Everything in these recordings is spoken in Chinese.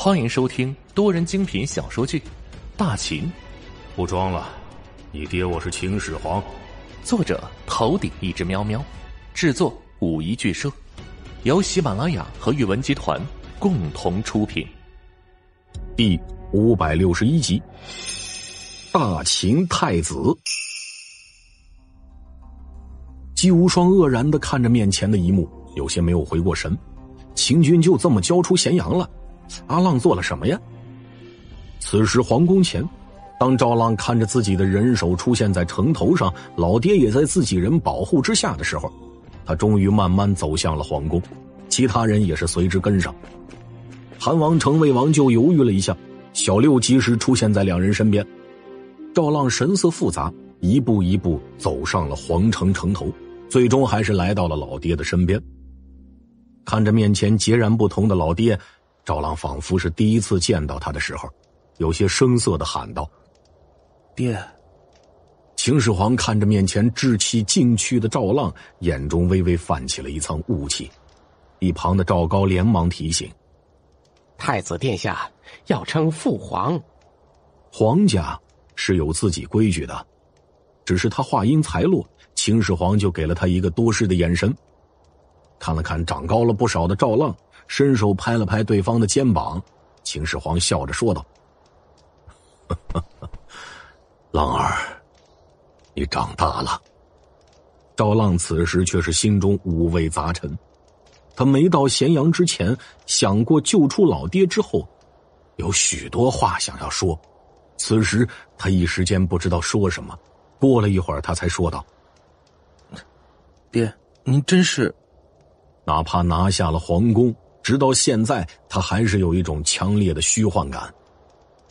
欢迎收听多人精品小说剧《大秦》，不装了，你爹我是秦始皇。作者：头顶一只喵喵，制作：五一剧社，由喜马拉雅和阅文集团共同出品。第五百六十一集，大秦太子。姬无双愕然的看着面前的一幕，有些没有回过神。秦军就这么交出咸阳了？阿浪做了什么呀？此时皇宫前，当赵浪看着自己的人手出现在城头上，老爹也在自己人保护之下的时候，他终于慢慢走向了皇宫，其他人也是随之跟上。韩王成魏王就犹豫了一下，小六及时出现在两人身边。赵浪神色复杂，一步一步走上了皇城城头，最终还是来到了老爹的身边。看着面前截然不同的老爹。赵浪仿佛是第一次见到他的时候，有些生涩的喊道：“爹。”秦始皇看着面前稚气尽去的赵浪，眼中微微泛起了一层雾气。一旁的赵高连忙提醒：“太子殿下要称父皇，皇家是有自己规矩的。”只是他话音才落，秦始皇就给了他一个多事的眼神，看了看长高了不少的赵浪。伸手拍了拍对方的肩膀，秦始皇笑着说道：“浪儿，你长大了。”赵浪此时却是心中五味杂陈。他没到咸阳之前，想过救出老爹之后，有许多话想要说。此时他一时间不知道说什么。过了一会儿，他才说道：“爹，您真是……哪怕拿下了皇宫。”直到现在，他还是有一种强烈的虚幻感。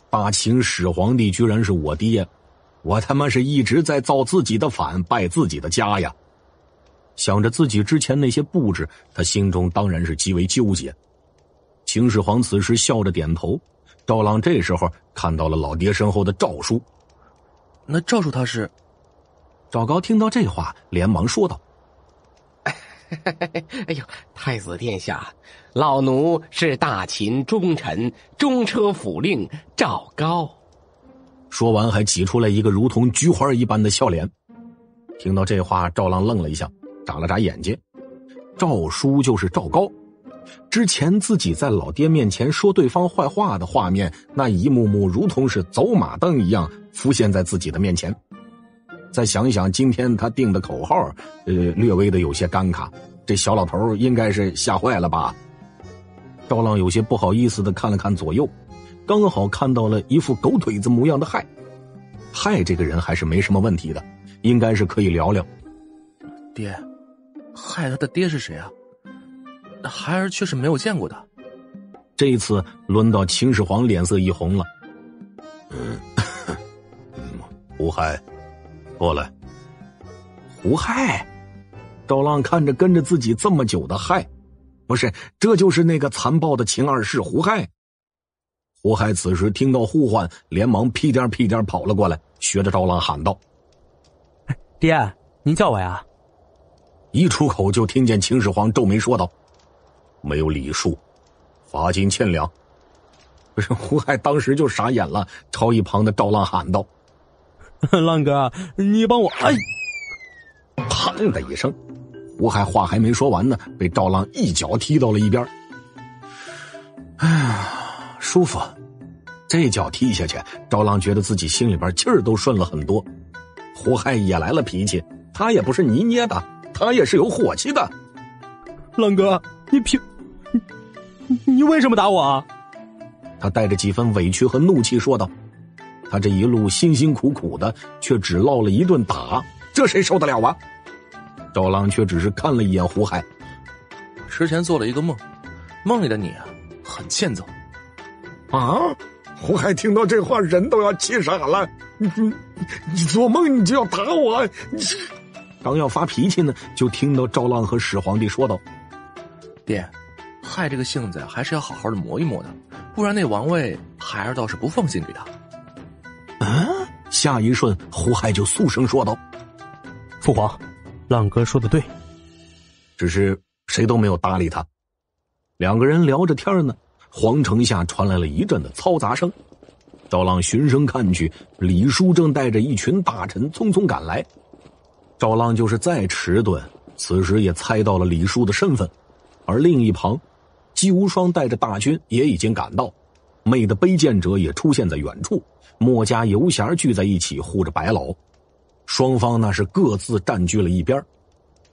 大秦始皇帝居然是我爹，我他妈是一直在造自己的反，败自己的家呀！想着自己之前那些布置，他心中当然是极为纠结。秦始皇此时笑着点头。赵浪这时候看到了老爹身后的赵叔，那赵叔他是？赵高听到这话，连忙说道。哎呦，太子殿下，老奴是大秦忠臣中车府令赵高。说完，还挤出来一个如同菊花一般的笑脸。听到这话，赵浪愣了一下，眨了眨眼睛。赵叔就是赵高，之前自己在老爹面前说对方坏话的画面，那一幕幕如同是走马灯一样浮现在自己的面前。再想一想今天他定的口号，呃，略微的有些尴尬。这小老头应该是吓坏了吧？赵浪有些不好意思的看了看左右，刚好看到了一副狗腿子模样的亥。亥这个人还是没什么问题的，应该是可以聊聊。爹，亥他的爹是谁啊？孩儿却是没有见过的。这一次轮到秦始皇脸色一红了。嗯，胡亥。过来，胡亥，赵浪看着跟着自己这么久的亥，不是，这就是那个残暴的秦二世胡亥。胡亥此时听到呼唤，连忙屁颠屁颠跑了过来，学着赵浪喊道：“爹，您叫我呀！”一出口就听见秦始皇皱眉说道：“没有礼数，罚金千两。”不是，胡亥当时就傻眼了，朝一旁的赵浪喊道。浪哥，你帮我！哎，砰的一声，胡亥话还没说完呢，被赵浪一脚踢到了一边。哎呀，舒服！这脚踢下去，赵浪觉得自己心里边气儿都顺了很多。胡亥也来了脾气，他也不是泥捏的，他也是有火气的。浪哥，你凭你你为什么打我啊？他带着几分委屈和怒气说道。他这一路辛辛苦苦的，却只落了一顿打，这谁受得了啊？赵浪却只是看了一眼胡亥，之前做了一个梦，梦里的你啊很欠揍。啊！胡亥听到这话，人都要气傻了。你你你做梦你就要打我？你刚要发脾气呢，就听到赵浪和始皇帝说道：“爹，亥这个性子还是要好好的磨一磨的，不然那王位孩儿倒是不放心给他。”嗯，下一瞬，胡亥就肃声说道：“父皇，浪哥说的对。”只是谁都没有搭理他。两个人聊着天呢，皇城下传来了一阵的嘈杂声。赵浪循声看去，李叔正带着一群大臣匆匆赶来。赵浪就是再迟钝，此时也猜到了李叔的身份。而另一旁，姬无双带着大军也已经赶到，妹的卑贱者也出现在远处。墨家游侠聚在一起护着白老，双方那是各自占据了一边，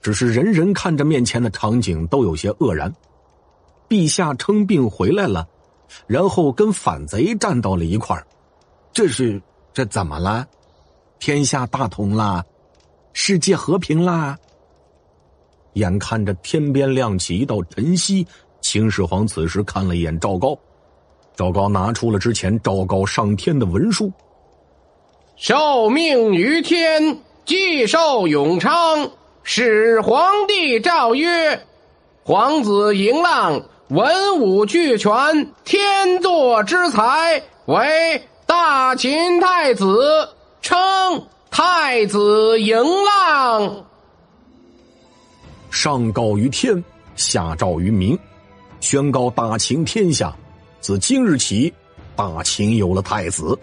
只是人人看着面前的场景都有些愕然。陛下称病回来了。然后跟反贼站到了一块，这是这怎么了？天下大同啦，世界和平啦。眼看着天边亮起一道晨曦，秦始皇此时看了一眼赵高，赵高拿出了之前昭告上天的文书，受命于天，既寿永昌，始皇帝诏曰：皇子嬴浪。文武俱全，天作之才，为大秦太子，称太子嬴浪。上告于天，下诏于民，宣告大秦天下，自今日起，大秦有了太子。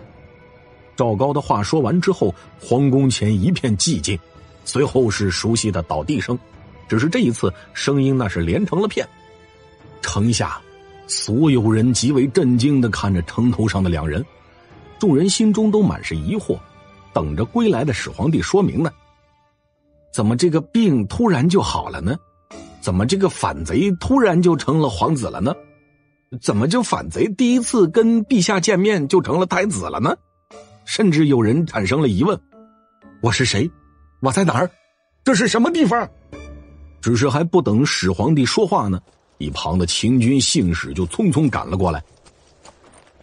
赵高的话说完之后，皇宫前一片寂静，随后是熟悉的倒地声，只是这一次声音那是连成了片。城下，所有人极为震惊的看着城头上的两人，众人心中都满是疑惑，等着归来的始皇帝说明呢。怎么这个病突然就好了呢？怎么这个反贼突然就成了皇子了呢？怎么就反贼第一次跟陛下见面就成了太子了呢？甚至有人产生了疑问：我是谁？我在哪儿？这是什么地方？只是还不等始皇帝说话呢。一旁的秦军信使就匆匆赶了过来。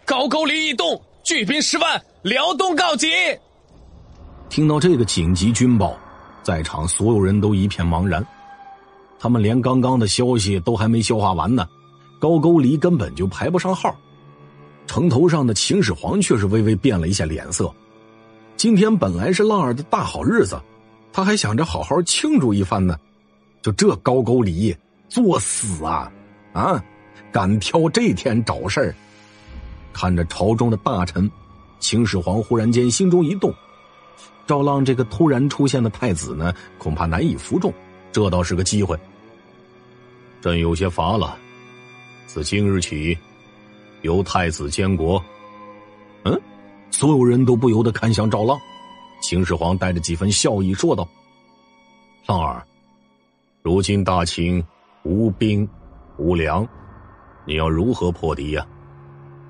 高句丽一动，巨兵十万，辽东告急。听到这个紧急军报，在场所有人都一片茫然。他们连刚刚的消息都还没消化完呢，高句丽根本就排不上号。城头上的秦始皇却是微微变了一下脸色。今天本来是浪儿的大好日子，他还想着好好庆祝一番呢。就这高句丽。作死啊！啊，敢挑这天找事儿！看着朝中的大臣，秦始皇忽然间心中一动：赵浪这个突然出现的太子呢，恐怕难以服众。这倒是个机会。朕有些乏了，自今日起，由太子监国。嗯，所有人都不由得看向赵浪。秦始皇带着几分笑意说道：“浪儿，如今大秦……”无兵，无粮，你要如何破敌呀？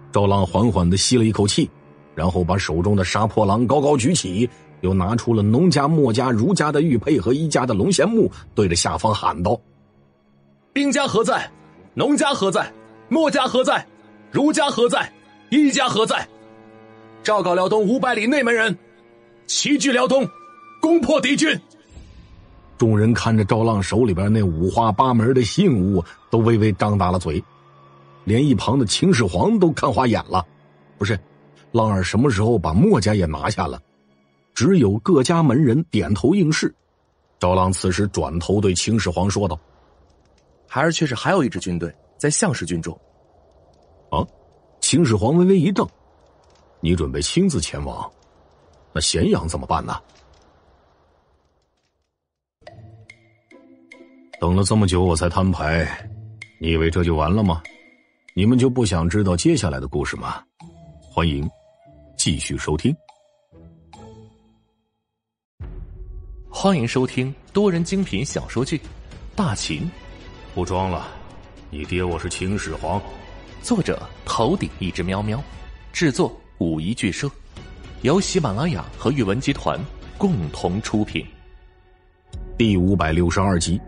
赵浪缓缓的吸了一口气，然后把手中的杀破狼高高举起，又拿出了农家、墨家、儒家的玉佩和一家的龙涎木，对着下方喊道：“兵家何在？农家何在？墨家何在？儒家何在？一家何在？昭告辽东五百里内门人，齐聚辽东，攻破敌军。”众人看着赵浪手里边那五花八门的信物，都微微张大了嘴，连一旁的秦始皇都看花眼了。不是，浪儿什么时候把墨家也拿下了？只有各家门人点头应是。赵浪此时转头对秦始皇说道：“孩儿却是还有一支军队在项氏军中。”啊！秦始皇微微一瞪：“你准备亲自前往？那咸阳怎么办呢？”等了这么久，我才摊牌，你以为这就完了吗？你们就不想知道接下来的故事吗？欢迎继续收听。欢迎收听多人精品小说剧《大秦》，不装了，你爹我是秦始皇。作者：头顶一只喵喵，制作：五一剧社，由喜马拉雅和阅文集团共同出品。第五百六十二集。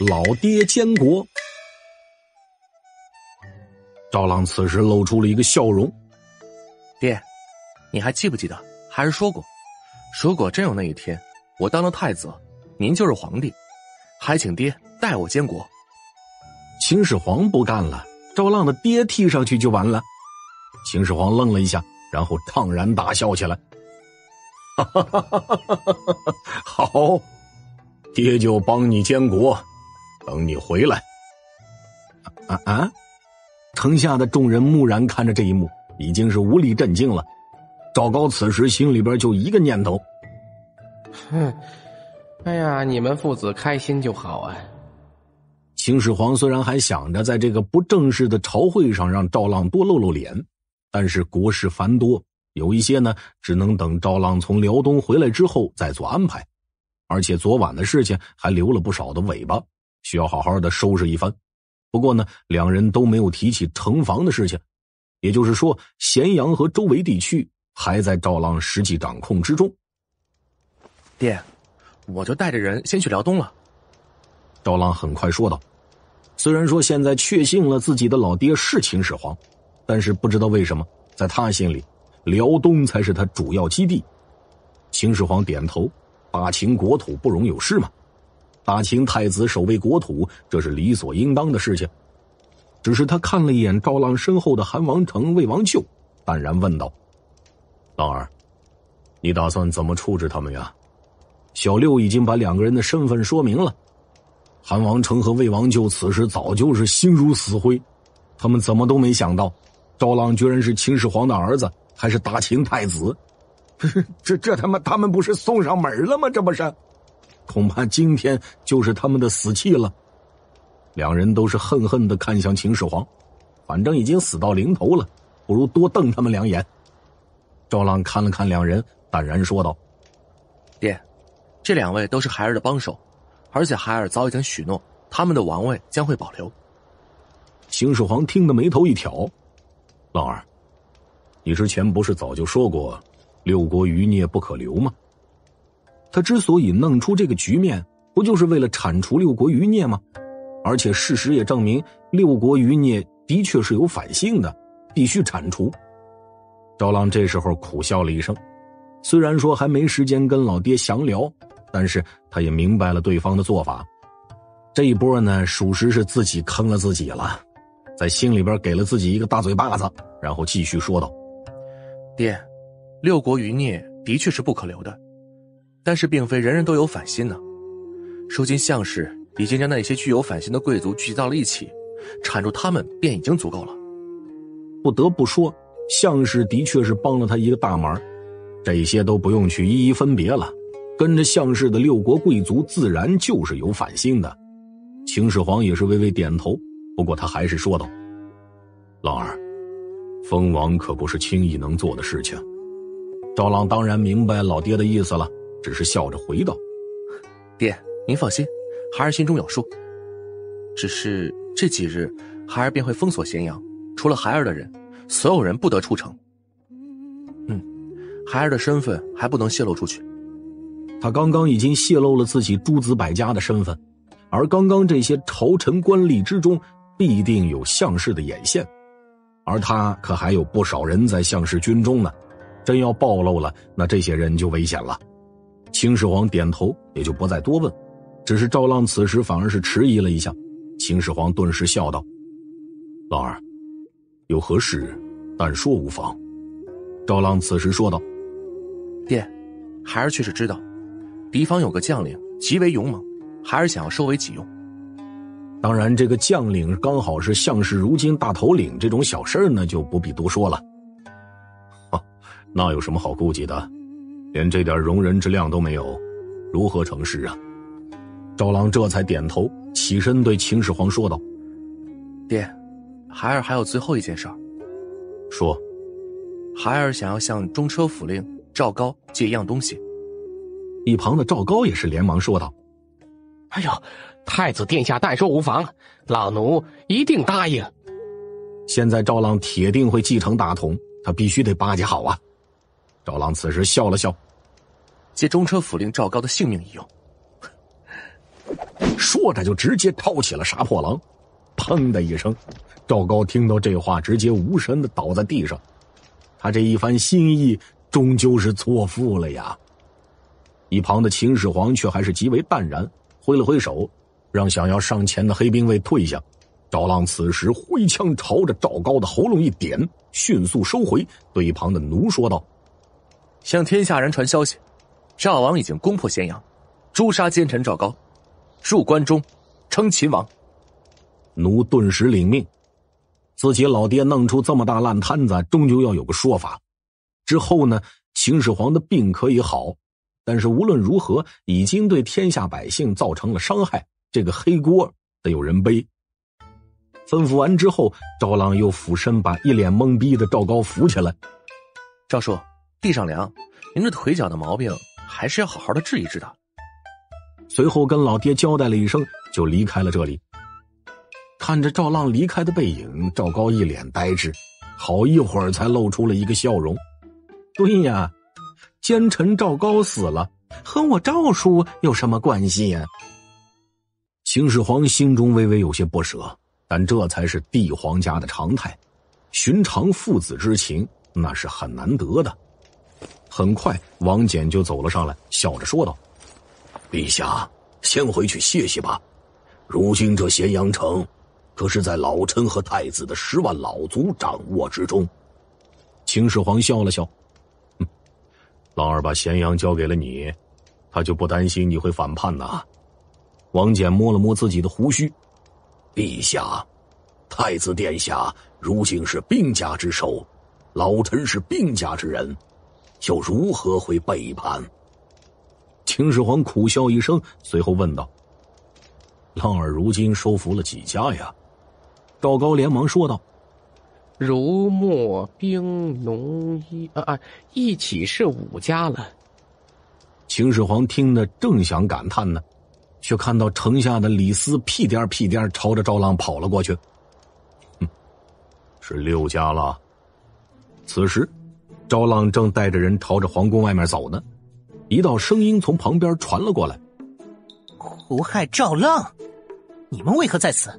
老爹监国，赵浪此时露出了一个笑容。爹，你还记不记得？还是说过，如果真有那一天，我当了太子，您就是皇帝，还请爹代我监国。秦始皇不干了，赵浪的爹替上去就完了。秦始皇愣了一下，然后怅然大笑起来。哈哈哈哈哈！好，爹就帮你监国。等你回来，啊啊！城下的众人木然看着这一幕，已经是无力震惊了。赵高此时心里边就一个念头：哼，哎呀，你们父子开心就好啊。秦始皇虽然还想着在这个不正式的朝会上让赵浪多露露脸，但是国事繁多，有一些呢只能等赵浪从辽东回来之后再做安排。而且昨晚的事情还留了不少的尾巴，需要好好的收拾一番。不过呢，两人都没有提起城防的事情，也就是说，咸阳和周围地区还在赵浪实际掌控之中。爹，我就带着人先去辽东了。赵浪很快说道。虽然说现在确信了自己的老爹是秦始皇，但是不知道为什么，在他心里，辽东才是他主要基地。秦始皇点头。大秦国土不容有失嘛，大秦太子守卫国土，这是理所应当的事情。只是他看了一眼赵浪身后的韩王成、魏王舅，淡然问道：“浪儿，你打算怎么处置他们呀？”小六已经把两个人的身份说明了。韩王成和魏王舅此时早就是心如死灰，他们怎么都没想到，赵浪居然是秦始皇的儿子，还是大秦太子。这这他妈，他们不是送上门了吗？这不是，恐怕今天就是他们的死期了。两人都是恨恨的看向秦始皇，反正已经死到临头了，不如多瞪他们两眼。赵浪看了看两人，淡然说道：“爹，这两位都是孩儿的帮手，而且孩儿早已经许诺，他们的王位将会保留。”秦始皇听得眉头一挑：“浪儿，你之前不是早就说过？”六国余孽不可留吗？他之所以弄出这个局面，不就是为了铲除六国余孽吗？而且事实也证明，六国余孽的确是有反性的，必须铲除。赵浪这时候苦笑了一声，虽然说还没时间跟老爹详聊，但是他也明白了对方的做法。这一波呢，属实是自己坑了自己了，在心里边给了自己一个大嘴巴子，然后继续说道：“爹。”六国余孽的确是不可留的，但是并非人人都有反心呢。如今项氏已经将那些具有反心的贵族聚集到了一起，铲除他们便已经足够了。不得不说，项氏的确是帮了他一个大忙。这些都不用去一一分别了，跟着项氏的六国贵族自然就是有反心的。秦始皇也是微微点头，不过他还是说道：“老儿，封王可不是轻易能做的事情。”赵浪当然明白老爹的意思了，只是笑着回道：“爹，您放心，孩儿心中有数。只是这几日，孩儿便会封锁咸阳，除了孩儿的人，所有人不得出城。嗯，孩儿的身份还不能泄露出去。他刚刚已经泄露了自己诸子百家的身份，而刚刚这些朝臣官吏之中，必定有项氏的眼线，而他可还有不少人在项氏军中呢。”真要暴露了，那这些人就危险了。秦始皇点头，也就不再多问。只是赵浪此时反而是迟疑了一下。秦始皇顿时笑道：“老儿，有何事，但说无妨。”赵浪此时说道：“爹，孩儿确实知道，敌方有个将领极为勇猛，孩儿想要收为己用。当然，这个将领刚好是项氏如今大头领，这种小事儿呢，就不必多说了。”那有什么好顾忌的？连这点容人之量都没有，如何成事啊？赵郎这才点头，起身对秦始皇说道：“爹，孩儿还有最后一件事儿。说，孩儿想要向中车府令赵高借一样东西。”一旁的赵高也是连忙说道：“哎呦，太子殿下但说无妨，老奴一定答应。现在赵浪铁定会继承大统，他必须得巴结好啊！”赵浪此时笑了笑，借中车府令赵高的性命一用。说着就直接抄起了杀破狼，砰的一声，赵高听到这话，直接无神的倒在地上。他这一番心意终究是错付了呀。一旁的秦始皇却还是极为淡然，挥了挥手，让想要上前的黑兵卫退下。赵浪此时挥枪朝着赵高的喉咙一点，迅速收回，对一旁的奴说道。向天下人传消息，赵王已经攻破咸阳，诛杀奸臣赵高，入关中，称秦王。奴顿时领命。自己老爹弄出这么大烂摊子，终究要有个说法。之后呢，秦始皇的病可以好，但是无论如何，已经对天下百姓造成了伤害，这个黑锅得有人背。吩咐完之后，赵浪又俯身把一脸懵逼的赵高扶起来。赵叔，地上凉，您这腿脚的毛病还是要好好的治一治的。随后跟老爹交代了一声，就离开了这里。看着赵浪离开的背影，赵高一脸呆滞，好一会儿才露出了一个笑容。对呀，奸臣赵高死了，和我赵叔有什么关系呀？秦始皇心中微微有些不舍，但这才是帝皇家的常态，寻常父子之情那是很难得的。很快，王翦就走了上来，笑着说道：“陛下，先回去歇息吧。如今这咸阳城……”可是在老臣和太子的十万老族掌握之中。秦始皇笑了笑，浪儿把咸阳交给了你，他就不担心你会反叛呐？王翦摸了摸自己的胡须，陛下，太子殿下如今是兵家之首，老臣是兵家之人，又如何会背叛？秦始皇苦笑一声，随后问道：“浪儿如今收服了几家呀？”赵高连忙说道：“儒墨兵农医啊啊，一起是五家了。”秦始皇听得正想感叹呢，却看到城下的李斯屁颠屁颠朝着赵浪跑了过去。哼，是六家了。此时，赵浪正带着人朝着皇宫外面走呢，一道声音从旁边传了过来：“胡亥、赵浪，你们为何在此？”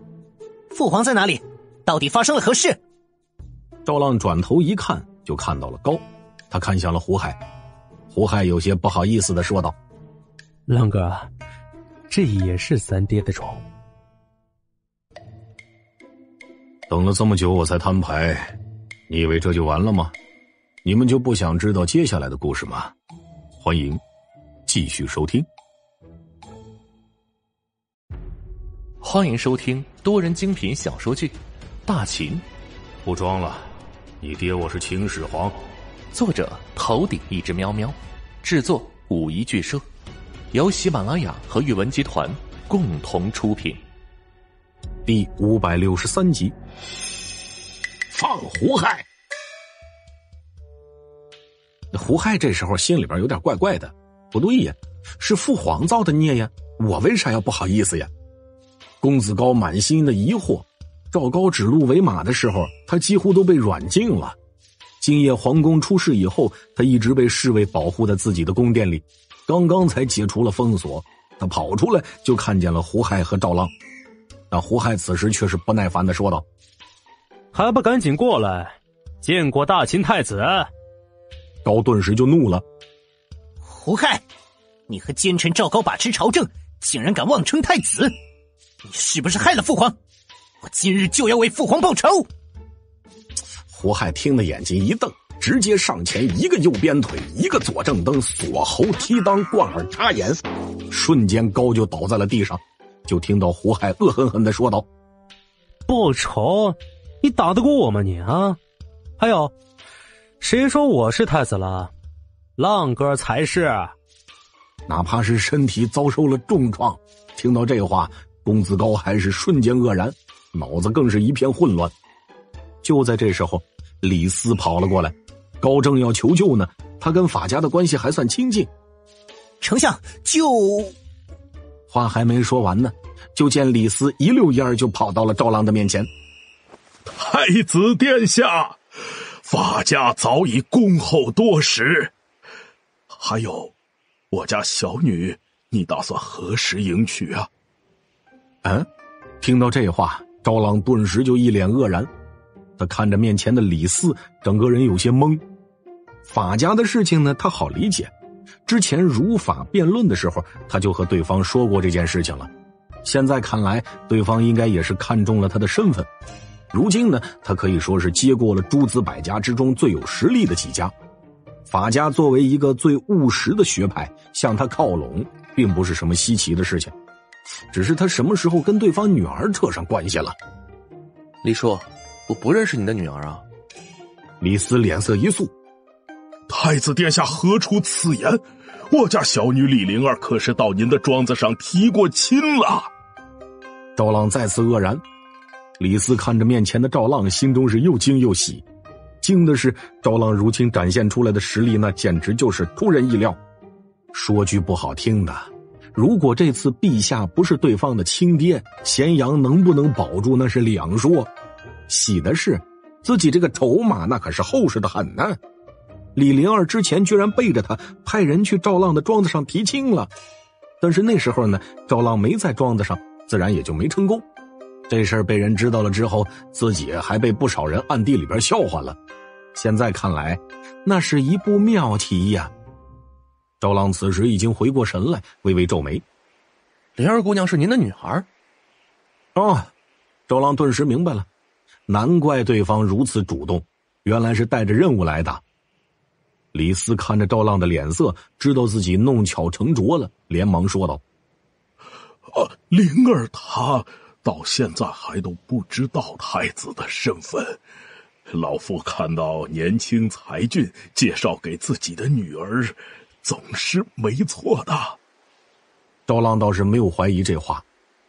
父皇在哪里？到底发生了何事？赵浪转头一看，就看到了高，他看向了胡亥，胡亥有些不好意思的说道：“浪哥，这也是咱爹的宠。等了这么久，我才摊牌，你以为这就完了吗？你们就不想知道接下来的故事吗？欢迎继续收听。”欢迎收听多人精品小说剧《大秦》，不装了，你爹我是秦始皇。作者：头顶一只喵喵，制作：五一剧社，由喜马拉雅和阅文集团共同出品。第五百六十三集，放胡亥。胡亥这时候心里边有点怪怪的，不对呀，是父皇造的孽呀，我为啥要不好意思呀？公子高满心的疑惑，赵高指鹿为马的时候，他几乎都被软禁了。今夜皇宫出事以后，他一直被侍卫保护在自己的宫殿里，刚刚才解除了封锁。他跑出来就看见了胡亥和赵浪，但胡亥此时却是不耐烦的说道：“还不赶紧过来，见过大秦太子！”高顿时就怒了：“胡亥，你和奸臣赵高把持朝政，竟然敢妄称太子！”你是不是害了父皇？我今日就要为父皇报仇！胡亥听得眼睛一瞪，直接上前一个右边腿，一个左正蹬，锁喉踢裆，贯耳插眼，瞬间高就倒在了地上。就听到胡亥恶狠狠的说道：“报仇？你打得过我吗？你啊！还有，谁说我是太子了？浪哥才是！哪怕是身体遭受了重创，听到这话。”公子高还是瞬间愕然，脑子更是一片混乱。就在这时候，李斯跑了过来，高正要求救呢。他跟法家的关系还算亲近。丞相，救！话还没说完呢，就见李斯一溜烟儿就跑到了赵浪的面前。太子殿下，法家早已恭候多时。还有，我家小女，你打算何时迎娶啊？嗯，听到这话，赵浪顿时就一脸愕然。他看着面前的李四，整个人有些懵。法家的事情呢，他好理解。之前儒法辩论的时候，他就和对方说过这件事情了。现在看来，对方应该也是看中了他的身份。如今呢，他可以说是接过了诸子百家之中最有实力的几家。法家作为一个最务实的学派，向他靠拢，并不是什么稀奇的事情。只是他什么时候跟对方女儿扯上关系了？李叔，我不认识你的女儿啊。李斯脸色一肃：“太子殿下何出此言？我家小女李灵儿可是到您的庄子上提过亲了。”赵浪再次愕然。李斯看着面前的赵浪，心中是又惊又喜。惊的是赵浪如今展现出来的实力，那简直就是出人意料。说句不好听的，如果这次陛下不是对方的亲爹，咸阳能不能保住那是两说。喜的是，自己这个筹码那可是厚实的很呢。李灵儿之前居然背着他派人去赵浪的庄子上提亲了，但是那时候呢，赵浪没在庄子上，自然也就没成功。这事儿被人知道了之后，自己还被不少人暗地里边笑话了。现在看来，那是一步妙棋呀。赵浪此时已经回过神来，微微皱眉：“灵儿姑娘是您的女儿？”哦，赵浪顿时明白了，难怪对方如此主动，原来是带着任务来的。李斯看着赵浪的脸色，知道自己弄巧成拙了，连忙说道：“啊，灵儿她……”到现在还都不知道太子的身份，老夫看到年轻才俊介绍给自己的女儿，总是没错的。赵浪倒是没有怀疑这话，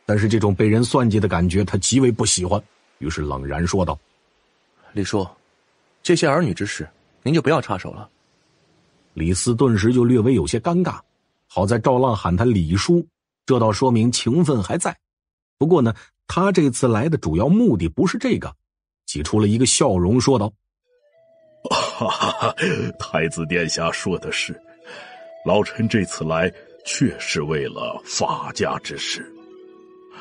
但是这种被人算计的感觉他极为不喜欢，于是冷然说道：“李叔，这些儿女之事，您就不要插手了。”李斯顿时就略微有些尴尬，好在赵浪喊他李叔，这倒说明情分还在。不过呢，他这次来的主要目的不是这个，挤出了一个笑容，说道：“哈哈，太子殿下说的是，老臣这次来确是为了法家之事。”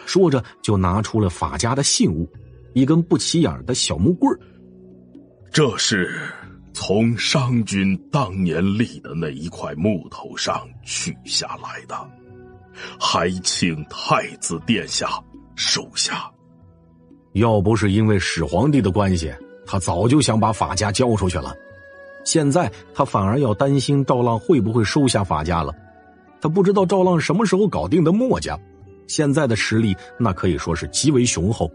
说着就拿出了法家的信物，一根不起眼的小木棍这是从商君当年立的那一块木头上取下来的，还请太子殿下。收下，要不是因为始皇帝的关系，他早就想把法家交出去了。现在他反而要担心赵浪会不会收下法家了。他不知道赵浪什么时候搞定的墨家，现在的实力那可以说是极为雄厚。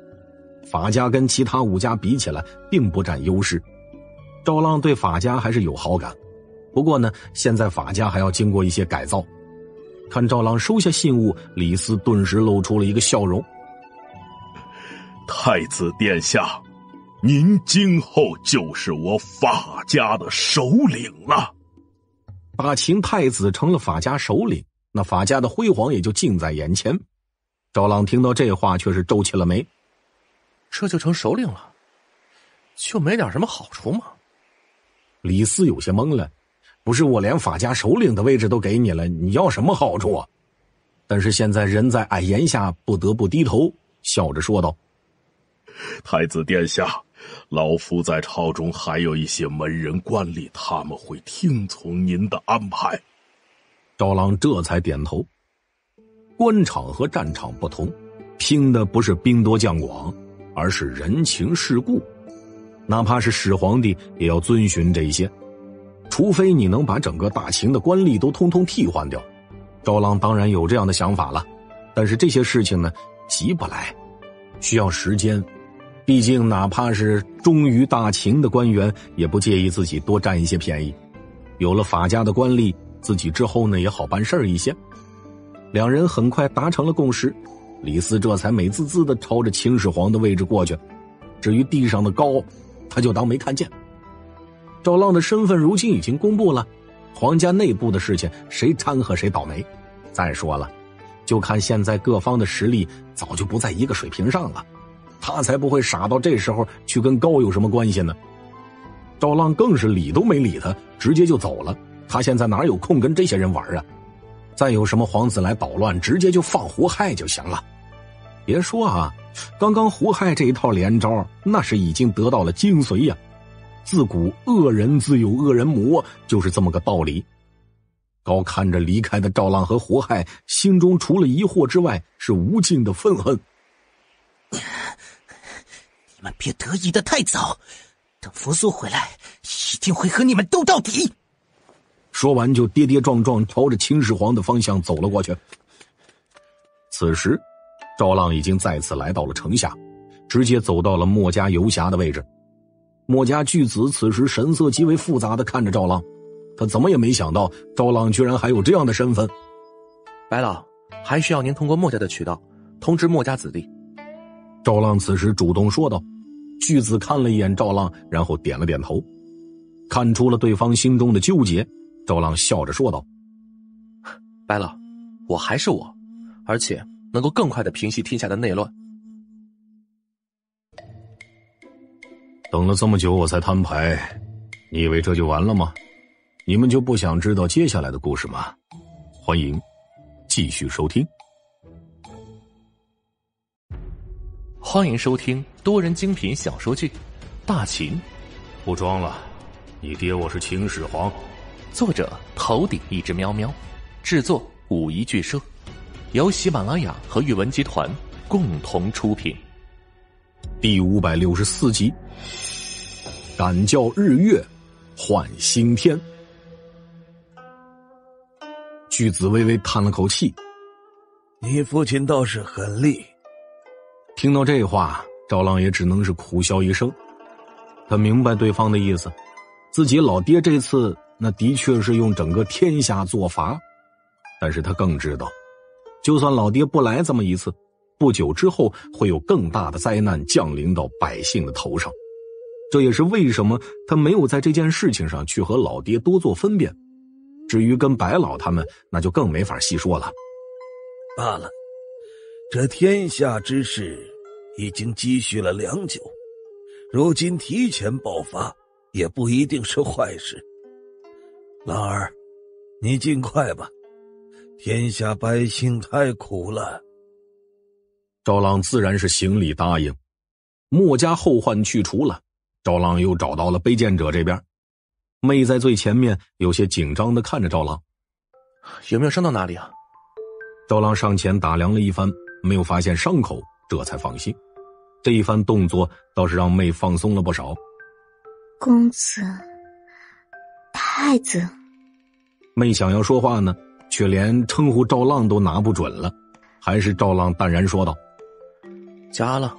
法家跟其他五家比起来，并不占优势。赵浪对法家还是有好感，不过呢，现在法家还要经过一些改造。看赵浪收下信物，李斯顿时露出了一个笑容。太子殿下，您今后就是我法家的首领了。大秦太子成了法家首领，那法家的辉煌也就近在眼前。赵浪听到这话，却是皱起了眉。这就成首领了，就没点什么好处吗？李斯有些懵了。不是我连法家首领的位置都给你了，你要什么好处啊？但是现在人在矮檐下，不得不低头，笑着说道。太子殿下，老夫在朝中还有一些门人官吏，他们会听从您的安排。赵浪这才点头。官场和战场不同，拼的不是兵多将广，而是人情世故。哪怕是始皇帝，也要遵循这些。除非你能把整个大秦的官吏都通通替换掉。赵浪当然有这样的想法了，但是这些事情呢，急不来，需要时间。毕竟，哪怕是忠于大秦的官员，也不介意自己多占一些便宜。有了法家的官吏，自己之后呢也好办事儿一些。两人很快达成了共识，李斯这才美滋滋的朝着秦始皇的位置过去。至于地上的高，他就当没看见。赵浪的身份如今已经公布了，皇家内部的事情谁掺和谁倒霉。再说了，就看现在各方的实力早就不在一个水平上了。他才不会傻到这时候去跟高有什么关系呢？赵浪更是理都没理他，直接就走了。他现在哪有空跟这些人玩啊？再有什么皇子来捣乱，直接就放胡亥就行了。别说啊，刚刚胡亥这一套连招，那是已经得到了精髓呀。自古恶人自有恶人磨，就是这么个道理。高看着离开的赵浪和胡亥，心中除了疑惑之外，是无尽的愤恨。你们别得意的太早，等扶苏回来，一定会和你们斗到底。说完，就跌跌撞撞朝着秦始皇的方向走了过去。此时，赵浪已经再次来到了城下，直接走到了墨家游侠的位置。墨家巨子此时神色极为复杂的看着赵浪，他怎么也没想到赵浪居然还有这样的身份。白老，还需要您通过墨家的渠道通知墨家子弟。赵浪此时主动说道。巨子看了一眼赵浪，然后点了点头，看出了对方心中的纠结。赵浪笑着说道：“白老，我还是我，而且能够更快的平息天下的内乱。”等了这么久，我才摊牌，你以为这就完了吗？你们就不想知道接下来的故事吗？欢迎继续收听。欢迎收听多人精品小说剧《大秦》，不装了，你爹我是秦始皇。作者：头顶一只喵喵，制作：五一剧社，由喜马拉雅和宇文集团共同出品。第五百六十四集，敢叫日月换新天。巨子微微叹了口气：“你父亲倒是很厉。”听到这话，赵浪也只能是苦笑一声。他明白对方的意思，自己老爹这次那的确是用整个天下做法，但是他更知道，就算老爹不来这么一次，不久之后会有更大的灾难降临到百姓的头上。这也是为什么他没有在这件事情上去和老爹多做分辨。至于跟白老他们，那就更没法细说了。罢了。这天下之事已经积蓄了良久，如今提前爆发也不一定是坏事。兰儿，你尽快吧，天下百姓太苦了。赵浪自然是行礼答应。墨家后患去除了，赵浪又找到了卑贱者这边。妹在最前面，有些紧张的看着赵浪，有没有伤到哪里啊？赵浪上前打量了一番。没有发现伤口，这才放心。这一番动作倒是让妹放松了不少。公子，太子，妹想要说话呢，却连称呼赵浪都拿不准了。还是赵浪淡然说道：“叫阿浪。”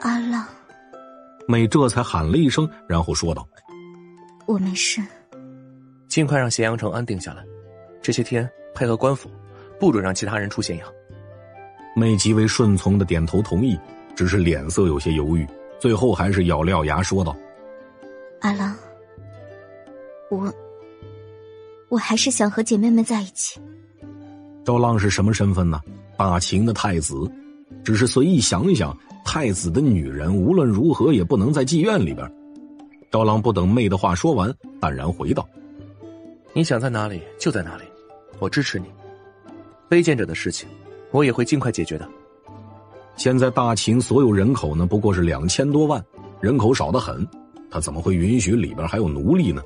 阿浪。妹这才喊了一声，然后说道：“我没事。”尽快让咸阳城安定下来。这些天配合官府，不准让其他人出咸阳。妹极为顺从的点头同意，只是脸色有些犹豫，最后还是咬了咬牙说道：“阿郎，我，我还是想和姐妹们在一起。”赵浪是什么身份呢？大秦的太子，只是随意想一想，太子的女人无论如何也不能在妓院里边。赵浪不等妹的话说完，淡然回道：“你想在哪里就在哪里，我支持你。卑贱者的事情。”我也会尽快解决的。现在大秦所有人口呢，不过是两千多万，人口少得很，他怎么会允许里边还有奴隶呢？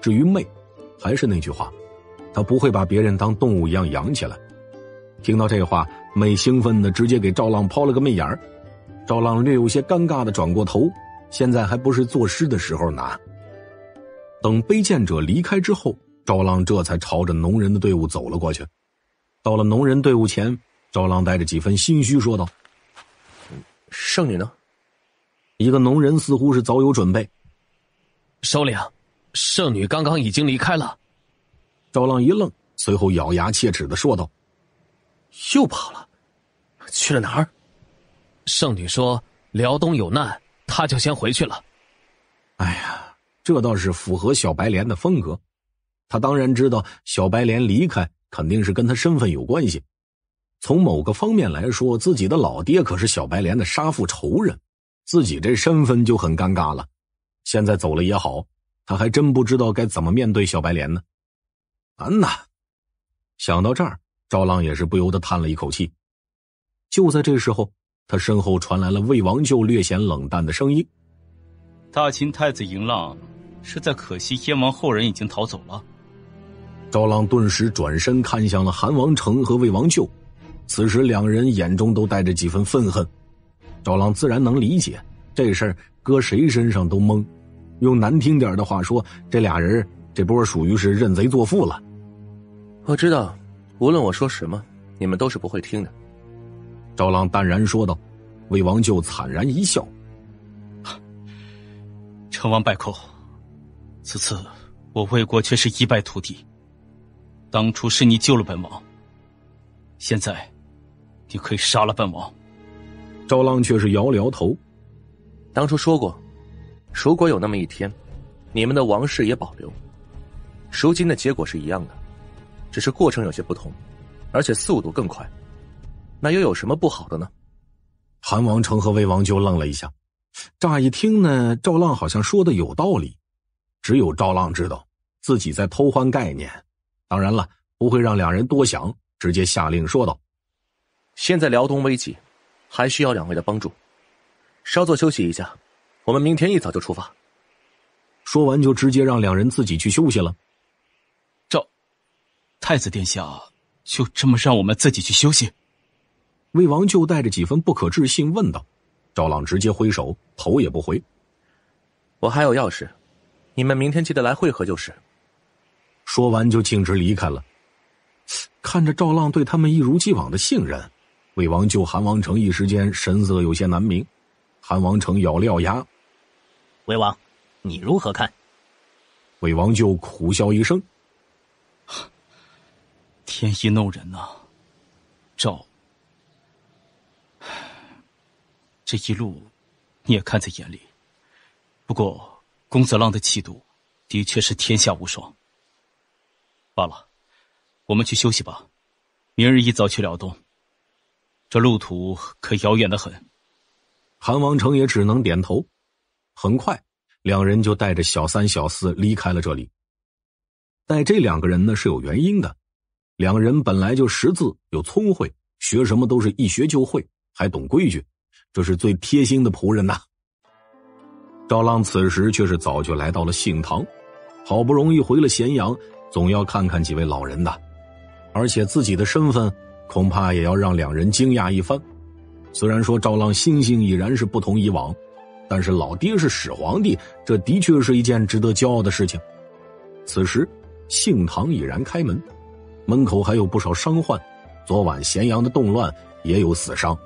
至于妹，还是那句话，他不会把别人当动物一样养起来。听到这话，妹兴奋的直接给赵浪抛了个媚眼儿。赵浪略有些尴尬的转过头，现在还不是作诗的时候呢。等卑贱者离开之后，赵浪这才朝着农人的队伍走了过去。到了农人队伍前。赵浪带着几分心虚说道：“圣女呢？”一个农人似乎是早有准备。首领，圣女刚刚已经离开了。赵浪一愣，随后咬牙切齿的说道：“又跑了，去了哪儿？”圣女说：“辽东有难，她就先回去了。”哎呀，这倒是符合小白莲的风格。他当然知道小白莲离开肯定是跟他身份有关系。从某个方面来说，自己的老爹可是小白莲的杀父仇人，自己这身份就很尴尬了。现在走了也好，他还真不知道该怎么面对小白莲呢。安呐，想到这儿，赵浪也是不由得叹了一口气。就在这时候，他身后传来了魏王舅略显冷淡的声音：“大秦太子嬴浪是在可惜燕王后人已经逃走了。”赵浪顿时转身看向了韩王成和魏王舅。此时，两人眼中都带着几分愤恨。赵浪自然能理解这事儿，搁谁身上都懵。用难听点的话说，这俩人这波属于是认贼作父了。我知道，无论我说什么，你们都是不会听的。赵浪淡然说道：“魏王就惨然一笑：“成王败寇，此次我魏国却是一败涂地。当初是你救了本王，现在你可以杀了本王。”赵浪却是摇了摇头：“当初说过，如果有那么一天，你们的王室也保留，如今的结果是一样的，只是过程有些不同，而且速度更快。那又有什么不好的呢？”韩王成和魏王就愣了一下，乍一听呢，赵浪好像说的有道理，只有赵浪知道自己在偷换概念。当然了，不会让两人多想，直接下令说道：“现在辽东危急，还需要两位的帮助，稍作休息一下，我们明天一早就出发。”说完就直接让两人自己去休息了。赵太子殿下就这么让我们自己去休息？魏王就带着几分不可置信问道：“赵浪直接挥手，头也不回。我还有要事，你们明天记得来会合就是。”说完就径直离开了。看着赵浪对他们一如既往的信任，魏王救韩王成一时间神色有些难明。韩王成咬了咬牙：“魏王，你如何看？”魏王就苦笑一声：“天意弄人呐，赵。”这一路，你也看在眼里。不过，公子浪的气度，的确是天下无双。罢了，我们去休息吧。明日一早去辽东，这路途可遥远的很。韩王成也只能点头。很快，两人就带着小三、小四离开了这里。带这两个人呢是有原因的，两人本来就识字又聪慧，学什么都是一学就会，还懂规矩。这是最贴心的仆人呐。赵浪此时却是早就来到了杏堂，好不容易回了咸阳，总要看看几位老人的，而且自己的身份恐怕也要让两人惊讶一番。虽然说赵浪心性已然是不同以往，但是老爹是始皇帝，这的确是一件值得骄傲的事情。此时，姓唐已然开门，门口还有不少伤患，昨晚咸阳的动乱也有死伤。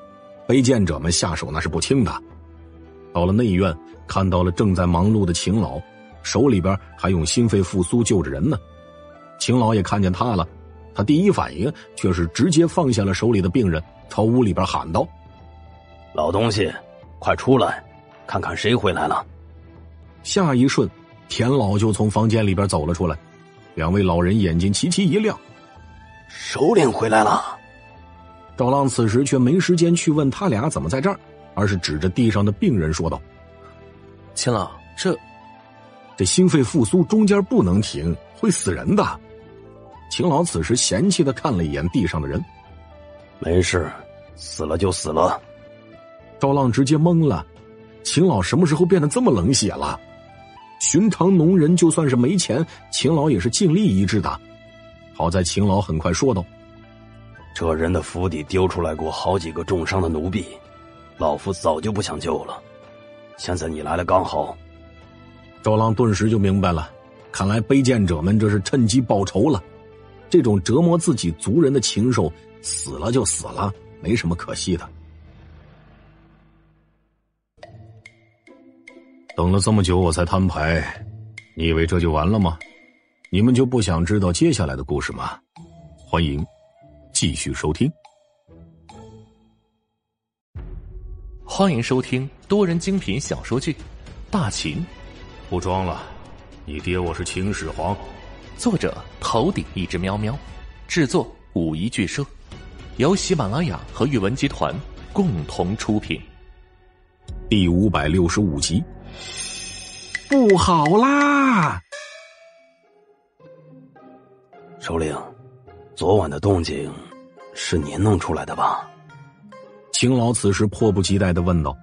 卑贱者们下手那是不轻的。到了内院，看到了正在忙碌的秦老，手里边还用心肺复苏救着人呢。秦老也看见他了，他第一反应却是直接放下了手里的病人，朝屋里边喊道：“老东西，快出来，看看谁回来了。”下一瞬，田老就从房间里边走了出来，两位老人眼睛齐齐一亮：“首领回来了。”赵浪此时却没时间去问他俩怎么在这儿，而是指着地上的病人说道：“秦老，这这心肺复苏中间不能停，会死人的。”秦老此时嫌弃的看了一眼地上的人，没事，死了就死了。赵浪直接懵了，秦老什么时候变得这么冷血了？寻常农人就算是没钱，秦老也是尽力医治的。好在秦老很快说道。这人的府邸丢出来过好几个重伤的奴婢，老夫早就不想救了。现在你来了刚好。赵浪顿时就明白了，看来卑贱者们这是趁机报仇了。这种折磨自己族人的禽兽，死了就死了，没什么可惜的。等了这么久我才摊牌，你以为这就完了吗？你们就不想知道接下来的故事吗？欢迎。继续收听，欢迎收听多人精品小说剧《大秦》，不装了，你爹我是秦始皇。作者头顶一只喵喵，制作五一剧社，由喜马拉雅和宇文集团共同出品。第五百六十五集，不好啦！首领，昨晚的动静。是您弄出来的吧？秦老此时迫不及待的问道：“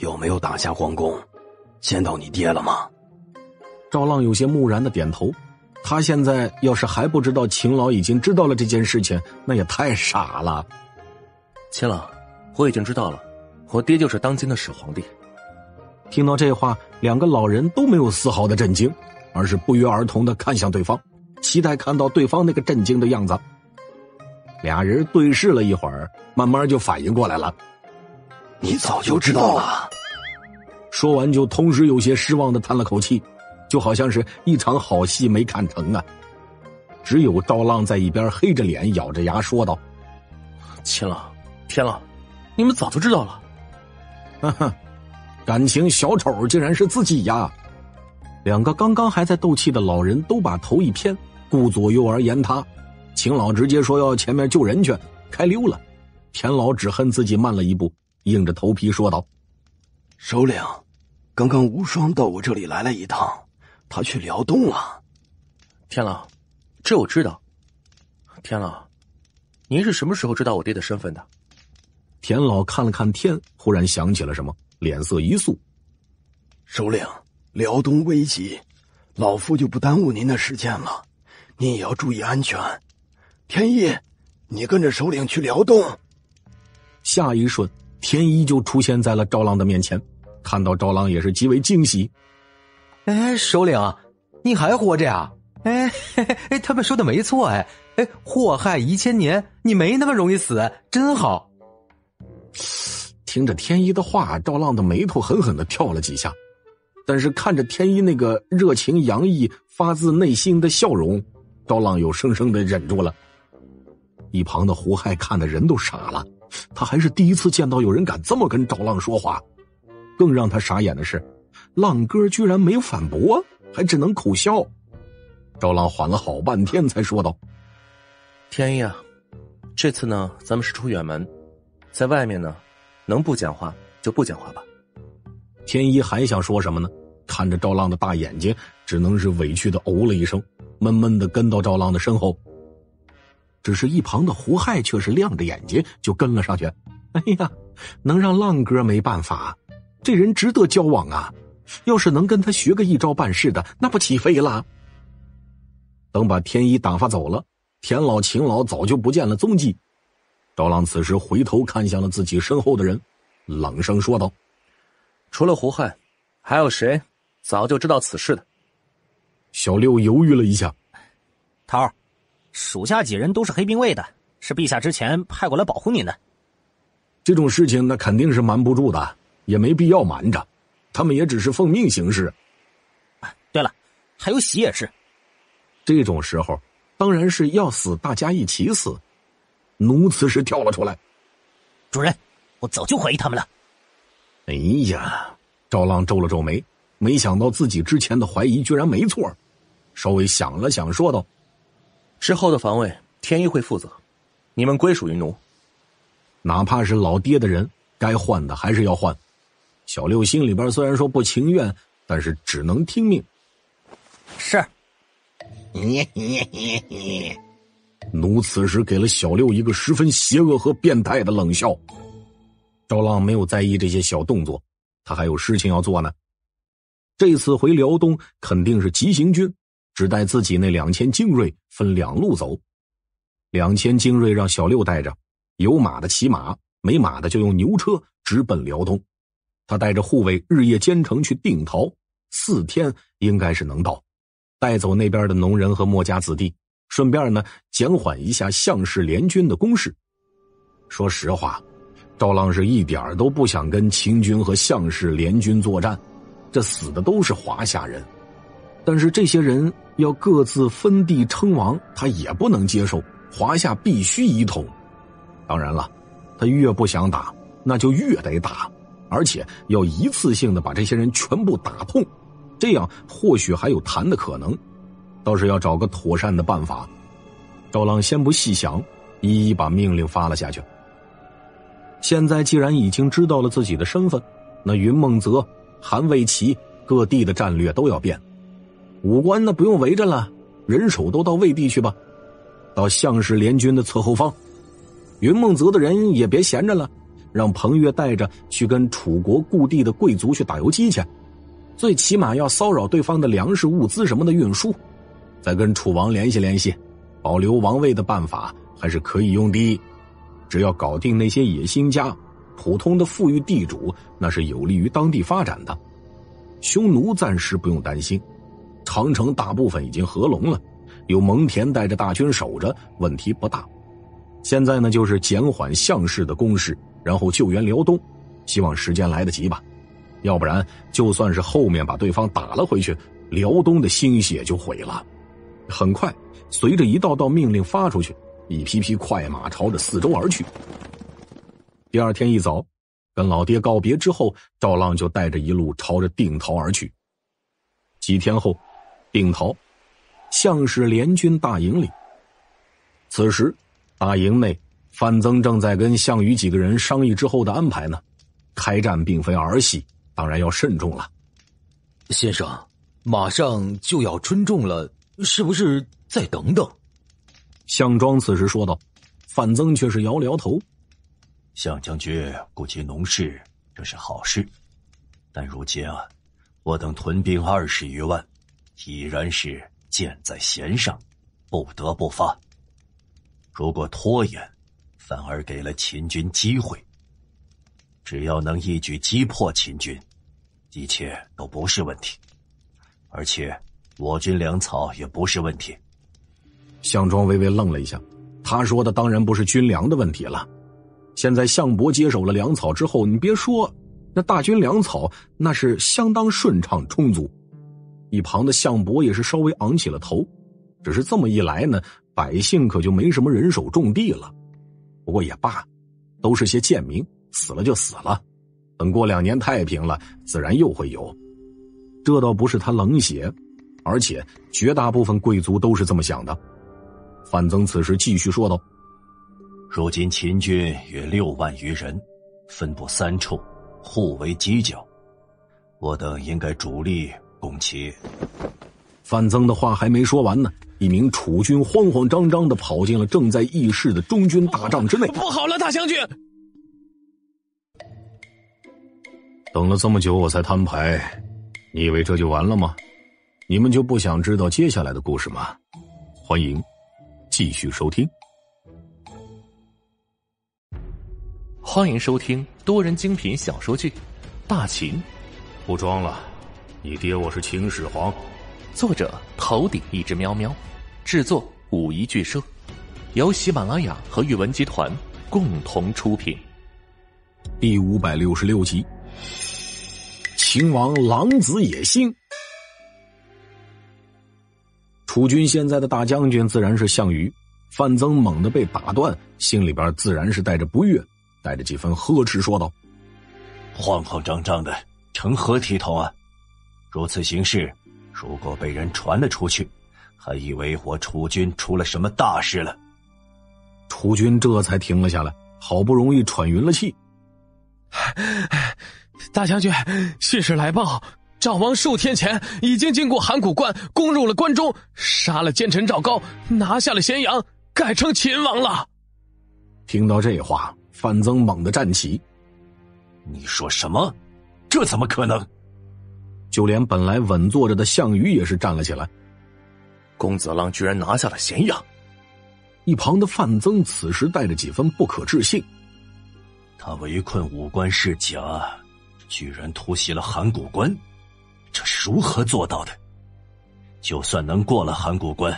有没有打下皇宫？见到你爹了吗？”赵浪有些木然的点头。他现在要是还不知道秦老已经知道了这件事情，那也太傻了。秦老，我已经知道了，我爹就是当今的始皇帝。听到这话，两个老人都没有丝毫的震惊，而是不约而同的看向对方，期待看到对方那个震惊的样子。俩人对视了一会儿，慢慢就反应过来了。你早就知道了。说完，就同时有些失望的叹了口气，就好像是一场好戏没看成啊。只有赵浪在一边黑着脸，咬着牙说道：“秦老，天老，你们早就知道了。”哈哈，感情小丑竟然是自己呀！两个刚刚还在斗气的老人都把头一偏，顾左右而言他。秦老直接说要前面救人去，开溜了。田老只恨自己慢了一步，硬着头皮说道：“首领，刚刚无双到我这里来了一趟，他去辽东了。”天老，这我知道。天老，您是什么时候知道我爹的身份的？田老看了看天，忽然想起了什么，脸色一肃：“首领，辽东危急，老夫就不耽误您的时间了，您也要注意安全。天一，你跟着首领去辽东。”下一瞬，天一就出现在了赵浪的面前，看到赵浪也是极为惊喜。哎，首领，你还活着呀？哎，哎，他们说的没错，哎，哎，祸害一千年，你没那么容易死，真好。听着天一的话，赵浪的眉头狠狠的跳了几下，但是看着天一那个热情洋溢、发自内心的笑容，赵浪又生生的忍住了。一旁的胡亥看的人都傻了。他还是第一次见到有人敢这么跟赵浪说话，更让他傻眼的是，浪哥居然没有反驳，还只能苦笑。赵浪缓了好半天才说道：“天一啊，这次呢，咱们是出远门，在外面呢，能不讲话就不讲话吧。”天一还想说什么呢？看着赵浪的大眼睛，只能是委屈的哦了一声，闷闷的跟到赵浪的身后。只是一旁的胡亥却是亮着眼睛就跟了上去。哎呀，能让浪哥没办法，这人值得交往啊！要是能跟他学个一招半式的，那不起飞了。等把天一打发走了，田老、秦老早就不见了踪迹。赵浪此时回头看向了自己身后的人，冷声说道：“除了胡亥，还有谁早就知道此事的？”小六犹豫了一下，桃儿。属下几人都是黑兵卫的，是陛下之前派过来保护您的。这种事情那肯定是瞒不住的，也没必要瞒着。他们也只是奉命行事。对了，还有喜也是。这种时候，当然是要死，大家一起死。奴此时跳了出来：“主人，我早就怀疑他们了。”哎呀，赵浪皱了皱眉，没想到自己之前的怀疑居然没错。稍微想了想，说道。之后的防卫，天一会负责，你们归属于奴。哪怕是老爹的人，该换的还是要换。小六心里边虽然说不情愿，但是只能听命。是。奴此时给了小六一个十分邪恶和变态的冷笑。赵浪没有在意这些小动作，他还有事情要做呢。这次回辽东肯定是急行军。只带自己那两千精锐分两路走，两千精锐让小六带着，有马的骑马，没马的就用牛车直奔辽东。他带着护卫日夜兼程去定陶，四天应该是能到，带走那边的农人和墨家子弟，顺便呢减缓一下项氏联军的攻势。说实话，赵浪是一点都不想跟秦军和项氏联军作战，这死的都是华夏人。但是这些人要各自分地称王，他也不能接受。华夏必须一统。当然了，他越不想打，那就越得打，而且要一次性的把这些人全部打痛，这样或许还有谈的可能。倒是要找个妥善的办法。赵浪先不细想，一一把命令发了下去。现在既然已经知道了自己的身份，那云梦泽、韩卫齐各地的战略都要变。武官呢，不用围着了，人手都到魏地去吧，到项氏联军的侧后方。云梦泽的人也别闲着了，让彭越带着去跟楚国故地的贵族去打游击去，最起码要骚扰对方的粮食物资什么的运输，再跟楚王联系联系，保留王位的办法还是可以用的。只要搞定那些野心家，普通的富裕地主那是有利于当地发展的。匈奴暂时不用担心。长城大部分已经合拢了，有蒙恬带着大军守着，问题不大。现在呢，就是减缓项氏的攻势，然后救援辽东，希望时间来得及吧，要不然就算是后面把对方打了回去，辽东的心血就毁了。很快，随着一道道命令发出去，一批批快马朝着四周而去。第二天一早，跟老爹告别之后，赵浪就带着一路朝着定陶而去。几天后，定陶项氏联军大营里，此时大营内，范增正在跟项羽几个人商议之后的安排呢。开战并非儿戏，当然要慎重了。先生，马上就要春种了，是不是再等等？项庄此时说道。范增却是摇了摇头。项将军顾及农事，这是好事，但如今啊，我等屯兵二十余万，已然是箭在弦上，不得不发。如果拖延，反而给了秦军机会。只要能一举击破秦军，一切都不是问题，而且我军粮草也不是问题。项庄微微愣了一下，他说的当然不是军粮的问题了。现在项伯接手了粮草之后，你别说，那大军粮草那是相当顺畅充足。一旁的项伯也是稍微昂起了头，只是这么一来呢，百姓可就没什么人手种地了。不过也罢，都是些贱民。死了就死了，等过两年太平了，自然又会有。这倒不是他冷血，而且绝大部分贵族都是这么想的。范增此时继续说道：“如今秦军约六万余人，分布三处，互为犄角，我等应该主力攻其。”范增的话还没说完呢，一名楚军慌慌张张的跑进了正在议事的中军大帐之内。不好了，大将军！等了这么久，我才摊牌，你以为这就完了吗？你们就不想知道接下来的故事吗？欢迎继续收听。欢迎收听多人精品小说剧《大秦》，不装了，你爹我是秦始皇。作者：头顶一只喵喵，制作：五一剧社，由喜马拉雅和宇文集团共同出品。第五百六十六集。秦王狼子野心，楚军现在的大将军自然是项羽。范增猛地被打断，心里边自然是带着不悦，带着几分呵斥说道：“慌慌张张的，成何体统啊！如此行事，如果被人传了出去，还以为我楚军出了什么大事了。”楚军这才停了下来，好不容易喘匀了气。大将军，信使来报，赵王数天前已经经过函谷关，攻入了关中，杀了奸臣赵高，拿下了咸阳，改称秦王了。听到这话，范增猛地站起：“你说什么？这怎么可能？”就连本来稳坐着的项羽也是站了起来。公子浪居然拿下了咸阳！一旁的范增此时带着几分不可置信：“他围困五关是假。”居然突袭了函谷关，这是如何做到的？就算能过了函谷关，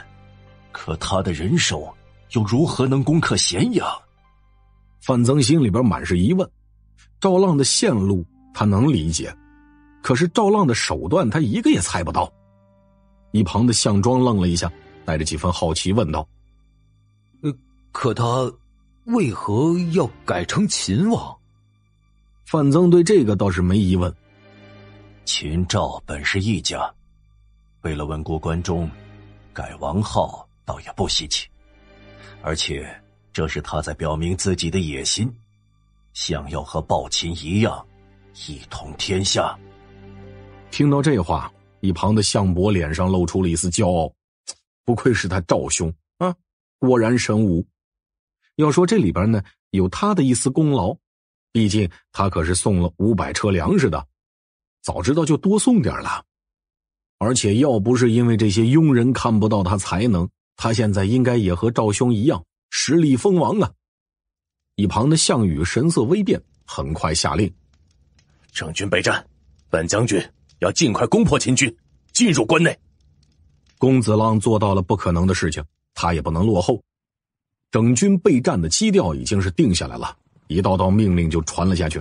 可他的人手又如何能攻克咸阳？范增心里边满是疑问。赵浪的线路他能理解，可是赵浪的手段他一个也猜不到。一旁的项庄愣了一下，带着几分好奇问道：“呃，可他为何要改成秦王？”范增对这个倒是没疑问。秦赵本是一家，为了稳固关中，改王号倒也不稀奇。而且这是他在表明自己的野心，想要和暴秦一样，一统天下。听到这话，一旁的项伯脸上露出了一丝骄傲，不愧是他赵兄啊，果然神武。要说这里边呢，有他的一丝功劳。毕竟他可是送了五百车粮食的，早知道就多送点了。而且要不是因为这些庸人看不到他才能，他现在应该也和赵兄一样实力封王啊！一旁的项羽神色微变，很快下令：整军备战，本将军要尽快攻破秦军，进入关内。公子浪做到了不可能的事情，他也不能落后。整军备战的基调已经是定下来了。一道道命令就传了下去，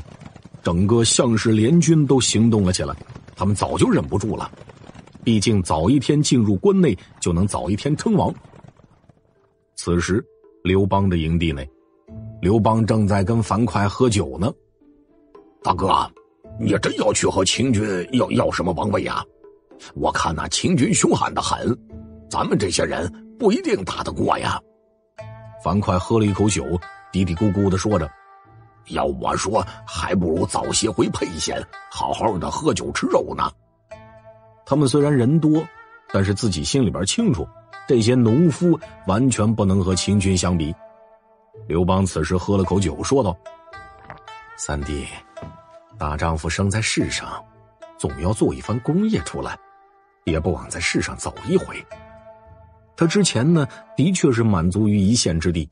整个项氏联军都行动了起来。他们早就忍不住了，毕竟早一天进入关内，就能早一天称王。此时，刘邦的营地内，刘邦正在跟樊哙喝酒呢。大哥，你真要去和秦军要要什么王位呀？我看那秦军凶悍的很，咱们这些人不一定打得过呀。樊哙喝了一口酒，嘀嘀咕咕的说着：“要我说，还不如早些回沛县，好好的喝酒吃肉呢。”他们虽然人多，但是自己心里边清楚，这些农夫完全不能和秦军相比。刘邦此时喝了口酒，说道：“三弟，大丈夫生在世上，总要做一番功业出来。”也不枉在世上走一回。他之前呢，的确是满足于一县之地，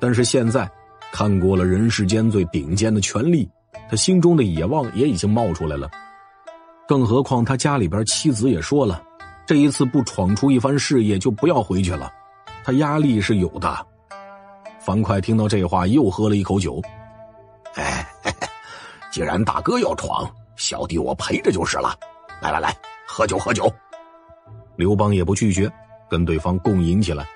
但是现在看过了人世间最顶尖的权力，他心中的野望也已经冒出来了。更何况他家里边妻子也说了，这一次不闯出一番事业，就不要回去了。他压力是有的。樊哙听到这话，又喝了一口酒。哎，既然大哥要闯，小弟我陪着就是了。来来来。喝酒，喝酒。刘邦也不拒绝，跟对方共饮起来。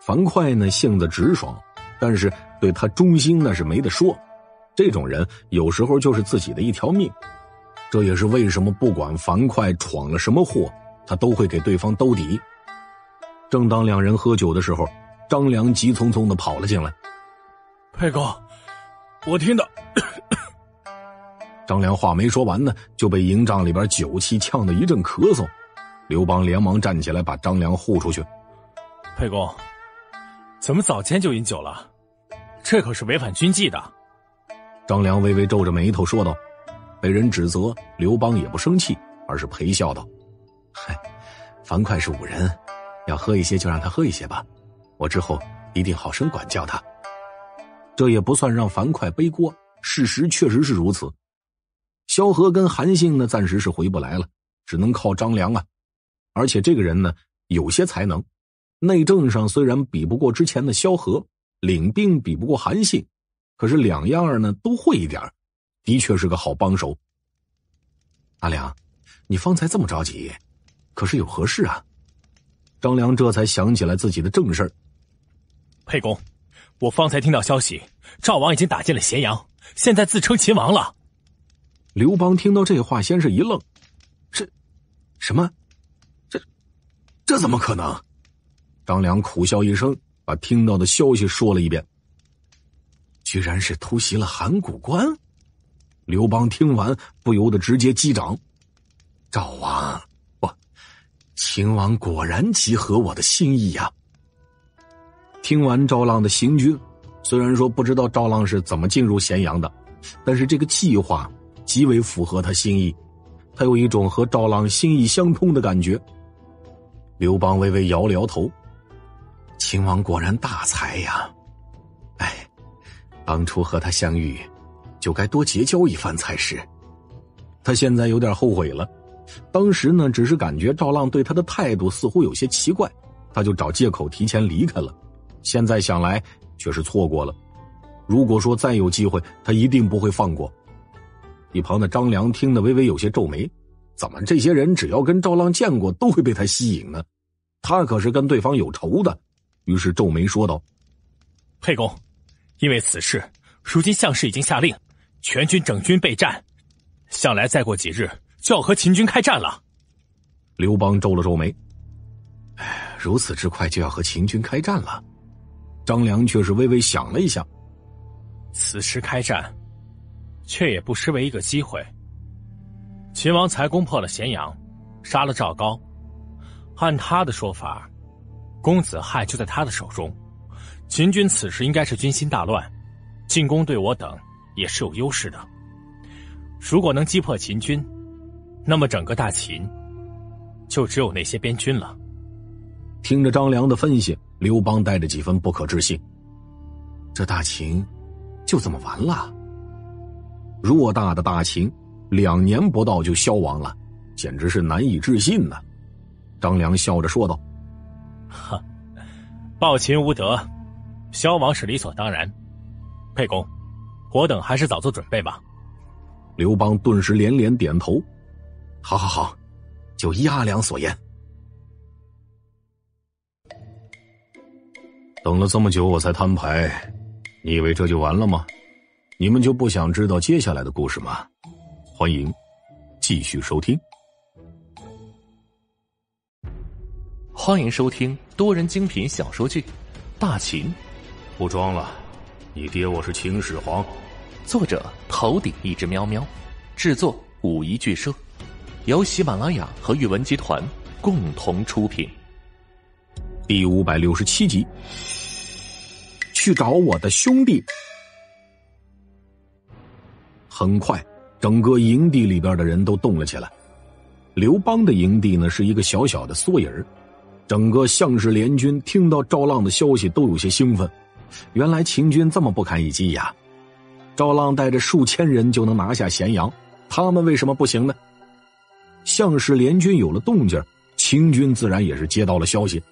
樊哙呢，性子直爽，但是对他忠心那是没得说。这种人有时候就是自己的一条命。这也是为什么不管樊哙闯了什么祸，他都会给对方兜底。正当两人喝酒的时候，张良急匆匆的跑了进来。沛公，我听到。张良话没说完呢，就被营帐里边酒气呛得一阵咳嗽。刘邦连忙站起来，把张良护出去。沛公，怎么早间就饮酒了？这可是违反军纪的。张良微微皱着眉头说道。被人指责，刘邦也不生气，而是陪笑道：“嗨，樊哙是武人，要喝一些就让他喝一些吧。我之后一定好生管教他。”这也不算让樊哙背锅，事实确实是如此。萧何跟韩信呢，暂时是回不来了，只能靠张良啊。而且这个人呢，有些才能，内政上虽然比不过之前的萧何，领兵比不过韩信，可是两样呢都会一点的确是个好帮手。阿良，你方才这么着急，可是有何事啊？张良这才想起来自己的正事儿。沛公，我方才听到消息，赵王已经打进了咸阳，现在自称秦王了。刘邦听到这话，先是一愣：“这什么？这这怎么可能？”张良苦笑一声，把听到的消息说了一遍。居然是突袭了函谷关！刘邦听完，不由得直接击掌：“赵王，不，秦王果然极合我的心意呀！”听完赵浪的行军，虽然说不知道赵浪是怎么进入咸阳的，但是这个计划。极为符合他心意，他有一种和赵浪心意相通的感觉。刘邦微微摇了摇头：“秦王果然大才呀！哎，当初和他相遇，就该多结交一番才是。他现在有点后悔了，当时呢，只是感觉赵浪对他的态度似乎有些奇怪，他就找借口提前离开了。现在想来，却是错过了。如果说再有机会，他一定不会放过。”一旁的张良听得微微有些皱眉，怎么这些人只要跟赵浪见过，都会被他吸引呢？他可是跟对方有仇的。于是皱眉说道：“沛公，因为此事，如今项氏已经下令，全军整军备战，向来再过几日就要和秦军开战了。”刘邦皱了皱眉：“哎如此之快就要和秦军开战了？”张良却是微微想了一下：“此时开战。”却也不失为一个机会。秦王才攻破了咸阳，杀了赵高。按他的说法，公子亥就在他的手中。秦军此时应该是军心大乱，进攻对我等也是有优势的。如果能击破秦军，那么整个大秦就只有那些边军了。听着张良的分析，刘邦带着几分不可置信：这大秦就这么完了？偌大的大秦，两年不到就消亡了，简直是难以置信呢。张良笑着说道：“哈，暴秦无德，消亡是理所当然。沛公，我等还是早做准备吧。”刘邦顿时连连点头：“好好好，就依阿良所言。”等了这么久，我才摊牌，你以为这就完了吗？你们就不想知道接下来的故事吗？欢迎继续收听。欢迎收听多人精品小说剧《大秦》，不装了，你爹我是秦始皇。作者头顶一只喵喵，制作五一剧社，由喜马拉雅和宇文集团共同出品。第五百六十七集。去找我的兄弟。很快，整个营地里边的人都动了起来。刘邦的营地呢，是一个小小的缩影整个项氏联军听到赵浪的消息，都有些兴奋。原来秦军这么不堪一击呀！赵浪带着数千人就能拿下咸阳，他们为什么不行呢？项氏联军有了动静，秦军自然也是接到了消息。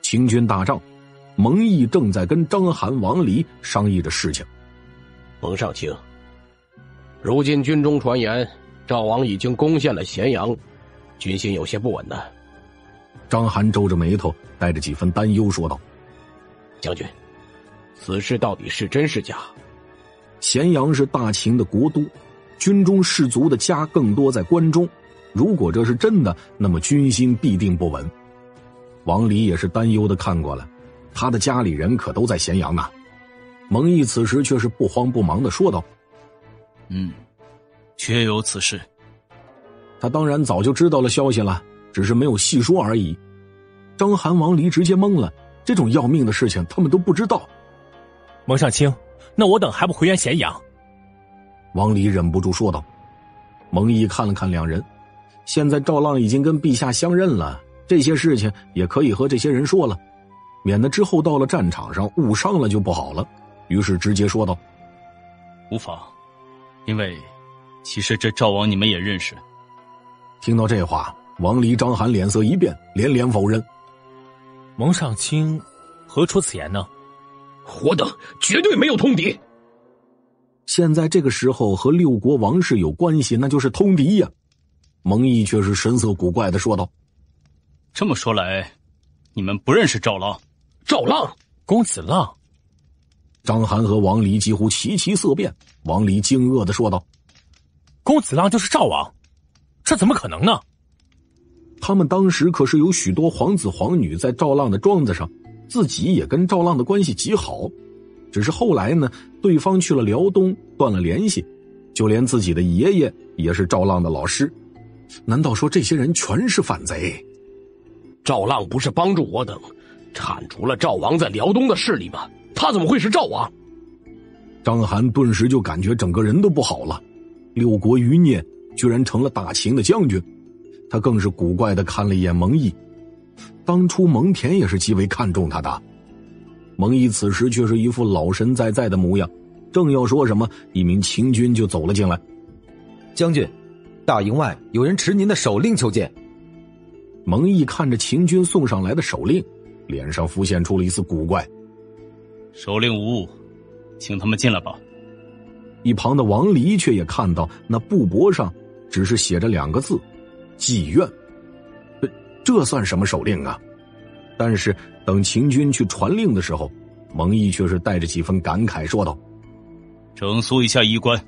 秦军大帐。蒙毅正在跟章邯、王离商议着事情。蒙上卿，如今军中传言赵王已经攻陷了咸阳，军心有些不稳呢。张邯皱着眉头，带着几分担忧说道：“将军，此事到底是真是假？咸阳是大秦的国都，军中士卒的家更多在关中。如果这是真的，那么军心必定不稳。”王离也是担忧的看过来。他的家里人可都在咸阳呢，蒙毅此时却是不慌不忙的说道：“嗯，确有此事。他当然早就知道了消息了，只是没有细说而已。”章邯、王离直接懵了，这种要命的事情他们都不知道。蒙上卿，那我等还不回原咸阳？王离忍不住说道。蒙毅看了看两人，现在赵浪已经跟陛下相认了，这些事情也可以和这些人说了。免得之后到了战场上误伤了就不好了，于是直接说道：“无妨，因为其实这赵王你们也认识。”听到这话，王离、张邯脸色一变，连连否认：“蒙上卿何出此言呢？我等绝对没有通敌。现在这个时候和六国王室有关系，那就是通敌呀。”蒙毅却是神色古怪的说道：“这么说来，你们不认识赵浪？”赵浪，公子浪，张邯和王离几乎齐齐色变。王离惊愕的说道：“公子浪就是赵王，这怎么可能呢？他们当时可是有许多皇子皇女在赵浪的庄子上，自己也跟赵浪的关系极好。只是后来呢，对方去了辽东，断了联系，就连自己的爷爷也是赵浪的老师。难道说这些人全是反贼？赵浪不是帮助我等？”铲除了赵王在辽东的势力吗？他怎么会是赵王？章邯顿时就感觉整个人都不好了。六国余孽居然成了大秦的将军，他更是古怪的看了一眼蒙毅。当初蒙恬也是极为看重他的。蒙毅此时却是一副老神在在的模样，正要说什么，一名秦军就走了进来。将军，大营外有人持您的手令求见。蒙毅看着秦军送上来的手令。脸上浮现出了一丝古怪。首令无误，请他们进来吧。一旁的王离却也看到那布帛上只是写着两个字：“妓院。”这算什么手令啊？但是等秦军去传令的时候，蒙毅却是带着几分感慨说道：“整肃一下衣冠。”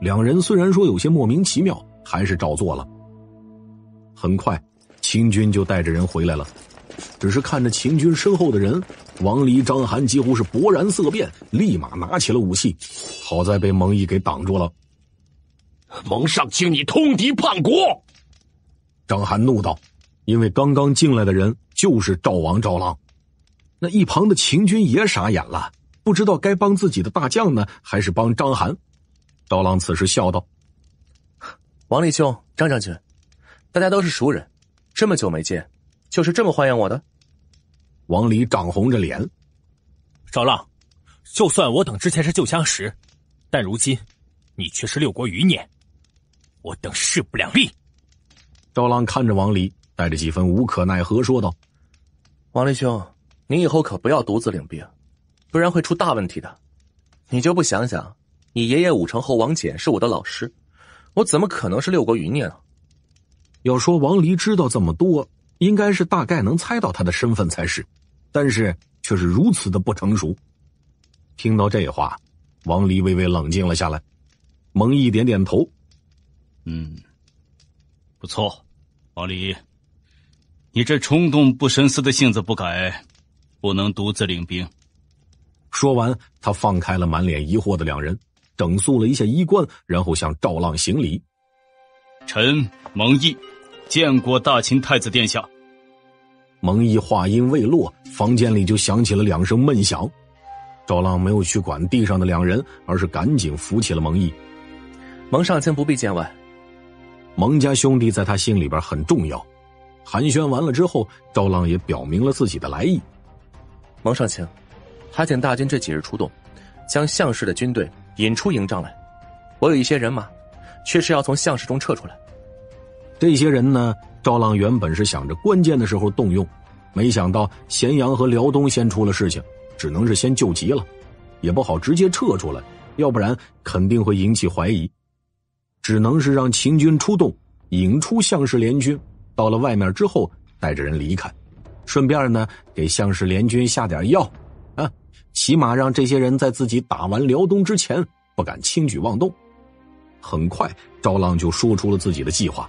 两人虽然说有些莫名其妙，还是照做了。很快，秦军就带着人回来了。只是看着秦军身后的人，王离、章邯几乎是勃然色变，立马拿起了武器。好在被蒙毅给挡住了。蒙上卿，你通敌叛国！张涵怒道：“因为刚刚进来的人就是赵王赵浪。”那一旁的秦军也傻眼了，不知道该帮自己的大将呢，还是帮张涵。赵浪此时笑道：“王立兄，张将军，大家都是熟人，这么久没见。”就是这么欢迎我的，王离涨红着脸。赵浪，就算我等之前是旧相识，但如今你却是六国余孽，我等势不两立。赵浪看着王离，带着几分无可奈何说道：“王离兄，你以后可不要独自领兵，不然会出大问题的。你就不想想，你爷爷武成侯王翦是我的老师，我怎么可能是六国余孽呢？要说王离知道这么多，应该是大概能猜到他的身份才是，但是却是如此的不成熟。听到这话，王离微微冷静了下来。蒙毅点点头，嗯，不错，王离。你这冲动不深思的性子不改，不能独自领兵。说完，他放开了满脸疑惑的两人，整肃了一下衣冠，然后向赵浪行礼：“臣蒙毅，见过大秦太子殿下。”蒙毅话音未落，房间里就响起了两声闷响。赵浪没有去管地上的两人，而是赶紧扶起了蒙毅。蒙上卿不必见外，蒙家兄弟在他心里边很重要。寒暄完了之后，赵浪也表明了自己的来意。蒙上卿，还请大军这几日出动，将项氏的军队引出营帐来。我有一些人马，确实要从项氏中撤出来。这些人呢，赵浪原本是想着关键的时候动用，没想到咸阳和辽东先出了事情，只能是先救急了，也不好直接撤出来，要不然肯定会引起怀疑。只能是让秦军出动，引出项氏联军。到了外面之后，带着人离开，顺便呢给项氏联军下点药，啊，起码让这些人在自己打完辽东之前不敢轻举妄动。很快，赵浪就说出了自己的计划。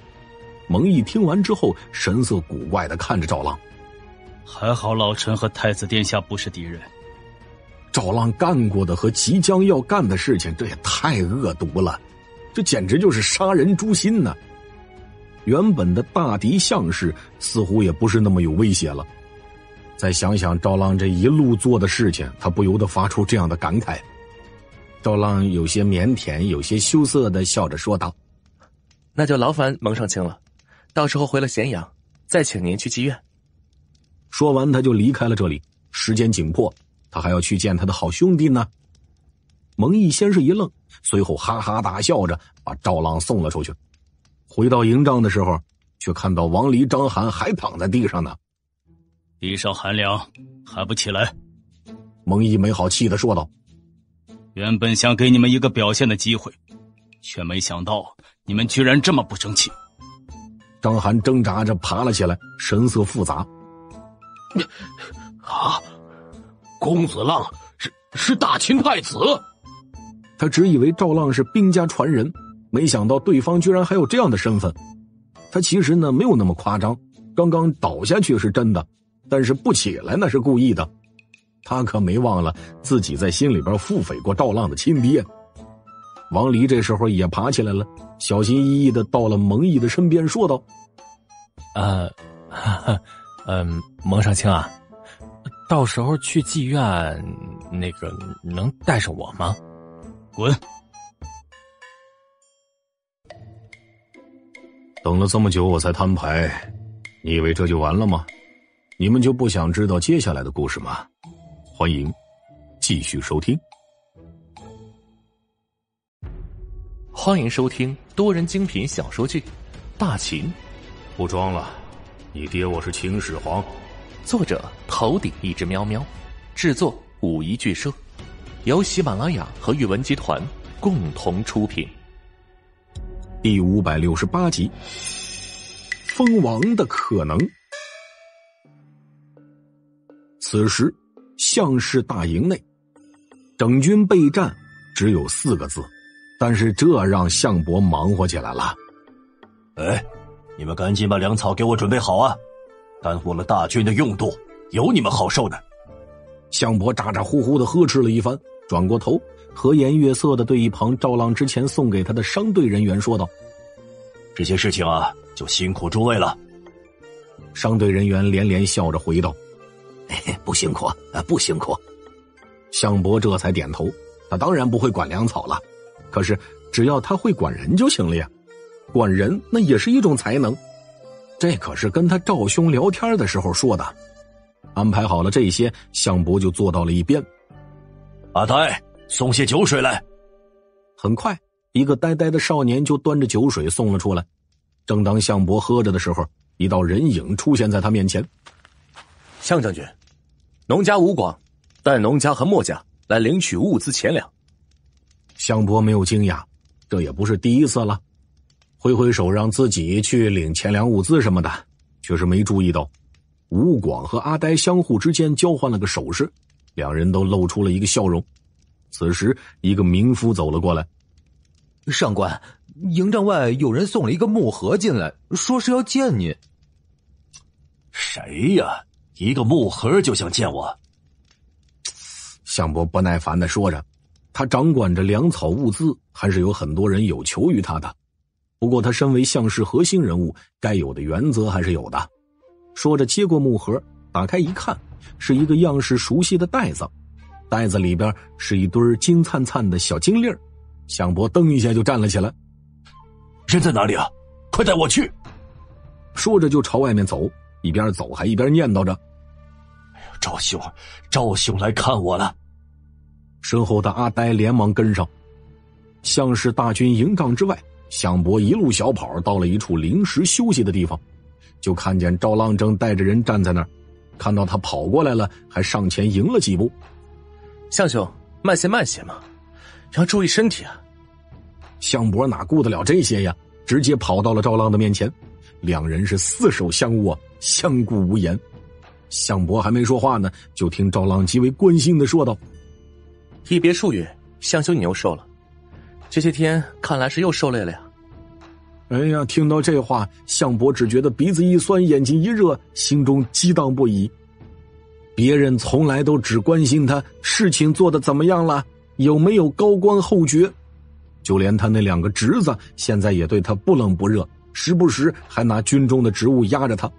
蒙毅听完之后，神色古怪的看着赵浪。还好老臣和太子殿下不是敌人。赵浪干过的和即将要干的事情，这也太恶毒了，这简直就是杀人诛心呢。原本的大敌相氏似乎也不是那么有威胁了。再想想赵浪这一路做的事情，他不由得发出这样的感慨。赵浪有些腼腆、有些羞涩的笑着说道：“那就劳烦蒙上卿了，到时候回了咸阳，再请您去妓院。”说完，他就离开了这里。时间紧迫，他还要去见他的好兄弟呢。蒙毅先是一愣，随后哈哈大笑着把赵浪送了出去。回到营帐的时候，却看到王离、张涵还躺在地上呢。地上寒凉，还不起来？蒙毅没好气的说道：“原本想给你们一个表现的机会，却没想到你们居然这么不争气。”张涵挣扎着爬了起来，神色复杂。啊，公子浪是是大秦太子？他只以为赵浪是兵家传人。没想到对方居然还有这样的身份，他其实呢没有那么夸张，刚刚倒下去是真的，但是不起来那是故意的，他可没忘了自己在心里边腹诽过赵浪的亲爹。王离这时候也爬起来了，小心翼翼的到了蒙毅的身边，说道：“呃，嗯，蒙上卿啊，到时候去妓院，那个能带上我吗？”滚。等了这么久，我才摊牌，你以为这就完了吗？你们就不想知道接下来的故事吗？欢迎继续收听。欢迎收听多人精品小说剧《大秦》，不装了，你爹我是秦始皇。作者：头顶一只喵喵，制作：五一剧社，由喜马拉雅和阅文集团共同出品。第五百六十八集，封王的可能。此时，项氏大营内，整军备战只有四个字，但是这让项伯忙活起来了。哎，你们赶紧把粮草给我准备好啊！耽误了大军的用度，有你们好受的。项伯咋咋呼呼的呵斥了一番，转过头。和颜悦色的对一旁赵浪之前送给他的商队人员说道：“这些事情啊，就辛苦诸位了。”商队人员连连笑着回道：“ 不辛苦，不辛苦。”项伯这才点头。他当然不会管粮草了，可是只要他会管人就行了呀。管人那也是一种才能。这可是跟他赵兄聊天的时候说的。安排好了这些，项伯就坐到了一边。阿呆。送些酒水来。很快，一个呆呆的少年就端着酒水送了出来。正当项伯喝着的时候，一道人影出现在他面前。项将军，农家吴广带农家和墨家来领取物资钱粮。向伯没有惊讶，这也不是第一次了。挥挥手让自己去领钱粮物资什么的，却是没注意到，吴广和阿呆相互之间交换了个手势，两人都露出了一个笑容。此时，一个民夫走了过来：“上官，营帐外有人送了一个木盒进来，说是要见你。”谁呀？一个木盒就想见我？项伯不耐烦的说着，他掌管着粮草物资，还是有很多人有求于他的。不过，他身为项氏核心人物，该有的原则还是有的。说着，接过木盒，打开一看，是一个样式熟悉的袋子，袋子里边是一堆金灿灿的小金粒儿。向伯噔一下就站了起来：“人在哪里啊？快带我去！”说着就朝外面走，一边走还一边念叨着：“哎呀，赵兄，赵兄来看我了！”身后的阿呆连忙跟上，像是大军营帐之外。项伯一路小跑到了一处临时休息的地方，就看见赵浪正带着人站在那儿。看到他跑过来了，还上前迎了几步。项兄，慢些慢些嘛，要注意身体啊！项伯哪顾得了这些呀？直接跑到了赵浪的面前，两人是四手相握，相顾无言。项伯还没说话呢，就听赵浪极为关心的说道：“一别数月，相兄你又瘦了。”这些天看来是又受累了呀！哎呀，听到这话，向伯只觉得鼻子一酸，眼睛一热，心中激荡不已。别人从来都只关心他事情做的怎么样了，有没有高官厚爵，就连他那两个侄子现在也对他不冷不热，时不时还拿军中的职务压着他。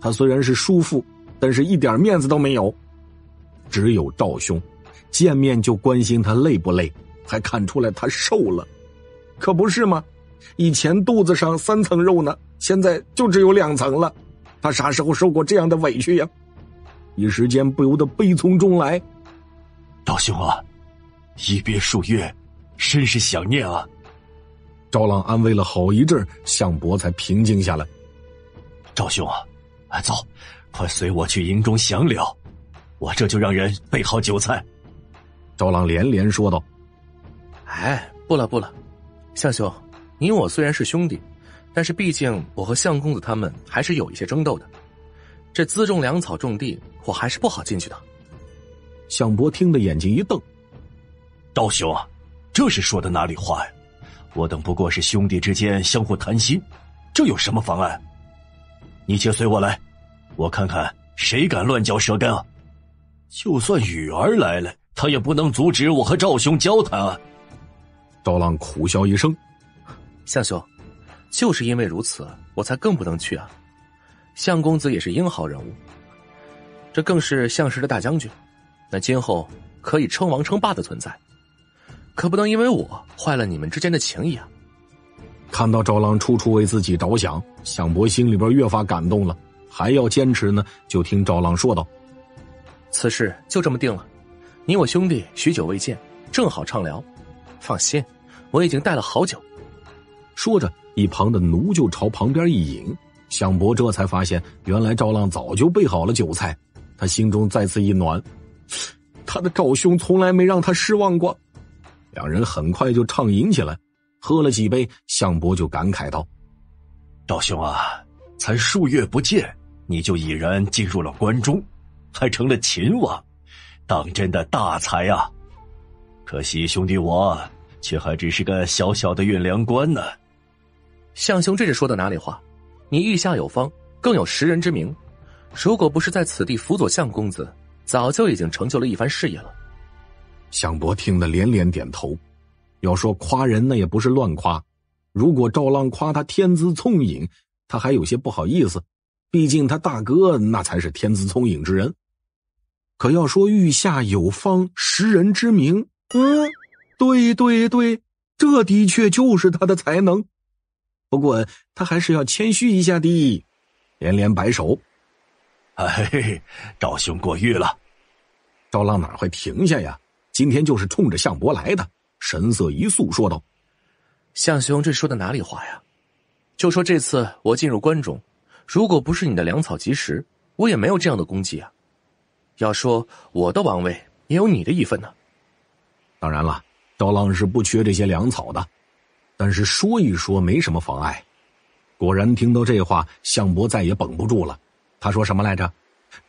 他虽然是叔父，但是一点面子都没有。只有赵兄，见面就关心他累不累。还看出来他瘦了，可不是吗？以前肚子上三层肉呢，现在就只有两层了。他啥时候受过这样的委屈呀？一时间不由得悲从中来。赵兄啊，一别数月，甚是想念啊。赵浪安慰了好一阵，项伯才平静下来。赵兄啊，走，快随我去营中详聊，我这就让人备好酒菜。赵浪连连说道。哎，不了不了，向兄，你我虽然是兄弟，但是毕竟我和向公子他们还是有一些争斗的。这辎重粮草种地，我还是不好进去的。向伯听得眼睛一瞪：“道兄啊，这是说的哪里话呀？我等不过是兄弟之间相互谈心，这有什么妨碍？你且随我来，我看看谁敢乱嚼舌根啊！就算雨儿来了，他也不能阻止我和赵兄交谈啊！”赵浪苦笑一声：“向兄，就是因为如此，我才更不能去啊！向公子也是英豪人物，这更是向氏的大将军，那今后可以称王称霸的存在，可不能因为我坏了你们之间的情谊啊！”看到赵浪处处为自己着想，向伯心里边越发感动了，还要坚持呢。就听赵浪说道：“此事就这么定了，你我兄弟许久未见，正好畅聊。放心。”我已经带了好酒。说着，一旁的奴就朝旁边一引，项伯这才发现，原来赵浪早就备好了酒菜。他心中再次一暖，他的赵兄从来没让他失望过。两人很快就畅饮起来，喝了几杯，项伯就感慨道：“赵兄啊，才数月不见，你就已然进入了关中，还成了秦王，当真的大才啊！可惜兄弟我。”却还只是个小小的运粮官呢，向兄这是说的哪里话？你御下有方，更有识人之明，如果不是在此地辅佐相公子，早就已经成就了一番事业了。向伯听得连连点头。要说夸人，那也不是乱夸。如果赵浪夸他天资聪颖，他还有些不好意思，毕竟他大哥那才是天资聪颖之人。可要说御下有方，识人之明，嗯。对对对，这的确就是他的才能。不过他还是要谦虚一下的，连连摆手。哎，赵兄过誉了。赵浪哪会停下呀？今天就是冲着项伯来的，神色一肃，说道：“项兄，这说的哪里话呀？就说这次我进入关中，如果不是你的粮草及时，我也没有这样的功绩啊。要说我的王位，也有你的一份呢。当然了。”刀浪是不缺这些粮草的，但是说一说没什么妨碍。果然，听到这话，项伯再也绷不住了。他说什么来着？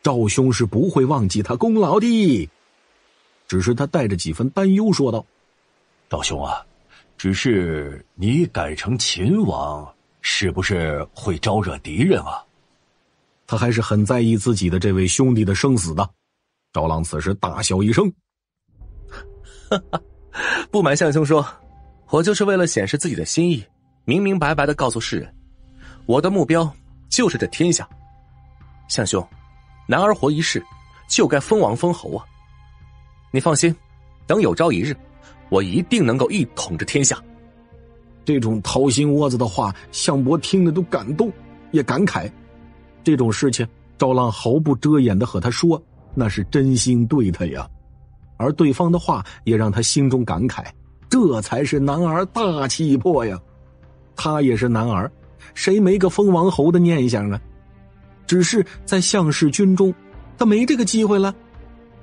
赵兄是不会忘记他功劳的。只是他带着几分担忧说道：“赵兄啊，只是你改成秦王，是不是会招惹敌人啊？”他还是很在意自己的这位兄弟的生死的。赵浪此时大笑一声：“哈哈，不瞒相兄说，我就是为了显示自己的心意，明明白白的告诉世人，我的目标就是这天下。相兄，男儿活一世，就该封王封侯啊！你放心，等有朝一日，我一定能够一统这天下。”这种掏心窝子的话，项伯听了都感动，也感慨。这种事情，赵浪毫不遮掩的和他说，那是真心对他呀。而对方的话也让他心中感慨，这才是男儿大气魄呀。他也是男儿，谁没个封王侯的念想啊？只是在项氏军中，他没这个机会了。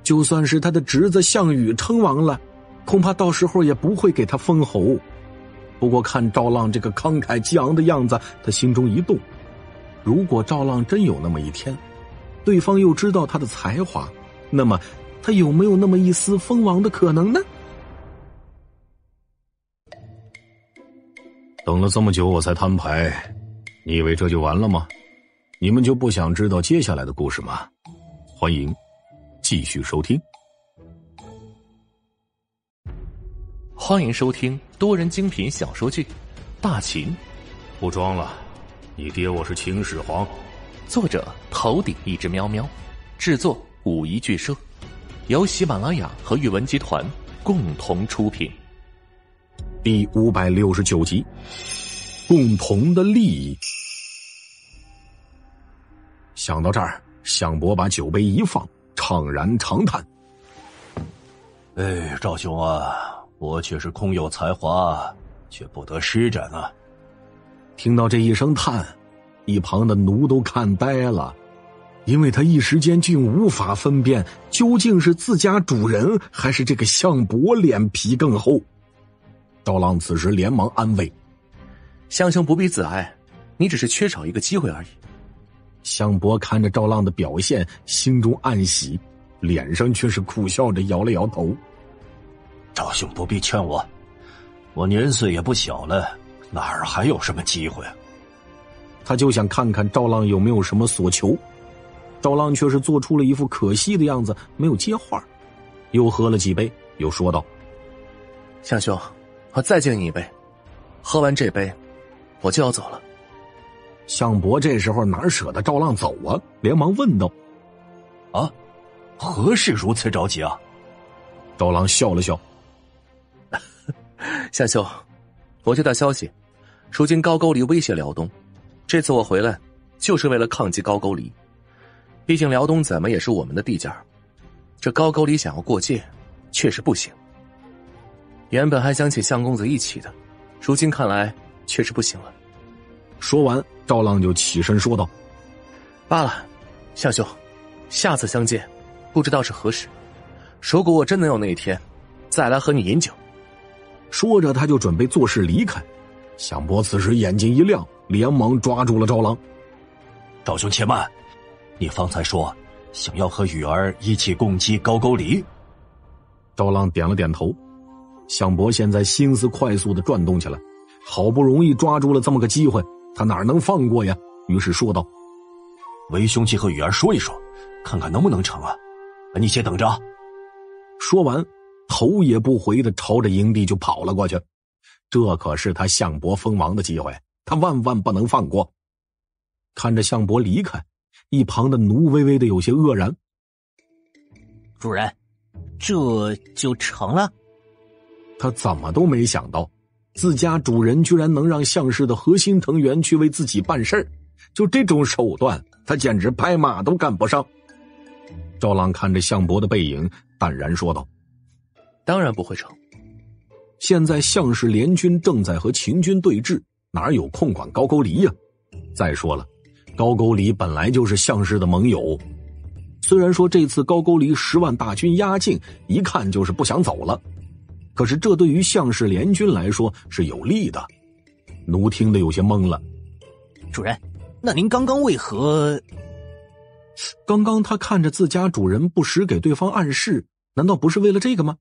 就算是他的侄子项羽称王了，恐怕到时候也不会给他封侯。不过看赵浪这个慷慨激昂的样子，他心中一动。如果赵浪真有那么一天，对方又知道他的才华，那么他有没有那么一丝封王的可能呢？等了这么久我才摊牌，你以为这就完了吗？你们就不想知道接下来的故事吗？欢迎继续收听。欢迎收听多人精品小说剧《大秦》，不装了。你爹我是秦始皇，作者头顶一只喵喵，制作五一剧社，由喜马拉雅和阅文集团共同出品。第五百六十九集，共同的利益。想到这儿，项伯把酒杯一放，怅然长叹：“哎，赵兄啊，我却是空有才华，却不得施展啊。”听到这一声叹，一旁的奴都看呆了，因为他一时间竟无法分辨究竟是自家主人还是这个项伯脸皮更厚。赵浪此时连忙安慰：“项兄不必自哀，你只是缺少一个机会而已。”项伯看着赵浪的表现，心中暗喜，脸上却是苦笑着摇了摇头：“赵兄不必劝我，我年岁也不小了。”哪儿还有什么机会？啊他就想看看赵浪有没有什么所求。赵浪却是做出了一副可惜的样子，没有接话，又喝了几杯，又说道：“向兄，我再敬你一杯。喝完这杯，我就要走了。”项伯这时候哪舍得赵浪走啊？连忙问道：“啊，何事如此着急啊？”赵浪笑了笑：“ 向兄，我接到消息。”如今高句丽威胁辽东，这次我回来就是为了抗击高句丽。毕竟辽东怎么也是我们的地界这高句丽想要过界，确实不行。原本还想请相公子一起的，如今看来确实不行了。说完，赵浪就起身说道：“罢了，相兄，下次相见，不知道是何时。如果我真能有那一天，再来和你饮酒。”说着，他就准备做事离开。项伯此时眼睛一亮，连忙抓住了赵浪。赵兄且慢，你方才说想要和雨儿一起共击高句丽。赵浪点了点头。项伯现在心思快速的转动起来，好不容易抓住了这么个机会，他哪能放过呀？于是说道：“为兄去和雨儿说一说，看看能不能成啊！你且等着。”说完，头也不回的朝着营地就跑了过去。这可是他项伯封王的机会，他万万不能放过。看着项伯离开，一旁的奴微微的有些愕然。主人，这就成了？他怎么都没想到，自家主人居然能让项氏的核心成员去为自己办事儿，就这种手段，他简直拍马都赶不上。赵浪看着项伯的背影，淡然说道：“当然不会成。”现在项氏联军正在和秦军对峙，哪有空管高句丽呀？再说了，高句丽本来就是项氏的盟友，虽然说这次高句丽十万大军压境，一看就是不想走了，可是这对于项氏联军来说是有利的。奴听得有些懵了。主人，那您刚刚为何？刚刚他看着自家主人不时给对方暗示，难道不是为了这个吗？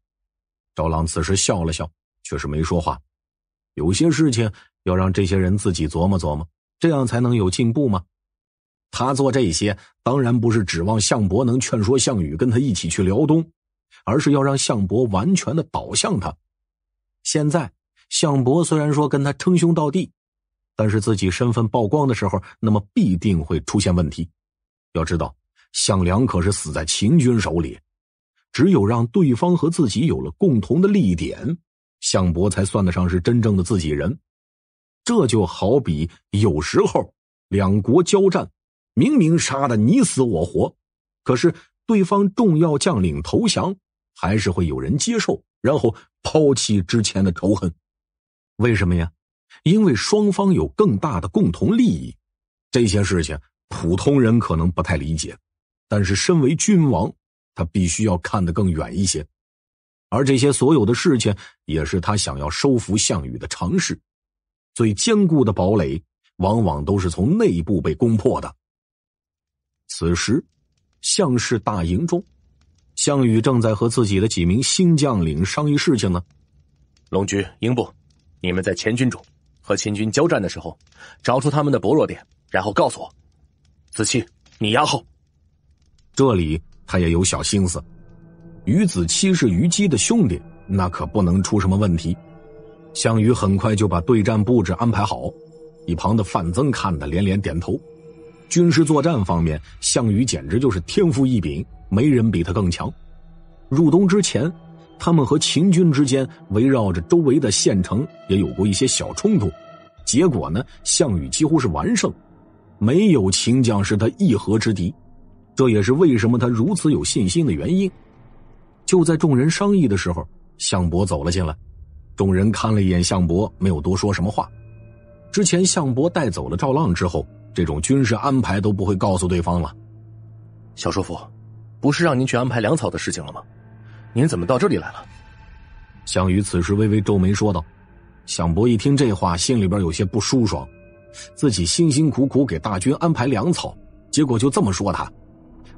赵朗此时笑了笑，却是没说话。有些事情要让这些人自己琢磨琢磨，这样才能有进步吗？他做这些当然不是指望项伯能劝说项羽跟他一起去辽东，而是要让项伯完全的倒向他。现在项伯虽然说跟他称兄道弟，但是自己身份曝光的时候，那么必定会出现问题。要知道，项梁可是死在秦军手里，只有让对方和自己有了共同的利益点，项伯才算得上是真正的自己人。这就好比有时候两国交战。明明杀的你死我活，可是对方重要将领投降，还是会有人接受，然后抛弃之前的仇恨。为什么呀？因为双方有更大的共同利益。这些事情普通人可能不太理解，但是身为君王，他必须要看得更远一些。而这些所有的事情，也是他想要收服项羽的尝试。最坚固的堡垒，往往都是从内部被攻破的。此时，项氏大营中，项羽正在和自己的几名新将领商议事情呢。龙驹、英布，你们在前军中和秦军交战的时候，找出他们的薄弱点，然后告诉我。子期，你压后。这里他也有小心思。于子期是虞姬的兄弟，那可不能出什么问题。项羽很快就把对战布置安排好，一旁的范增看得连连点头。军事作战方面，项羽简直就是天赋异禀，没人比他更强。入冬之前，他们和秦军之间围绕着周围的县城也有过一些小冲突，结果呢，项羽几乎是完胜，没有秦将是他一合之敌，这也是为什么他如此有信心的原因。就在众人商议的时候，项伯走了进来，众人看了一眼项伯，没有多说什么话。之前项伯带走了赵浪之后。这种军事安排都不会告诉对方了。小叔父，不是让您去安排粮草的事情了吗？您怎么到这里来了？项羽此时微微皱眉说道。项伯一听这话，心里边有些不舒爽，自己辛辛苦苦给大军安排粮草，结果就这么说他。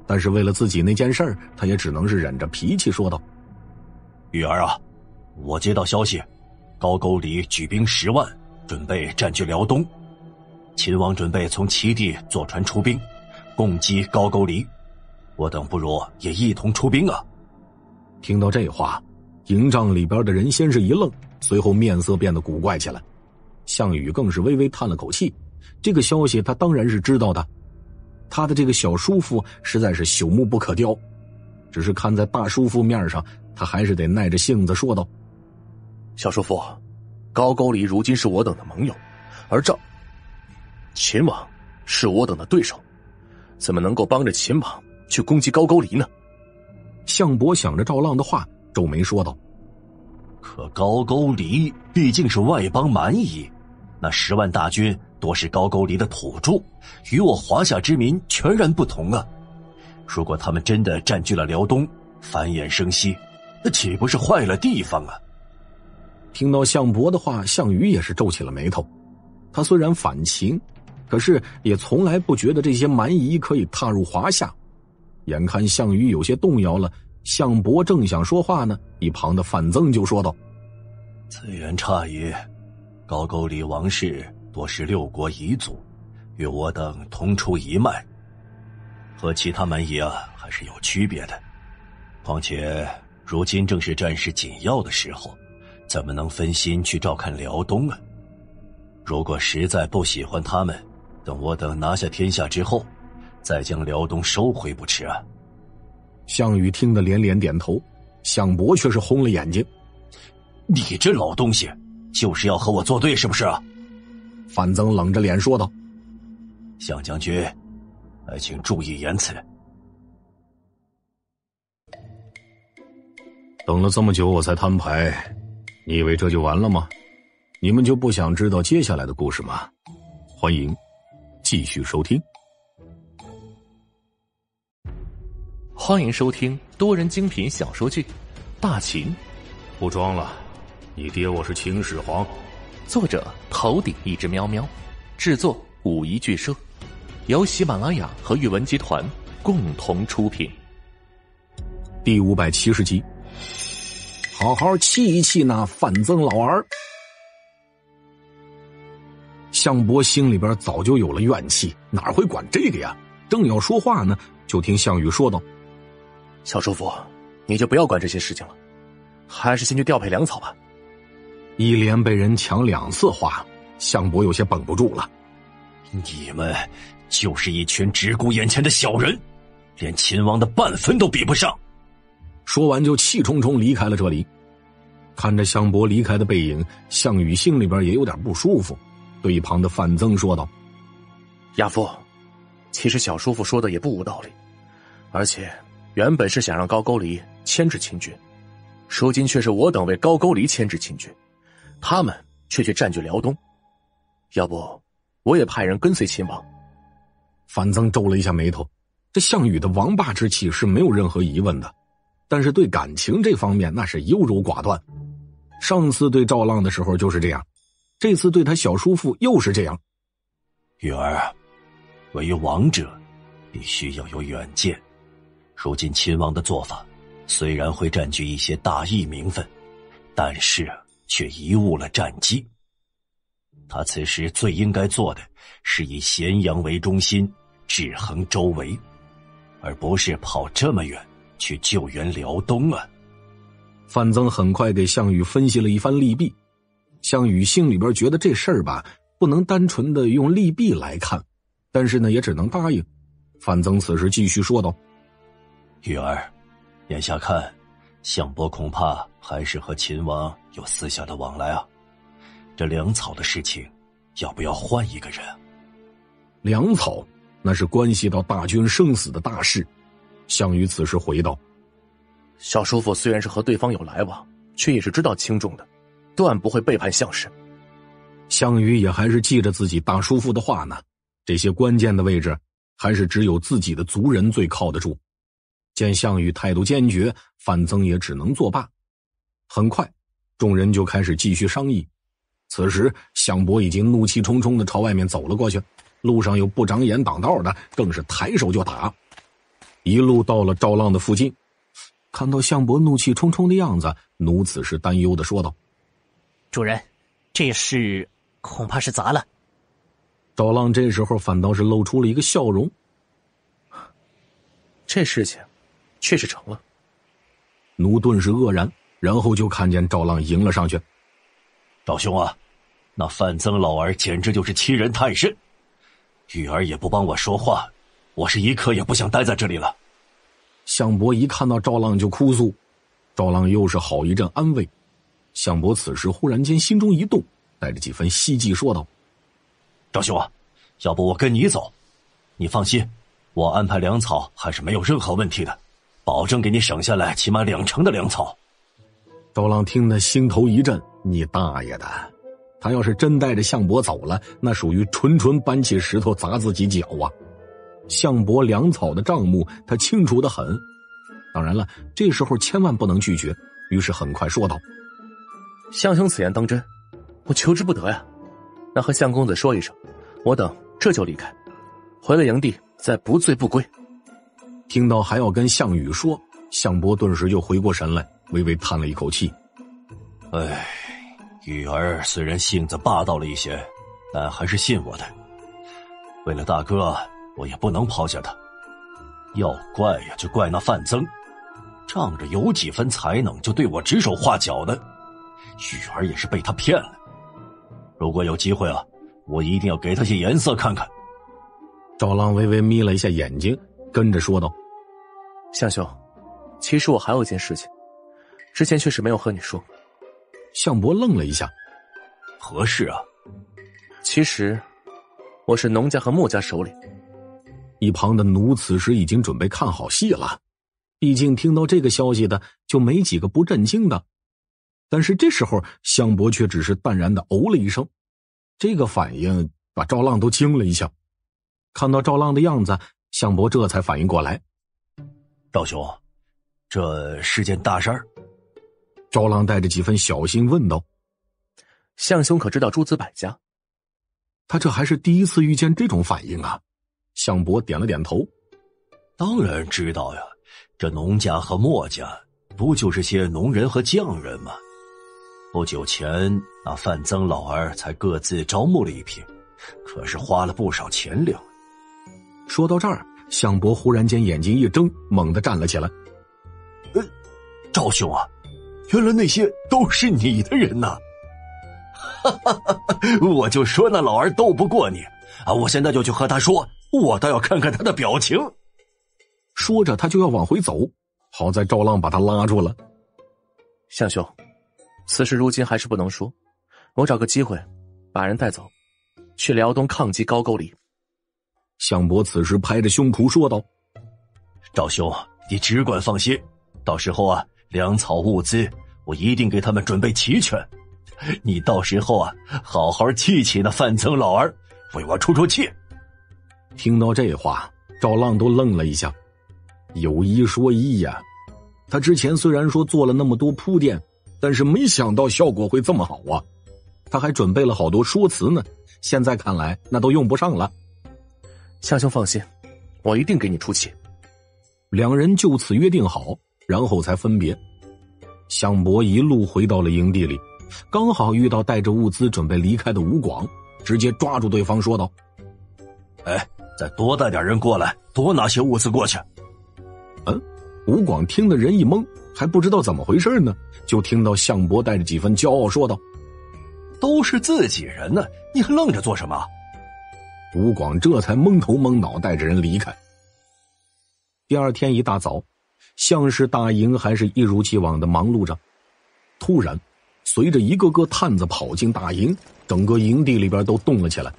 但是为了自己那件事他也只能是忍着脾气说道：“玉儿啊，我接到消息，高句丽举兵十万，准备占据辽东。”秦王准备从齐地坐船出兵，攻击高句丽。我等不如也一同出兵啊！听到这话，营帐里边的人先是一愣，随后面色变得古怪起来。项羽更是微微叹了口气。这个消息他当然是知道的，他的这个小叔父实在是朽木不可雕。只是看在大叔父面上，他还是得耐着性子说道：“小叔父，高句丽如今是我等的盟友，而赵……”秦王是我等的对手，怎么能够帮着秦王去攻击高句丽呢？项伯想着赵浪的话，皱眉说道：“可高句丽毕竟是外邦蛮夷，那十万大军多是高句丽的土著，与我华夏之民全然不同啊！如果他们真的占据了辽东，繁衍生息，那岂不是坏了地方啊？”听到项伯的话，项羽也是皱起了眉头。他虽然反秦。可是也从来不觉得这些蛮夷可以踏入华夏。眼看项羽有些动摇了，项伯正想说话呢，一旁的范增就说道：“此言差矣，高句丽王室多是六国彝族，与我等同出一脉，和其他蛮夷啊还是有区别的。况且如今正是战事紧要的时候，怎么能分心去照看辽东啊？如果实在不喜欢他们。”等我等拿下天下之后，再将辽东收回不迟啊！项羽听得连连点头，项伯却是红了眼睛：“你这老东西，就是要和我作对是不是？”范增冷着脸说道：“项将军，还请注意言辞。”等了这么久，我才摊牌，你以为这就完了吗？你们就不想知道接下来的故事吗？欢迎。继续收听，欢迎收听多人精品小说剧《大秦》，不装了，你爹我是秦始皇。作者头顶一只喵喵，制作五一剧社，由喜马拉雅和阅文集团共同出品。第五百七十集，好好气一气那范增老儿。项伯心里边早就有了怨气，哪会管这个呀？正要说话呢，就听项羽说道：“小叔父，你就不要管这些事情了，还是先去调配粮草吧。”一连被人抢两次话，项伯有些绷不住了。你们就是一群只顾眼前的小人，连秦王的半分都比不上。说完就气冲冲离开了这里。看着项伯离开的背影，项羽心里边也有点不舒服，对一旁的范增说道：“亚父，其实小叔父说的也不无道理，而且原本是想让高句丽牵制秦军，如今却是我等为高句丽牵制秦军。”他们却去占据辽东，要不我也派人跟随秦王。范增皱了一下眉头，这项羽的王霸之气是没有任何疑问的，但是对感情这方面那是优柔寡断。上次对赵浪的时候就是这样，这次对他小叔父又是这样。玉儿，为王者，必须要有远见。如今秦王的做法，虽然会占据一些大义名分，但是。却贻误了战机。他此时最应该做的是以咸阳为中心制衡周围，而不是跑这么远去救援辽东啊！范增很快给项羽分析了一番利弊，项羽心里边觉得这事儿吧，不能单纯的用利弊来看，但是呢，也只能答应。范增此时继续说道：“玉儿，眼下看。”项伯恐怕还是和秦王有私下的往来啊！这粮草的事情，要不要换一个人？粮草那是关系到大军生死的大事。项羽此时回道：“小叔父虽然是和对方有来往，却也是知道轻重的，断不会背叛项氏。”项羽也还是记着自己大叔父的话呢。这些关键的位置，还是只有自己的族人最靠得住。见项羽态度坚决，范增也只能作罢。很快，众人就开始继续商议。此时，项伯已经怒气冲冲的朝外面走了过去，路上有不长眼挡道的，更是抬手就打。一路到了赵浪的附近，看到项伯怒气冲冲的样子，奴此时担忧的说道：“主人，这事恐怕是砸了。”赵浪这时候反倒是露出了一个笑容：“这事情。”确实成了，奴顿时愕然，然后就看见赵浪迎了上去。赵兄啊，那范增老儿简直就是欺人太甚，玉儿也不帮我说话，我是一刻也不想待在这里了。项伯一看到赵浪就哭诉，赵浪又是好一阵安慰。项伯此时忽然间心中一动，带着几分希冀说道：“赵兄啊，要不我跟你走？你放心，我安排粮草还是没有任何问题的。”保证给你省下来起码两成的粮草。周浪听得心头一震：“你大爷的！他要是真带着项伯走了，那属于纯纯搬起石头砸自己脚啊！”项伯粮草的账目他清楚的很。当然了，这时候千万不能拒绝。于是很快说道：“项兄此言当真？我求之不得呀！那和项公子说一声，我等这就离开，回了营地再不醉不归。”听到还要跟项羽说，项伯顿时就回过神来，微微叹了一口气：“哎，羽儿虽然性子霸道了一些，但还是信我的。为了大哥，我也不能抛下他。要怪呀，就怪那范增，仗着有几分才能就对我指手画脚的。羽儿也是被他骗了。如果有机会啊，我一定要给他些颜色看看。”赵浪微微眯了一下眼睛。跟着说道：“项兄，其实我还有一件事情，之前确实没有和你说。”项伯愣了一下：“何事啊？”其实，我是农家和墨家首领。一旁的奴此时已经准备看好戏了，毕竟听到这个消息的就没几个不震惊的。但是这时候，项伯却只是淡然的哦了一声，这个反应把赵浪都惊了一下。看到赵浪的样子。项伯这才反应过来，赵兄，这是件大事儿。赵浪带着几分小心问道：“相兄可知道诸子百家？”他这还是第一次遇见这种反应啊！项伯点了点头：“当然知道呀，这农家和墨家不就是些农人和匠人吗？不久前那范增老儿才各自招募了一批，可是花了不少钱粮。”说到这儿，向伯忽然间眼睛一睁，猛地站了起来：“呃，赵兄啊，原来那些都是你的人呐！”哈哈哈！我就说那老儿斗不过你啊！我现在就去和他说，我倒要看看他的表情。说着，他就要往回走，好在赵浪把他拉住了。项兄，此事如今还是不能说，我找个机会把人带走，去辽东抗击高句丽。向伯此时拍着胸脯说道：“赵兄，你只管放心，到时候啊，粮草物资我一定给他们准备齐全。”你到时候啊，好好气气那范增老儿，为我出出气。听到这话，赵浪都愣了一下。有一说一呀，他之前虽然说做了那么多铺垫，但是没想到效果会这么好啊。他还准备了好多说辞呢，现在看来那都用不上了。向兄放心，我一定给你出气。两人就此约定好，然后才分别。项伯一路回到了营地里。刚好遇到带着物资准备离开的吴广，直接抓住对方说道：“哎，再多带点人过来，多拿些物资过去。”嗯，吴广听的人一懵，还不知道怎么回事呢，就听到项伯带着几分骄傲说道：“都是自己人呢，你还愣着做什么？”吴广这才蒙头蒙脑带着人离开。第二天一大早，向氏大营还是一如既往的忙碌着，突然。随着一个个探子跑进大营，整个营地里边都动了起来，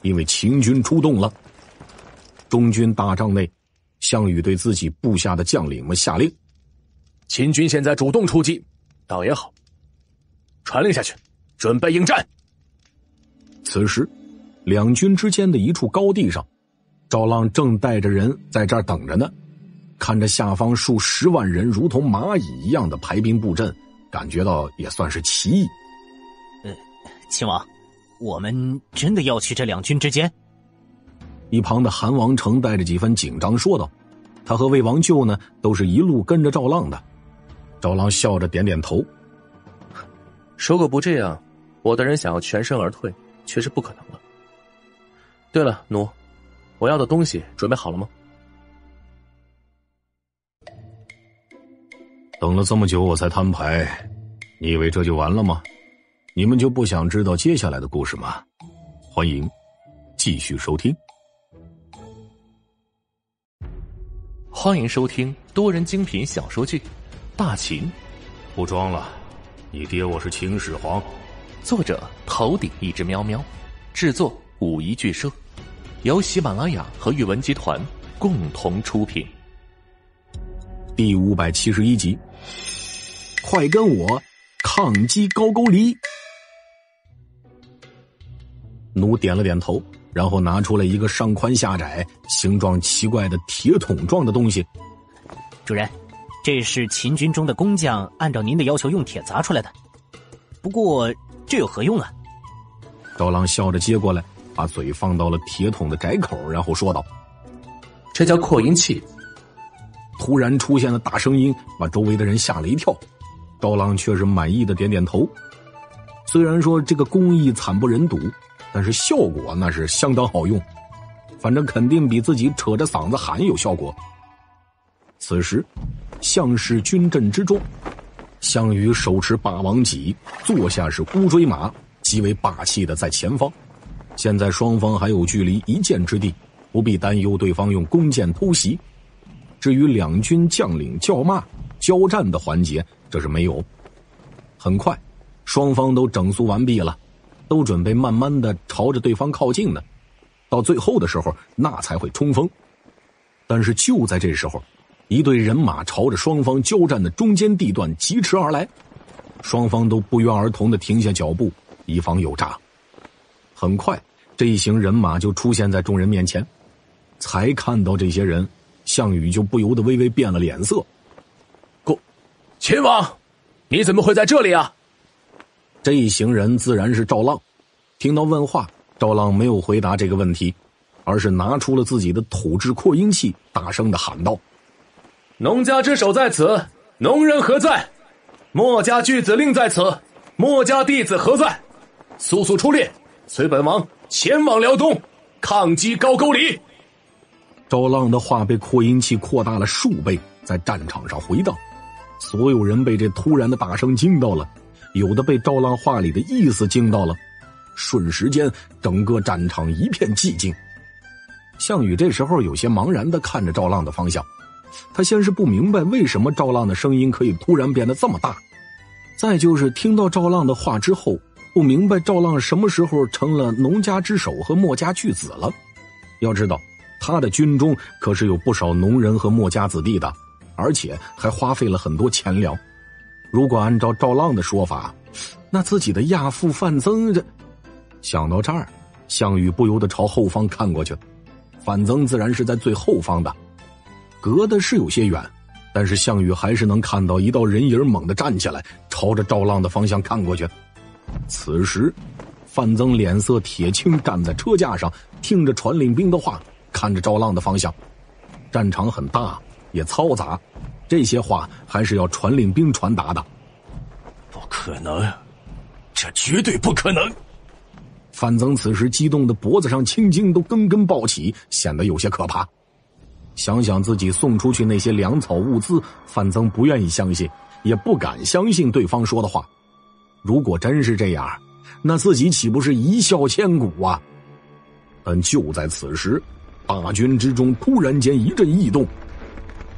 因为秦军出动了。中军大帐内，项羽对自己部下的将领们下令：“秦军现在主动出击，倒也好。传令下去，准备应战。”此时，两军之间的一处高地上，赵浪正带着人在这儿等着呢，看着下方数十万人如同蚂蚁一样的排兵布阵。感觉到也算是奇异。呃，秦王，我们真的要去这两军之间？一旁的韩王成带着几分紧张说道：“他和魏王舅呢，都是一路跟着赵浪的。”赵浪笑着点点头：“如果不这样，我的人想要全身而退，却是不可能了。对了，奴，我要的东西准备好了吗？”等了这么久，我才摊牌，你以为这就完了吗？你们就不想知道接下来的故事吗？欢迎继续收听。欢迎收听多人精品小说剧《大秦》，不装了，你爹我是秦始皇。作者：头顶一只喵喵，制作：五一剧社，由喜马拉雅和宇文集团共同出品。第五百七十一集，快跟我抗击高句丽！奴点了点头，然后拿出了一个上宽下窄、形状奇怪的铁桶状的东西。主人，这是秦军中的工匠按照您的要求用铁砸出来的。不过这有何用啊？刀郎笑着接过来，把嘴放到了铁桶的窄口，然后说道：“这叫扩音器。”突然出现的大声音把周围的人吓了一跳，刀郎却是满意的点点头。虽然说这个工艺惨不忍睹，但是效果那是相当好用，反正肯定比自己扯着嗓子喊有效果。此时，项氏军阵之中，项羽手持霸王戟，坐下是乌骓马，极为霸气的在前方。现在双方还有距离一箭之地，不必担忧对方用弓箭偷袭。至于两军将领叫骂、交战的环节，这是没有。很快，双方都整肃完毕了，都准备慢慢的朝着对方靠近呢。到最后的时候，那才会冲锋。但是就在这时候，一队人马朝着双方交战的中间地段疾驰而来，双方都不约而同的停下脚步，以防有诈。很快，这一行人马就出现在众人面前，才看到这些人。项羽就不由得微微变了脸色。过，秦王，你怎么会在这里啊？这一行人自然是赵浪。听到问话，赵浪没有回答这个问题，而是拿出了自己的土制扩音器，大声的喊道：“农家之首在此，农人何在？墨家巨子令在此，墨家弟子何在？速速出列，随本王前往辽东，抗击高句丽。”赵浪的话被扩音器扩大了数倍，在战场上回荡。所有人被这突然的大声惊到了，有的被赵浪话里的意思惊到了。瞬时间，整个战场一片寂静。项羽这时候有些茫然的看着赵浪的方向，他先是不明白为什么赵浪的声音可以突然变得这么大，再就是听到赵浪的话之后，不明白赵浪什么时候成了农家之首和墨家巨子了。要知道。他的军中可是有不少农人和墨家子弟的，而且还花费了很多钱粮。如果按照赵浪的说法，那自己的亚父范增这……想到这儿，项羽不由得朝后方看过去。范增自然是在最后方的，隔的是有些远，但是项羽还是能看到一道人影猛地站起来，朝着赵浪的方向看过去。此时，范增脸色铁青，站在车架上，听着传令兵的话。看着赵浪的方向，战场很大，也嘈杂，这些话还是要传令兵传达的。不可能，这绝对不可能！范增此时激动的脖子上青筋都根根暴起，显得有些可怕。想想自己送出去那些粮草物资，范增不愿意相信，也不敢相信对方说的话。如果真是这样，那自己岂不是一笑千古啊？但就在此时。大军之中突然间一阵异动，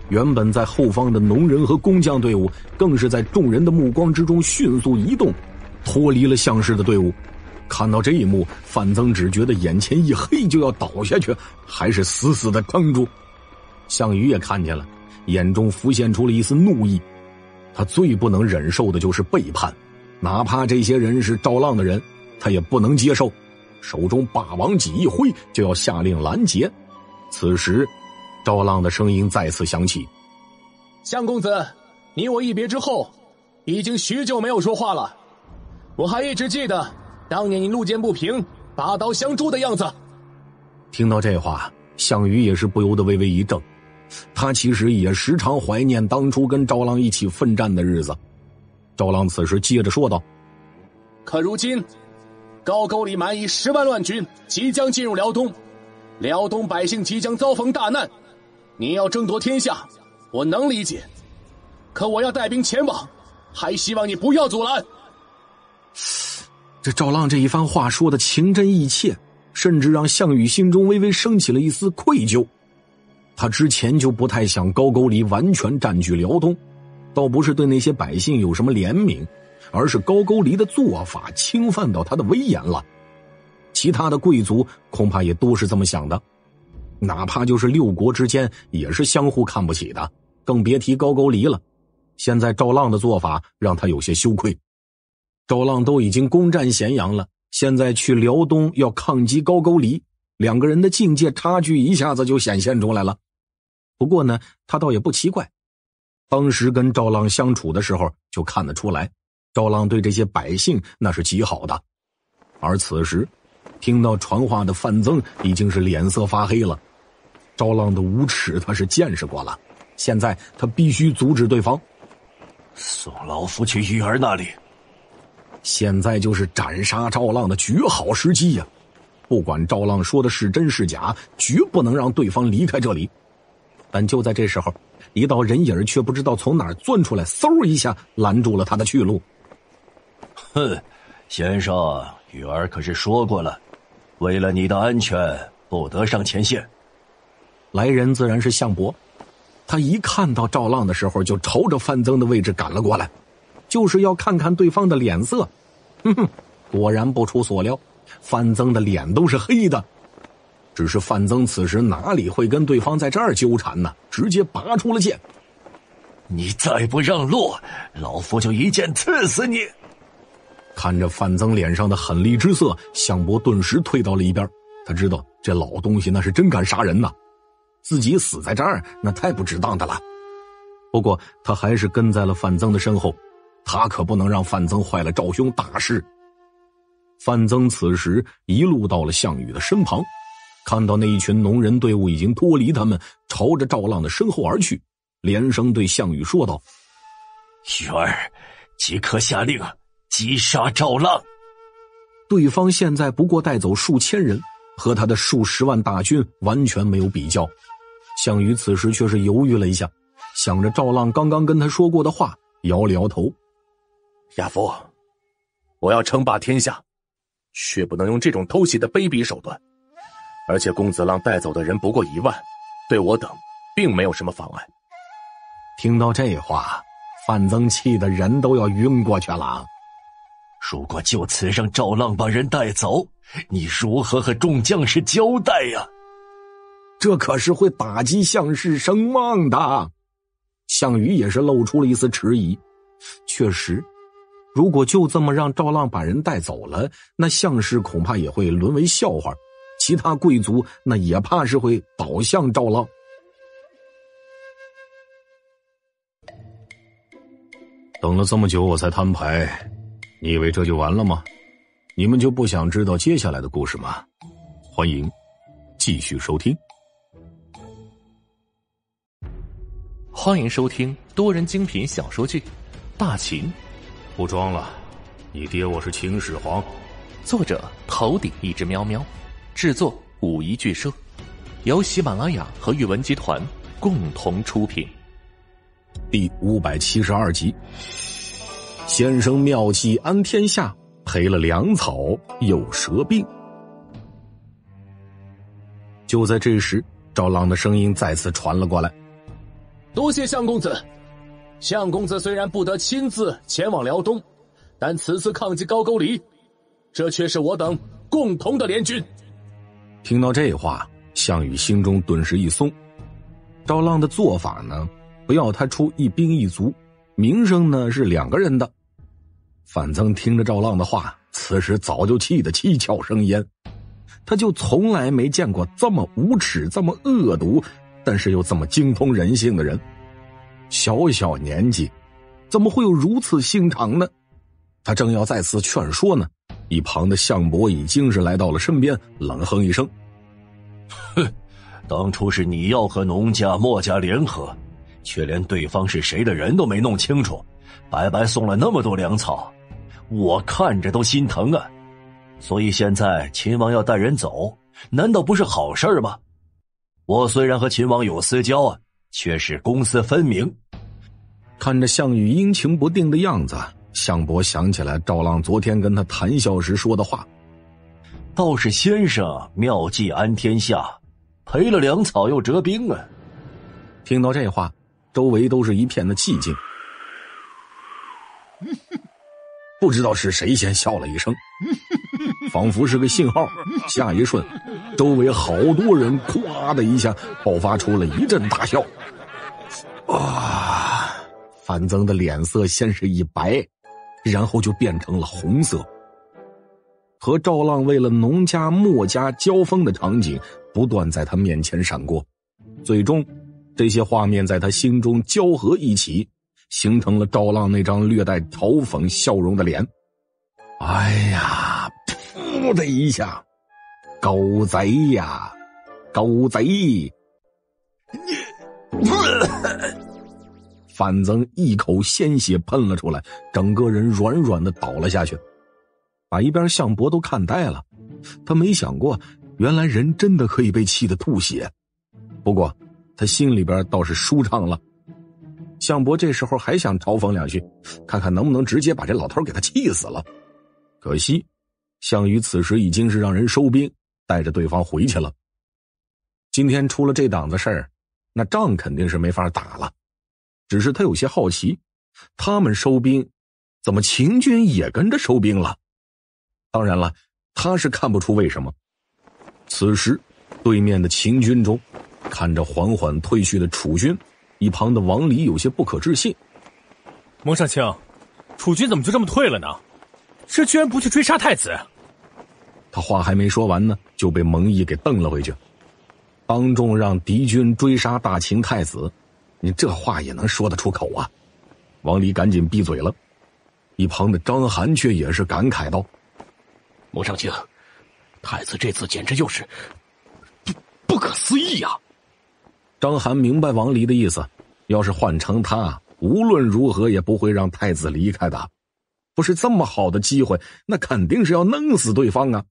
原本在后方的农人和工匠队伍，更是在众人的目光之中迅速移动，脱离了项氏的队伍。看到这一幕，范增只觉得眼前一黑，就要倒下去，还是死死的撑住。项羽也看见了，眼中浮现出了一丝怒意。他最不能忍受的就是背叛，哪怕这些人是赵浪的人，他也不能接受。手中霸王戟一挥，就要下令拦截。此时，赵浪的声音再次响起：“相公子，你我一别之后，已经许久没有说话了。我还一直记得当年你路见不平，拔刀相助的样子。”听到这话，项羽也是不由得微微一怔。他其实也时常怀念当初跟赵浪一起奋战的日子。赵浪此时接着说道：“可如今……”高句丽蛮夷十万乱军即将进入辽东，辽东百姓即将遭逢大难。你要争夺天下，我能理解。可我要带兵前往，还希望你不要阻拦。这赵浪这一番话说的情真意切，甚至让项羽心中微微升起了一丝愧疚。他之前就不太想高句丽完全占据辽东，倒不是对那些百姓有什么怜悯。而是高句丽的做法侵犯到他的威严了，其他的贵族恐怕也都是这么想的，哪怕就是六国之间也是相互看不起的，更别提高句丽了。现在赵浪的做法让他有些羞愧，赵浪都已经攻占咸阳了，现在去辽东要抗击高句丽，两个人的境界差距一下子就显现出来了。不过呢，他倒也不奇怪，当时跟赵浪相处的时候就看得出来。赵浪对这些百姓那是极好的，而此时听到传话的范增已经是脸色发黑了。赵浪的无耻他是见识过了，现在他必须阻止对方。送老夫去玉儿那里。现在就是斩杀赵浪的绝好时机呀！不管赵浪说的是真是假，绝不能让对方离开这里。但就在这时候，一道人影却不知道从哪儿钻出来，嗖一下拦住了他的去路。哼，先生，雨儿可是说过了，为了你的安全，不得上前线。来人自然是项伯，他一看到赵浪的时候，就朝着范增的位置赶了过来，就是要看看对方的脸色。哼哼，果然不出所料，范增的脸都是黑的。只是范增此时哪里会跟对方在这儿纠缠呢？直接拔出了剑。你再不让路，老夫就一剑刺死你！看着范增脸上的狠厉之色，项伯顿时退到了一边。他知道这老东西那是真敢杀人呐，自己死在这儿那太不值当的了。不过他还是跟在了范增的身后，他可不能让范增坏了赵兄大事。范增此时一路到了项羽的身旁，看到那一群农人队伍已经脱离他们，朝着赵浪的身后而去，连声对项羽说道：“羽儿，即刻下令击杀赵浪。”对方现在不过带走数千人，和他的数十万大军完全没有比较。项羽此时却是犹豫了一下，想着赵浪刚刚跟他说过的话，摇了摇头：“亚父，我要称霸天下。”却不能用这种偷袭的卑鄙手段，而且公子浪带走的人不过一万，对我等并没有什么妨碍。听到这话，范增气的人都要晕过去了。如果就此让赵浪把人带走，你如何和众将士交代呀？这可是会打击项氏声望的。项羽也是露出了一丝迟疑，确实。如果就这么让赵浪把人带走了，那项氏恐怕也会沦为笑话，其他贵族那也怕是会倒向赵浪。等了这么久，我才摊牌，你以为这就完了吗？你们就不想知道接下来的故事吗？欢迎继续收听。欢迎收听多人精品小说剧《大秦》。不装了，你爹我是秦始皇。作者头顶一只喵喵，制作五一剧社，由喜马拉雅和宇文集团共同出品。第五百七十二集，先生妙计安天下，赔了粮草又折病。就在这时，赵浪的声音再次传了过来：“多谢相公子。”相公子虽然不得亲自前往辽东，但此次抗击高句丽，这却是我等共同的联军。听到这话，项羽心中顿时一松。赵浪的做法呢，不要他出一兵一卒，名声呢是两个人的。范增听着赵浪的话，此时早就气得七窍生烟。他就从来没见过这么无耻、这么恶毒，但是又这么精通人性的人。小小年纪，怎么会有如此心肠呢？他正要再次劝说呢，一旁的项伯已经是来到了身边，冷哼一声：“哼，当初是你要和农家、墨家联合，却连对方是谁的人都没弄清楚，白白送了那么多粮草，我看着都心疼啊！所以现在秦王要带人走，难道不是好事吗？我虽然和秦王有私交啊。”却是公私分明。看着项羽阴晴不定的样子，项伯想起来赵浪昨天跟他谈笑时说的话：“倒是先生妙计安天下，赔了粮草又折兵啊！”听到这话，周围都是一片的寂静。不知道是谁先笑了一声，仿佛是个信号。下一瞬，周围好多人“咵”的一下爆发出了一阵大笑。啊！范增的脸色先是一白，然后就变成了红色。和赵浪为了农家墨家交锋的场景不断在他面前闪过，最终，这些画面在他心中交合一起。形成了赵浪那张略带嘲讽笑容的脸。哎呀！噗的一下，狗贼呀，狗贼！你，范增一口鲜血喷了出来，整个人软软的倒了下去，把一边项伯都看呆了。他没想过，原来人真的可以被气得吐血。不过，他心里边倒是舒畅了。项伯这时候还想嘲讽两句，看看能不能直接把这老头给他气死了。可惜，项羽此时已经是让人收兵，带着对方回去了。今天出了这档子事儿，那仗肯定是没法打了。只是他有些好奇，他们收兵，怎么秦军也跟着收兵了？当然了，他是看不出为什么。此时，对面的秦军中，看着缓缓退去的楚军。一旁的王离有些不可置信：“蒙上卿，楚军怎么就这么退了呢？这居然不去追杀太子！”他话还没说完呢，就被蒙毅给瞪了回去，当众让敌军追杀大秦太子，你这话也能说得出口啊？王离赶紧闭嘴了。一旁的张涵却也是感慨道：“穆长青，太子这次简直就是不不可思议呀！”张涵明白王离的意思，要是换成他，无论如何也不会让太子离开的。不是这么好的机会，那肯定是要弄死对方啊！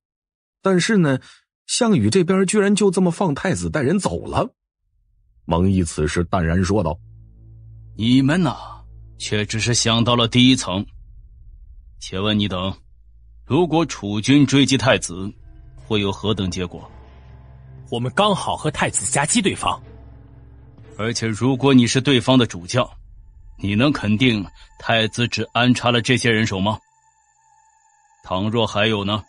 但是呢，项羽这边居然就这么放太子带人走了。蒙毅此时淡然说道：“你们呐，却只是想到了第一层。且问你等，如果楚军追击太子，会有何等结果？我们刚好和太子夹击对方。而且，如果你是对方的主将。”你能肯定太子只安插了这些人手吗？倘若还有呢，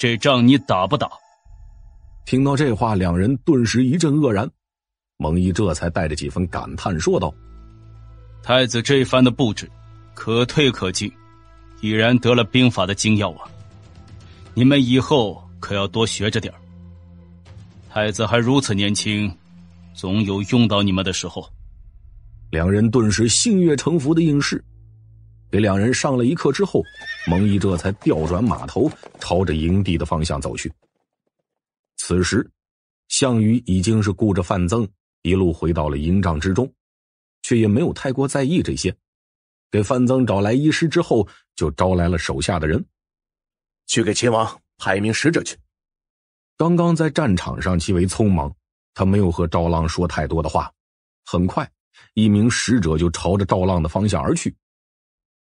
这仗你打不打？听到这话，两人顿时一阵愕然。蒙毅这才带着几分感叹说道：“太子这番的布置，可退可进，已然得了兵法的精要啊！你们以后可要多学着点太子还如此年轻，总有用到你们的时候。”两人顿时心悦诚服的应是，给两人上了一课之后，蒙毅这才调转马头，朝着营地的方向走去。此时，项羽已经是顾着范增，一路回到了营帐之中，却也没有太过在意这些。给范增找来医师之后，就招来了手下的人，去给秦王派一名使者去。刚刚在战场上极为匆忙，他没有和赵浪说太多的话，很快。一名使者就朝着赵浪的方向而去。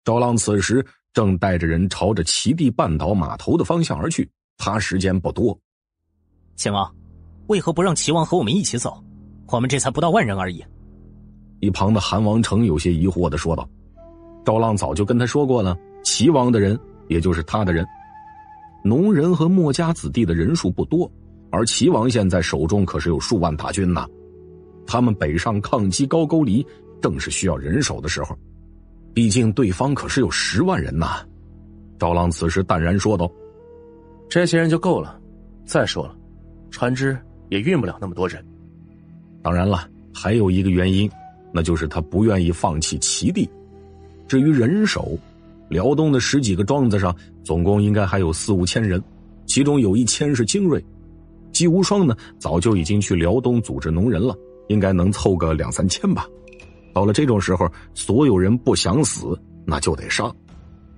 赵浪此时正带着人朝着齐地半岛码头的方向而去，他时间不多。秦王，为何不让齐王和我们一起走？我们这才不到万人而已。一旁的韩王成有些疑惑的说道：“赵浪早就跟他说过了，齐王的人也就是他的人，农人和墨家子弟的人数不多，而齐王现在手中可是有数万大军呐。”他们北上抗击高句丽，正是需要人手的时候。毕竟对方可是有十万人呐。赵浪此时淡然说道：“这些人就够了。再说了，船只也运不了那么多人。当然了，还有一个原因，那就是他不愿意放弃齐地。至于人手，辽东的十几个庄子上，总共应该还有四五千人，其中有一千是精锐。姬无双呢，早就已经去辽东组织农人了。”应该能凑个两三千吧。到了这种时候，所有人不想死，那就得杀。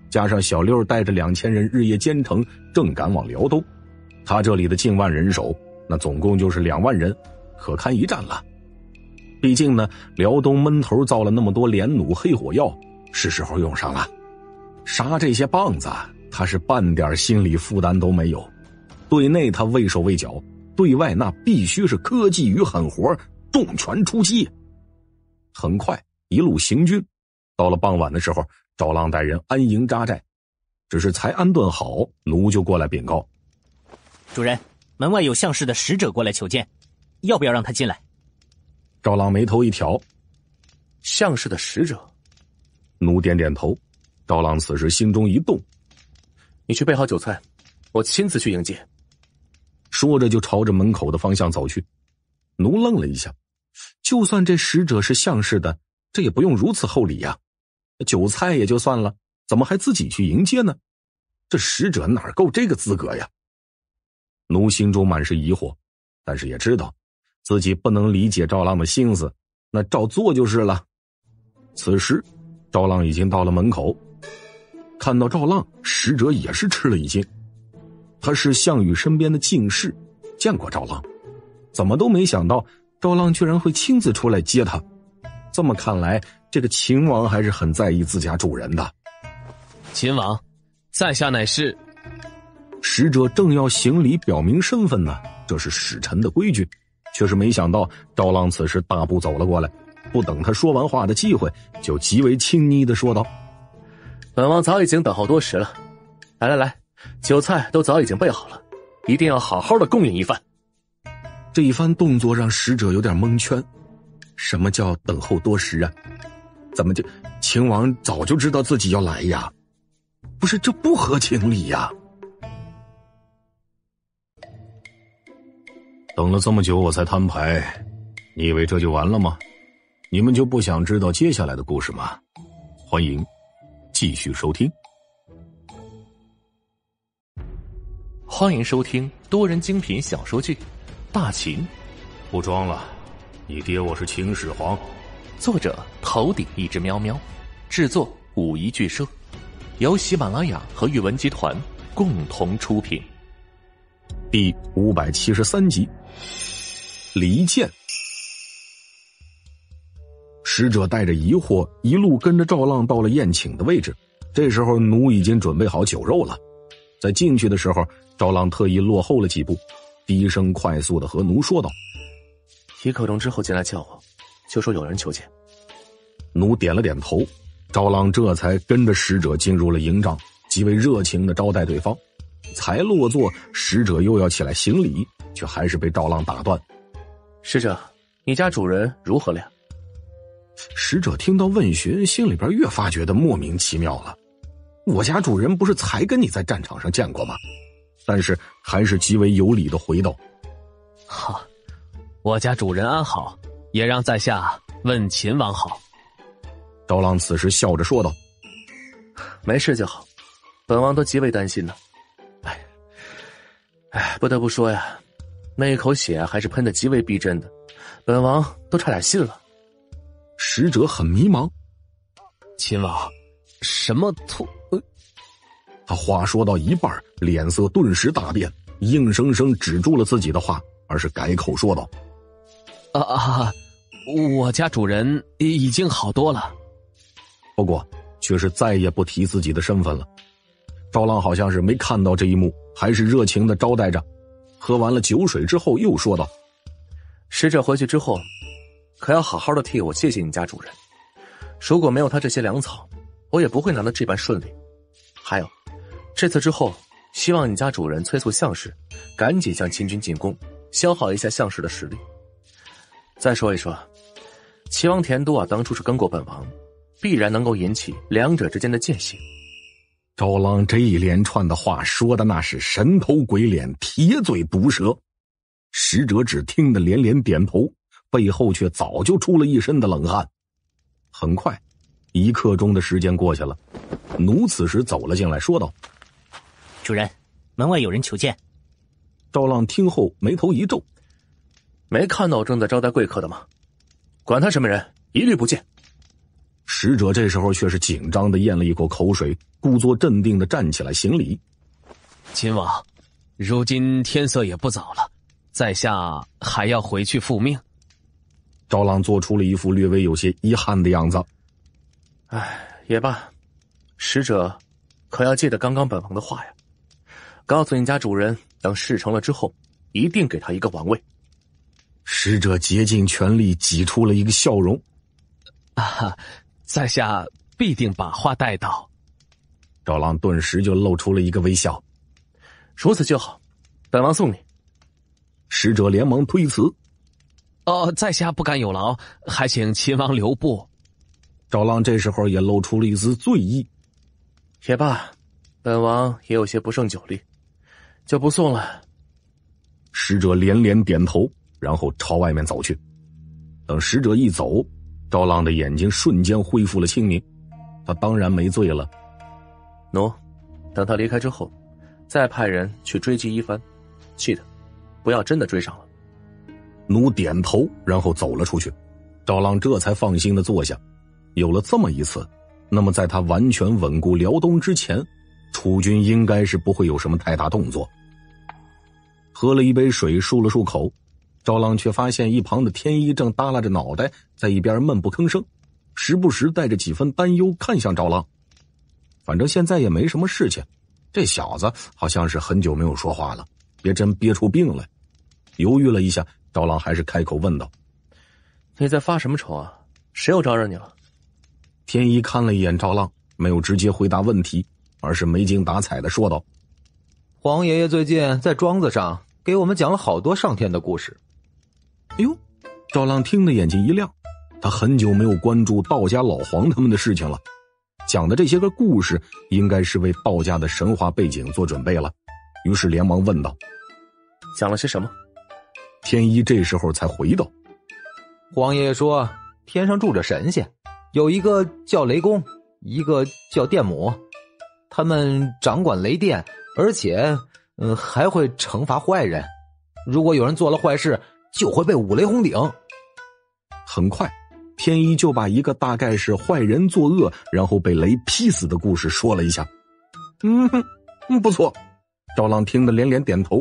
加上小六带着两千人日夜兼程，正赶往辽东，他这里的近万人手，那总共就是两万人，可堪一战了。毕竟呢，辽东闷头造了那么多连弩黑火药，是时候用上了。杀这些棒子，他是半点心理负担都没有。对内他畏手畏脚，对外那必须是科技与狠活。重拳出击，很快一路行军，到了傍晚的时候，赵浪带人安营扎寨。只是才安顿好，奴就过来禀告：“主人，门外有相氏的使者过来求见，要不要让他进来？”赵浪眉头一挑：“项氏的使者？”奴点点头。赵浪此时心中一动：“你去备好酒菜，我亲自去迎接。”说着就朝着门口的方向走去。奴愣了一下，就算这使者是项氏的，这也不用如此厚礼呀。酒菜也就算了，怎么还自己去迎接呢？这使者哪够这个资格呀？奴心中满是疑惑，但是也知道自己不能理解赵浪的心思，那照做就是了。此时，赵浪已经到了门口，看到赵浪，使者也是吃了一惊。他是项羽身边的近侍，见过赵浪。怎么都没想到，赵浪居然会亲自出来接他。这么看来，这个秦王还是很在意自家主人的。秦王，在下乃是使者，正要行礼表明身份呢，这是使臣的规矩。却是没想到，赵浪此时大步走了过来，不等他说完话的机会，就极为亲昵的说道：“本王早已经等候多时了，来来来，酒菜都早已经备好了，一定要好好的共饮一番。”这一番动作让使者有点蒙圈，什么叫等候多时啊？怎么就秦王早就知道自己要来呀？不是这不合情理呀！等了这么久我才摊牌，你以为这就完了吗？你们就不想知道接下来的故事吗？欢迎继续收听。欢迎收听多人精品小说剧《大秦》，不装了，你爹我是秦始皇。作者：头顶一只喵喵，制作：五一剧社，由喜马拉雅和阅文集团共同出品。第五百七十三集，离间。使者带着疑惑，一路跟着赵浪到了宴请的位置。这时候，奴已经准备好酒肉了。在进去的时候，赵浪特意落后了几步，低声快速的和奴说道：“一刻钟之后进来叫我，就说有人求见。”奴点了点头，赵浪这才跟着使者进入了营帐，极为热情的招待对方。才落座，使者又要起来行礼，却还是被赵浪打断：“使者，你家主人如何了？”使者听到问询，心里边越发觉得莫名其妙了。我家主人不是才跟你在战场上见过吗？但是还是极为有礼的回道：“好，我家主人安好，也让在下问秦王好。”赵浪此时笑着说道：“没事就好，本王都极为担心呢。哎，哎，不得不说呀，那一口血还是喷的极为逼真的，本王都差点信了。”使者很迷茫：“秦王，什么突？”他话说到一半，脸色顿时大变，硬生生止住了自己的话，而是改口说道：“啊啊，我家主人已经好多了。”不过，却是再也不提自己的身份了。赵浪好像是没看到这一幕，还是热情的招待着。喝完了酒水之后，又说道：“使者回去之后，可要好好的替我谢谢你家主人。如果没有他这些粮草，我也不会拿得这般顺利。还有。”这次之后，希望你家主人催促项氏，赶紧向秦军进攻，消耗一下项氏的实力。再说一说，齐王田都啊，当初是跟过本王，必然能够引起两者之间的间隙。赵浪这一连串的话说的那是神头鬼脸、铁嘴毒舌，使者只听得连连点头，背后却早就出了一身的冷汗。很快，一刻钟的时间过去了，奴此时走了进来，说道。主人，门外有人求见。赵浪听后眉头一皱，没看到正在招待贵客的吗？管他什么人，一律不见。使者这时候却是紧张的咽了一口口水，故作镇定的站起来行礼。秦王，如今天色也不早了，在下还要回去复命。赵浪做出了一副略微有些遗憾的样子。唉，也罢，使者可要记得刚刚本王的话呀。告诉你家主人，等事成了之后，一定给他一个王位。使者竭尽全力挤出了一个笑容，啊，在下必定把话带到。赵浪顿时就露出了一个微笑，如此就好，本王送你。使者连忙推辞，哦，在下不敢有劳，还请秦王留步。赵浪这时候也露出了一丝醉意，也罢，本王也有些不胜酒力。就不送了。使者连连点头，然后朝外面走去。等使者一走，赵浪的眼睛瞬间恢复了清明。他当然没醉了。奴，等他离开之后，再派人去追击一番。记得，不要真的追上了。奴点头，然后走了出去。赵浪这才放心的坐下。有了这么一次，那么在他完全稳固辽东之前。楚军应该是不会有什么太大动作。喝了一杯水，漱了漱口，赵浪却发现一旁的天一正耷拉着脑袋在一边闷不吭声，时不时带着几分担忧看向赵浪。反正现在也没什么事情，这小子好像是很久没有说话了，别真憋出病来。犹豫了一下，赵浪还是开口问道：“你在发什么愁啊？谁又招惹你了？”天一看了一眼赵浪，没有直接回答问题。而是没精打采的说道：“黄爷爷最近在庄子上给我们讲了好多上天的故事。”哎呦，赵浪听得眼睛一亮，他很久没有关注道家老黄他们的事情了，讲的这些个故事应该是为道家的神话背景做准备了，于是连忙问道：“讲了些什么？”天一这时候才回道：“黄爷爷说，天上住着神仙，有一个叫雷公。”一个叫电母，他们掌管雷电，而且嗯还会惩罚坏人。如果有人做了坏事，就会被五雷轰顶。很快，天一就把一个大概是坏人作恶，然后被雷劈死的故事说了一下。嗯，嗯，不错。赵浪听得连连点头。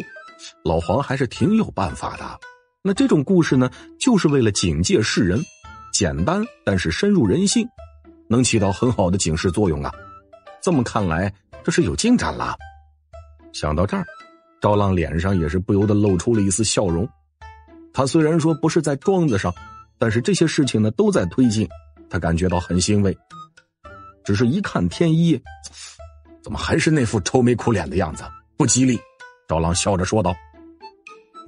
老黄还是挺有办法的。那这种故事呢，就是为了警戒世人，简单但是深入人心，能起到很好的警示作用啊。这么看来，这是有进展了。想到这儿，赵浪脸上也是不由得露出了一丝笑容。他虽然说不是在庄子上，但是这些事情呢都在推进，他感觉到很欣慰。只是一看天一，怎么还是那副愁眉苦脸的样子，不吉利。赵郎笑着说道：“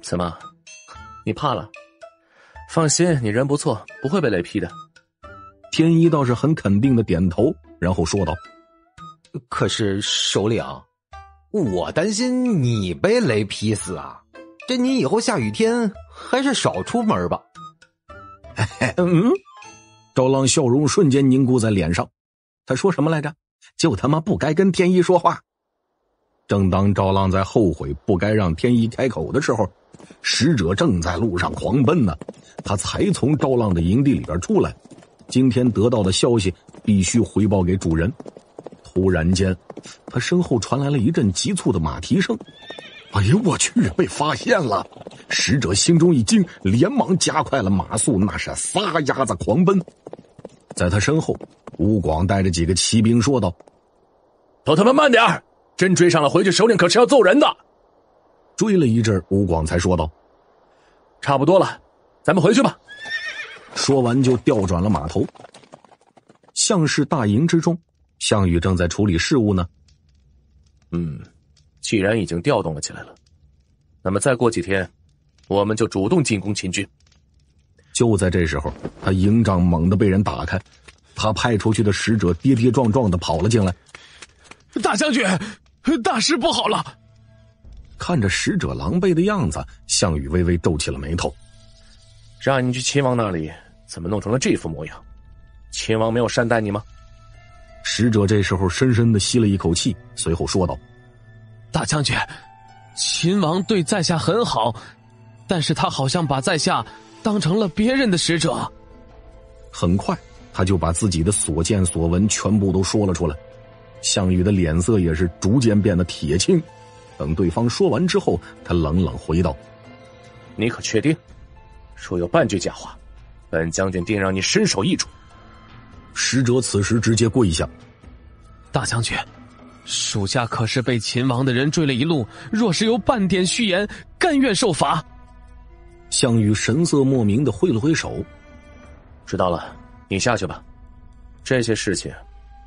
怎么，你怕了？放心，你人不错，不会被雷劈的。”天一倒是很肯定的点头，然后说道：“可是首领，我担心你被雷劈死啊！这你以后下雨天还是少出门吧。”嗯，赵浪笑容瞬间凝固在脸上。他说什么来着？就他妈不该跟天一说话。正当赵浪在后悔不该让天一开口的时候，使者正在路上狂奔呢。他才从赵浪的营地里边出来，今天得到的消息必须回报给主人。突然间，他身后传来了一阵急促的马蹄声。哎呦我去！被发现了！使者心中一惊，连忙加快了马速，那是撒丫子狂奔。在他身后，吴广带着几个骑兵说道：“都他妈慢点儿！”真追上了，回去首领可是要揍人的。追了一阵，吴广才说道：“差不多了，咱们回去吧。”说完就调转了马头。项氏大营之中，项羽正在处理事务呢。嗯，既然已经调动了起来了，那么再过几天，我们就主动进攻秦军。就在这时候，他营帐猛地被人打开，他派出去的使者跌跌撞撞的跑了进来。大将军。大事不好了！看着使者狼狈的样子，项羽微微皱起了眉头。让你去秦王那里，怎么弄成了这副模样？秦王没有善待你吗？使者这时候深深的吸了一口气，随后说道：“大将军，秦王对在下很好，但是他好像把在下当成了别人的使者。”很快，他就把自己的所见所闻全部都说了出来。项羽的脸色也是逐渐变得铁青。等对方说完之后，他冷冷回道：“你可确定？若有半句假话，本将军定让你身首异处。”使者此时直接跪下：“大将军，属下可是被秦王的人追了一路，若是有半点虚言，甘愿受罚。”项羽神色莫名的挥了挥手：“知道了，你下去吧。这些事情。”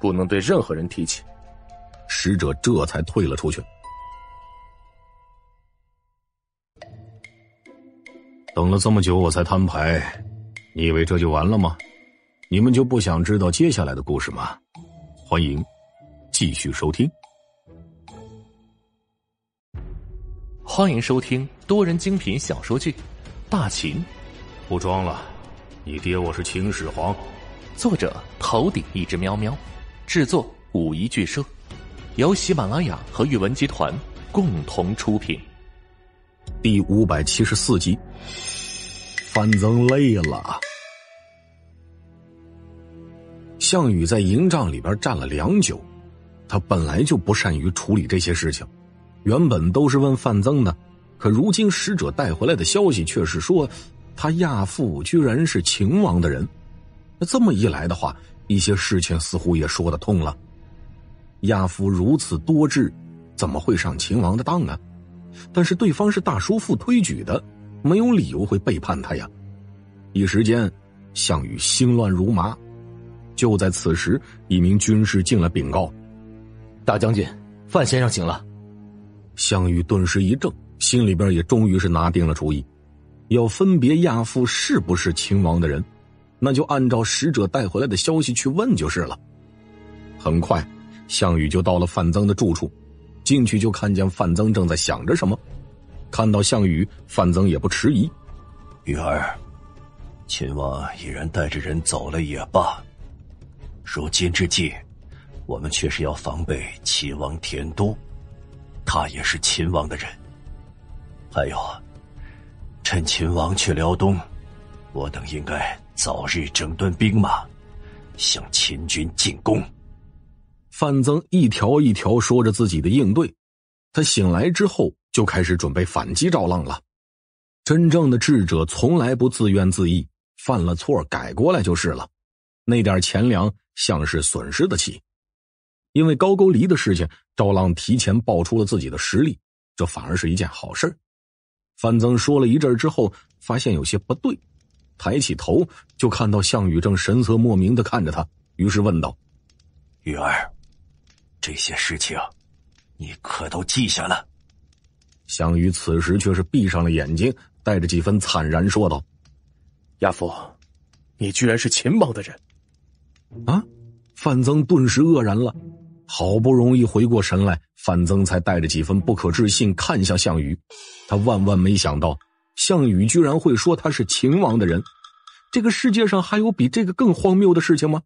不能对任何人提起。使者这才退了出去。等了这么久，我才摊牌，你以为这就完了吗？你们就不想知道接下来的故事吗？欢迎继续收听。欢迎收听多人精品小说剧《大秦》。不装了，你爹我是秦始皇。作者：头顶一只喵喵。制作五一剧社，由喜马拉雅和阅文集团共同出品。第五百七十四集，范增累了。项羽在营帐里边站了良久，他本来就不善于处理这些事情，原本都是问范增的，可如今使者带回来的消息却是说，他亚父居然是秦王的人。那这么一来的话。一些事情似乎也说得通了。亚父如此多智，怎么会上秦王的当呢？但是对方是大叔父推举的，没有理由会背叛他呀。一时间，项羽心乱如麻。就在此时，一名军士进来禀告：“大将军，范先生醒了。”项羽顿时一怔，心里边也终于是拿定了主意，要分别亚父是不是秦王的人。那就按照使者带回来的消息去问就是了。很快，项羽就到了范增的住处，进去就看见范增正在想着什么。看到项羽，范增也不迟疑：“羽儿，秦王已然带着人走了也罢。如今之计，我们却是要防备秦王田都，他也是秦王的人。还有，趁秦王去辽东，我等应该早日整顿兵马，向秦军进攻。范增一条一条说着自己的应对，他醒来之后就开始准备反击赵浪了。真正的智者从来不自怨自艾，犯了错改过来就是了。那点钱粮像是损失得起，因为高句丽的事情，赵浪提前爆出了自己的实力，这反而是一件好事。范增说了一阵之后，发现有些不对，抬起头就看到项羽正神色莫名的看着他，于是问道：“玉儿。”这些事情，你可都记下了。项羽此时却是闭上了眼睛，带着几分惨然说道：“亚父，你居然是秦王的人！”啊！范增顿时愕然了，好不容易回过神来，范增才带着几分不可置信看向项羽。他万万没想到，项羽居然会说他是秦王的人。这个世界上还有比这个更荒谬的事情吗？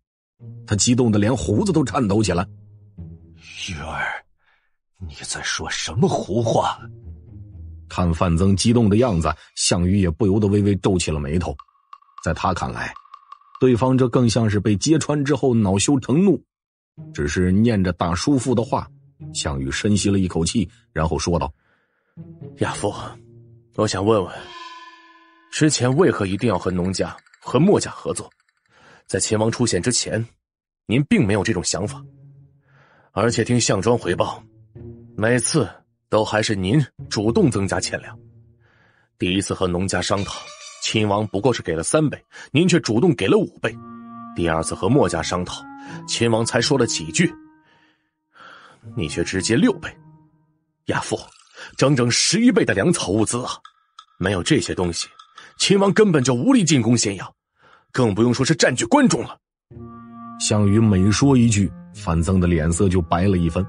他激动的连胡子都颤抖起来。玉儿，你在说什么胡话？看范增激动的样子，项羽也不由得微微皱起了眉头。在他看来，对方这更像是被揭穿之后恼羞成怒。只是念着大叔父的话，项羽深吸了一口气，然后说道：“亚父，我想问问，之前为何一定要和农家和墨家合作？在秦王出现之前，您并没有这种想法。”而且听项庄回报，每次都还是您主动增加钱粮。第一次和农家商讨，秦王不过是给了三倍，您却主动给了五倍。第二次和墨家商讨，秦王才说了几句，你却直接六倍。亚父，整整十一倍的粮草物资啊！没有这些东西，秦王根本就无力进攻咸阳，更不用说是占据关中了。项羽每说一句。范增的脸色就白了一分，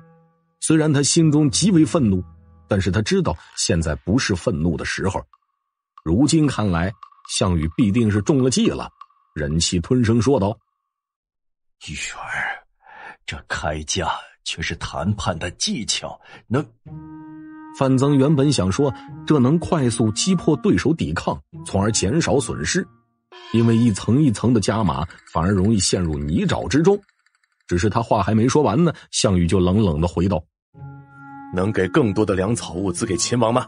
虽然他心中极为愤怒，但是他知道现在不是愤怒的时候。如今看来，项羽必定是中了计了，忍气吞声说道：“玉儿，这开价却是谈判的技巧，能……”范增原本想说，这能快速击破对手抵抗，从而减少损失，因为一层一层的加码，反而容易陷入泥沼之中。只是他话还没说完呢，项羽就冷冷的回道：“能给更多的粮草物资给秦王吗？”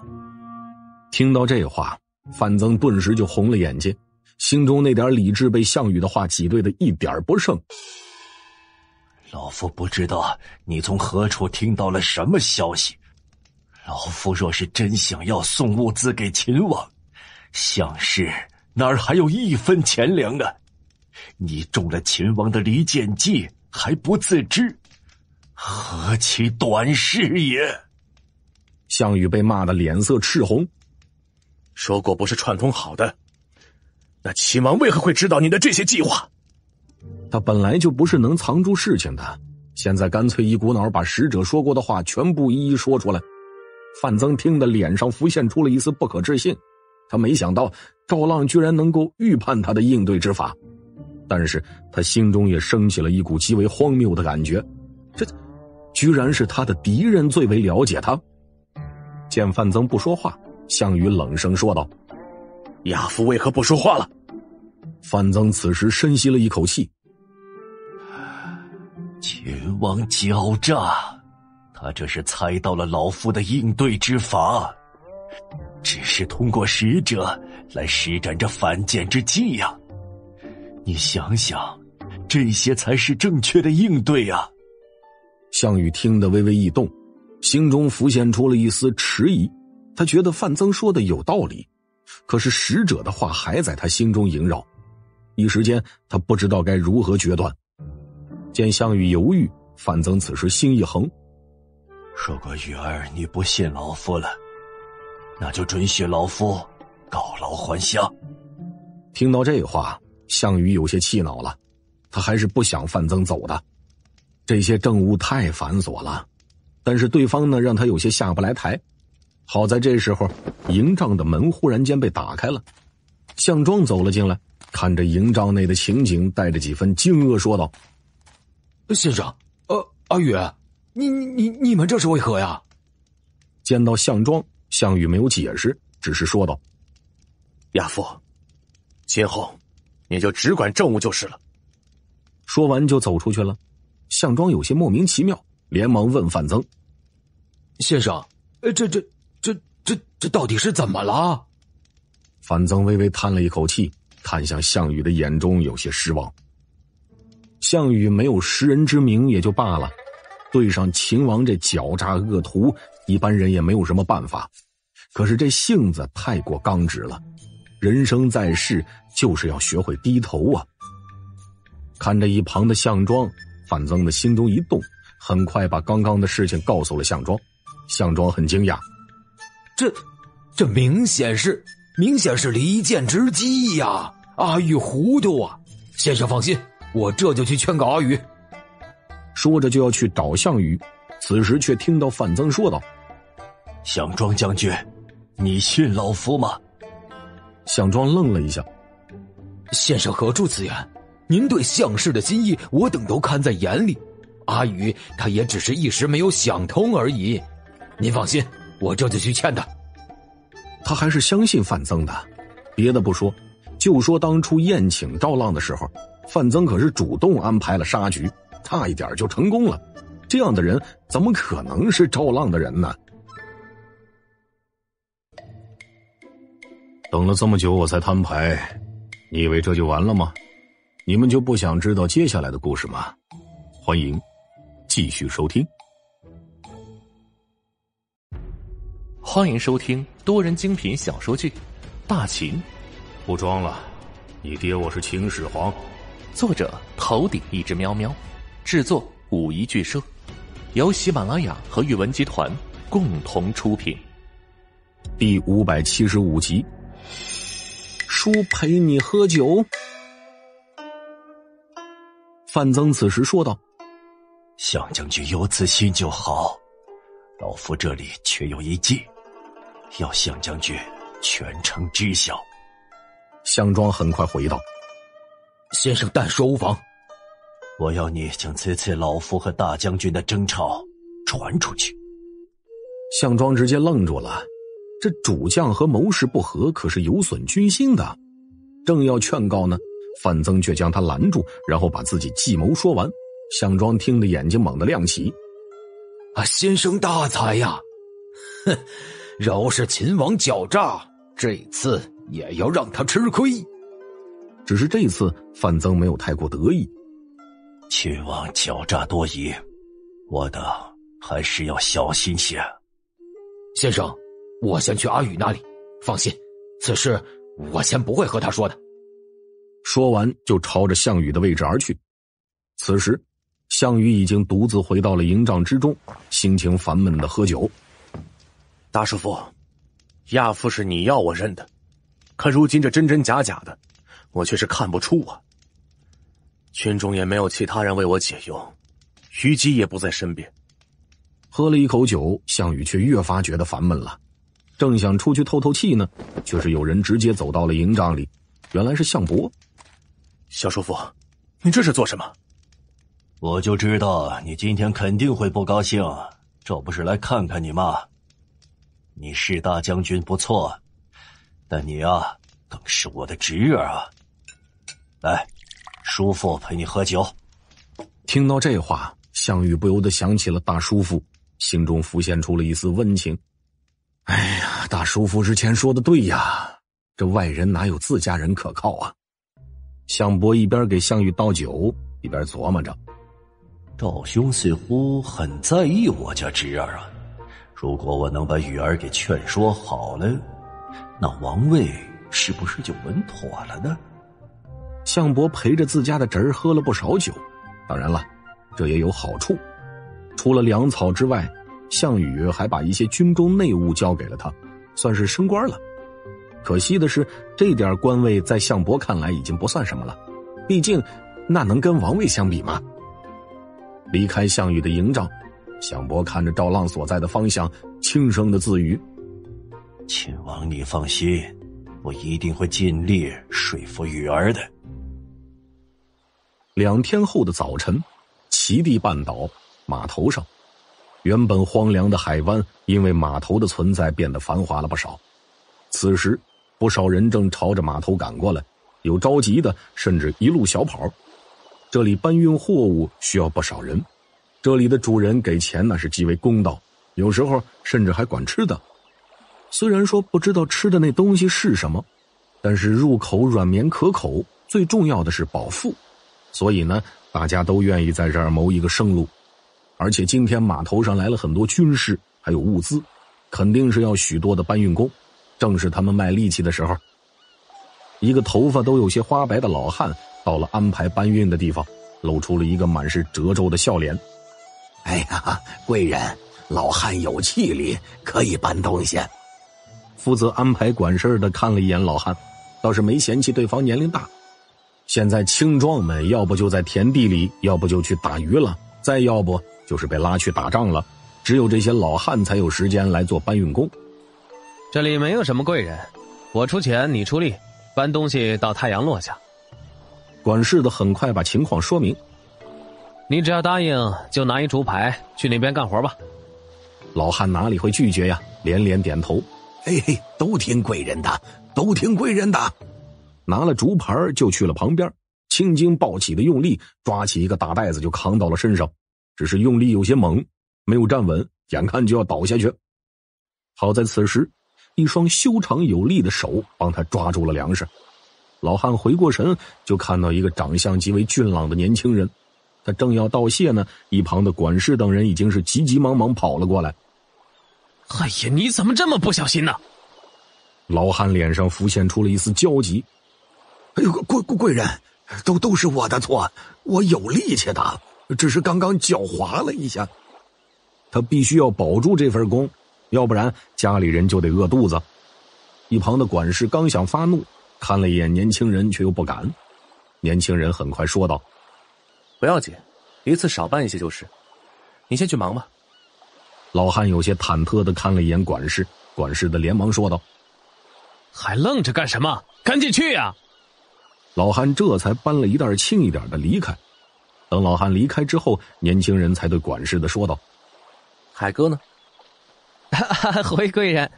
听到这话，范增顿时就红了眼睛，心中那点理智被项羽的话挤兑的一点不剩。老夫不知道你从何处听到了什么消息，老夫若是真想要送物资给秦王，项氏哪儿还有一分钱粮啊？你中了秦王的离间计！还不自知，何其短视也！项羽被骂得脸色赤红，说过不是串通好的，那秦王为何会知道你的这些计划？他本来就不是能藏住事情的，现在干脆一股脑把使者说过的话全部一一说出来。范增听得脸上浮现出了一丝不可置信，他没想到赵浪居然能够预判他的应对之法。但是他心中也升起了一股极为荒谬的感觉，这居然是他的敌人最为了解他。见范增不说话，项羽冷声说道：“亚父为何不说话了？”范增此时深吸了一口气：“ 秦王狡诈，他这是猜到了老夫的应对之法，只是通过使者来施展这反间之计呀。”你想想，这些才是正确的应对呀！项羽听得微微一动，心中浮现出了一丝迟疑。他觉得范增说的有道理，可是使者的话还在他心中萦绕，一时间他不知道该如何决断。见项羽犹豫，范增此时心一横：“如果羽儿你不信老夫了，那就准许老夫告老还乡。”听到这话。项羽有些气恼了，他还是不想范增走的。这些政务太繁琐了，但是对方呢让他有些下不来台。好在这时候，营帐的门忽然间被打开了，项庄走了进来，看着营帐内的情景，带着几分惊愕说道：“先生，呃，阿宇，你你你你们这是为何呀？见到项庄，项羽没有解释，只是说道：“亚父，今后你就只管政务就是了。”说完就走出去了。项庄有些莫名其妙，连忙问范增：“先生，呃这这这到底是怎么了？”范增微微叹了一口气，看向项羽的眼中有些失望。项羽没有识人之明也就罢了，对上秦王这狡诈恶徒，一般人也没有什么办法。可是这性子太过刚直了，人生在世就是要学会低头啊！看着一旁的项庄，范增的心中一动，很快把刚刚的事情告诉了项庄。项庄很惊讶，这这明显是明显是离间之计呀！阿玉糊涂啊！先生放心。我这就去劝告阿宇。说着就要去找项羽，此时却听到范增说道：“项庄将军，你信老夫吗？”项庄愣了一下：“先生何出此言？您对项氏的心意，我等都看在眼里。阿宇他也只是一时没有想通而已。您放心，我这就去劝他。他还是相信范增的。别的不说，就说当初宴请赵浪的时候。”范增可是主动安排了杀局，差一点就成功了。这样的人怎么可能是赵浪的人呢？等了这么久我才摊牌，你以为这就完了吗？你们就不想知道接下来的故事吗？欢迎继续收听。欢迎收听多人精品小说剧《大秦》。不装了，你爹我是秦始皇。作者头顶一只喵喵，制作五一剧社，由喜马拉雅和宇文集团共同出品。第五百七十五集，叔陪你喝酒。范增此时说道：“项将军有此心就好，老夫这里却有一计，要项将军全程知晓。”项庄很快回道。先生但说无妨，我要你将此次老夫和大将军的争吵传出去。项庄直接愣住了，这主将和谋士不和，可是有损军心的。正要劝告呢，范增却将他拦住，然后把自己计谋说完。项庄听得眼睛猛地亮起：“啊，先生大才呀！哼，饶是秦王狡诈，这次也要让他吃亏。”只是这次范增没有太过得意。秦王狡诈多疑，我等还是要小心些。先生，我先去阿宇那里。放心，此事我先不会和他说的。说完，就朝着项羽的位置而去。此时，项羽已经独自回到了营帐之中，心情烦闷的喝酒。大叔父，亚父是你要我认的，可如今这真真假假的。我却是看不出啊！群中也没有其他人为我解忧，虞姬也不在身边。喝了一口酒，项羽却越发觉得烦闷了。正想出去透透气呢，却是有人直接走到了营帐里。原来是项伯。小叔父，你这是做什么？我就知道你今天肯定会不高兴，这不是来看看你吗？你是大将军不错，但你啊，更是我的侄儿啊！来，叔父陪你喝酒。听到这话，项羽不由得想起了大叔父，心中浮现出了一丝温情。哎呀，大叔父之前说的对呀，这外人哪有自家人可靠啊？项伯一边给项羽倒酒，一边琢磨着：赵兄似乎很在意我家侄儿啊。如果我能把雨儿给劝说好了，那王位是不是就稳妥了呢？项伯陪着自家的侄儿喝了不少酒，当然了，这也有好处。除了粮草之外，项羽还把一些军中内务交给了他，算是升官了。可惜的是，这点官位在项伯看来已经不算什么了，毕竟那能跟王位相比吗？离开项羽的营帐，项伯看着赵浪所在的方向，轻声的自语：“秦王，你放心，我一定会尽力说服雨儿的。”两天后的早晨，齐地半岛码头上。原本荒凉的海湾，因为码头的存在变得繁华了不少。此时，不少人正朝着码头赶过来，有着急的，甚至一路小跑。这里搬运货物需要不少人，这里的主人给钱那是极为公道，有时候甚至还管吃的。虽然说不知道吃的那东西是什么，但是入口软绵可口，最重要的是饱腹，所以呢，大家都愿意在这儿谋一个生路。而且今天码头上来了很多军士，还有物资，肯定是要许多的搬运工，正是他们卖力气的时候。一个头发都有些花白的老汉到了安排搬运的地方，露出了一个满是褶皱的笑脸。哎呀，贵人，老汉有气力，可以搬东西。负责安排管事的看了一眼老汉，倒是没嫌弃对方年龄大。现在青壮们要不就在田地里，要不就去打鱼了，再要不。就是被拉去打仗了，只有这些老汉才有时间来做搬运工。这里没有什么贵人，我出钱，你出力，搬东西到太阳落下。管事的很快把情况说明。你只要答应，就拿一竹牌去那边干活吧。老汉哪里会拒绝呀？连连点头。嘿嘿，都听贵人的，都听贵人的。拿了竹牌就去了旁边，青筋暴起的用力抓起一个大袋子就扛到了身上。只是用力有些猛，没有站稳，眼看就要倒下去。好在此时，一双修长有力的手帮他抓住了粮食。老汉回过神，就看到一个长相极为俊朗的年轻人。他正要道谢呢，一旁的管事等人已经是急急忙忙跑了过来。哎呀，你怎么这么不小心呢？老汉脸上浮现出了一丝焦急。哎呦，贵贵贵人，都都是我的错，我有力气的。只是刚刚脚滑了一下，他必须要保住这份工，要不然家里人就得饿肚子。一旁的管事刚想发怒，看了一眼年轻人，却又不敢。年轻人很快说道：“不要紧，一次少办一些就是。你先去忙吧。”老汉有些忐忑的看了一眼管事，管事的连忙说道：“还愣着干什么？赶紧去呀！”老汉这才搬了一袋轻一点的离开。等老汉离开之后，年轻人才对管事的说道：“海哥呢？”“ 回贵人，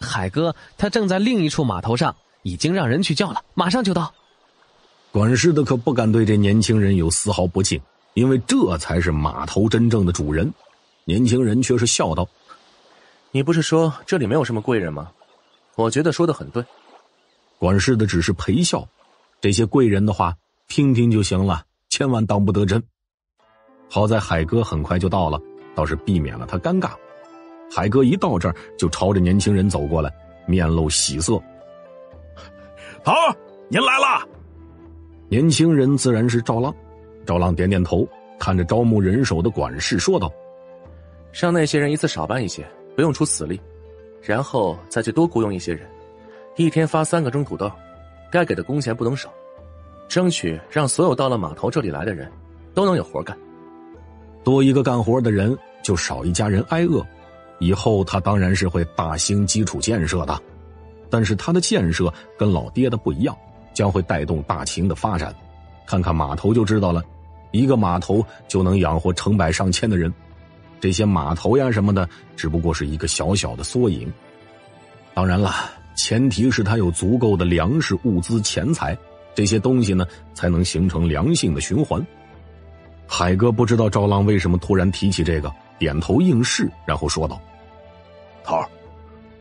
海哥他正在另一处码头上，已经让人去叫了，马上就到。”管事的可不敢对这年轻人有丝毫不敬，因为这才是码头真正的主人。年轻人却是笑道：“你不是说这里没有什么贵人吗？我觉得说的很对。”管事的只是陪笑，这些贵人的话听听就行了。千万当不得真。好在海哥很快就到了，倒是避免了他尴尬。海哥一到这儿，就朝着年轻人走过来，面露喜色：“头，您来了。”年轻人自然是赵浪。赵浪点点头，看着招募人手的管事说道：“让那些人一次少办一些，不用出死力，然后再去多雇佣一些人，一天发三个蒸土豆，该给的工钱不能少。”争取让所有到了码头这里来的人，都能有活干。多一个干活的人，就少一家人挨饿。以后他当然是会大兴基础建设的，但是他的建设跟老爹的不一样，将会带动大秦的发展。看看码头就知道了，一个码头就能养活成百上千的人。这些码头呀什么的，只不过是一个小小的缩影。当然了，前提是他有足够的粮食、物资、钱财。这些东西呢，才能形成良性的循环。海哥不知道赵浪为什么突然提起这个，点头应是，然后说道：“头儿，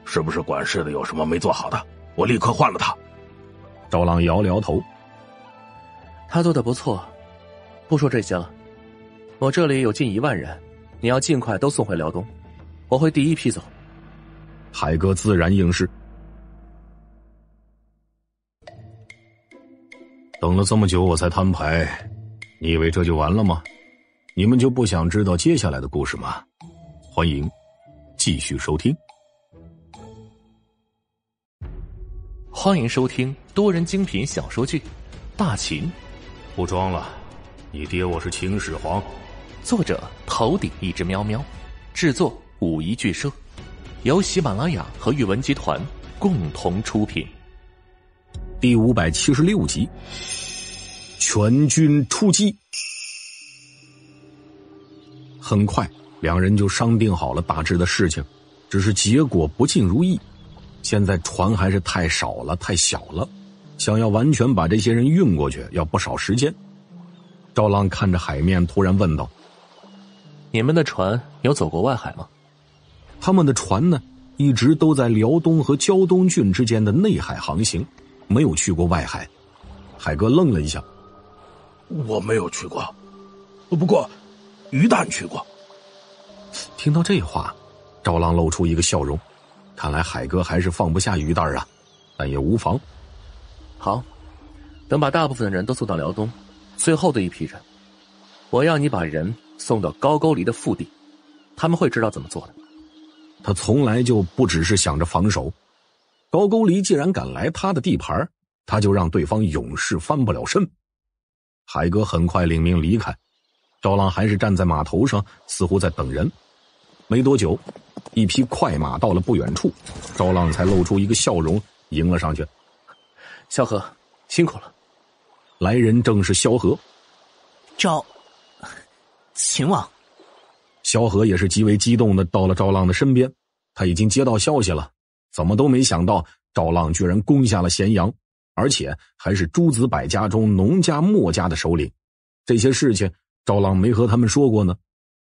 是不是管事的有什么没做好的？我立刻换了他。”赵浪摇了摇头：“他做的不错，不说这些了。我这里有近一万人，你要尽快都送回辽东，我会第一批走。”海哥自然应是。等了这么久，我才摊牌，你以为这就完了吗？你们就不想知道接下来的故事吗？欢迎继续收听。欢迎收听多人精品小说剧《大秦》，不装了，你爹我是秦始皇。作者：头顶一只喵喵，制作：五夷剧社，由喜马拉雅和宇文集团共同出品。第五百七十六集，全军出击。很快，两人就商定好了大致的事情，只是结果不尽如意。现在船还是太少了，太小了，想要完全把这些人运过去，要不少时间。赵浪看着海面，突然问道：“你们的船有走过外海吗？”他们的船呢，一直都在辽东和胶东郡之间的内海航行，没有去过外海。海哥愣了一下：“我没有去过，不过于蛋去过。”听到这话，赵浪露出一个笑容。看来海哥还是放不下鱼蛋啊，但也无妨。好，等把大部分的人都送到辽东，最后的一批人，我要你把人送到高句丽的腹地，他们会知道怎么做的。他从来就不只是想着防守，高句丽既然敢来他的地盘，他就让对方永世翻不了身。海哥很快领命离开，赵浪还是站在码头上，似乎在等人。没多久。一匹快马到了不远处，赵浪才露出一个笑容，迎了上去。萧何，辛苦了。来人正是萧何。赵，秦王。萧何也是极为激动的到了赵浪的身边，他已经接到消息了，怎么都没想到赵浪居然攻下了咸阳，而且还是诸子百家中农家墨家的首领。这些事情赵浪没和他们说过呢，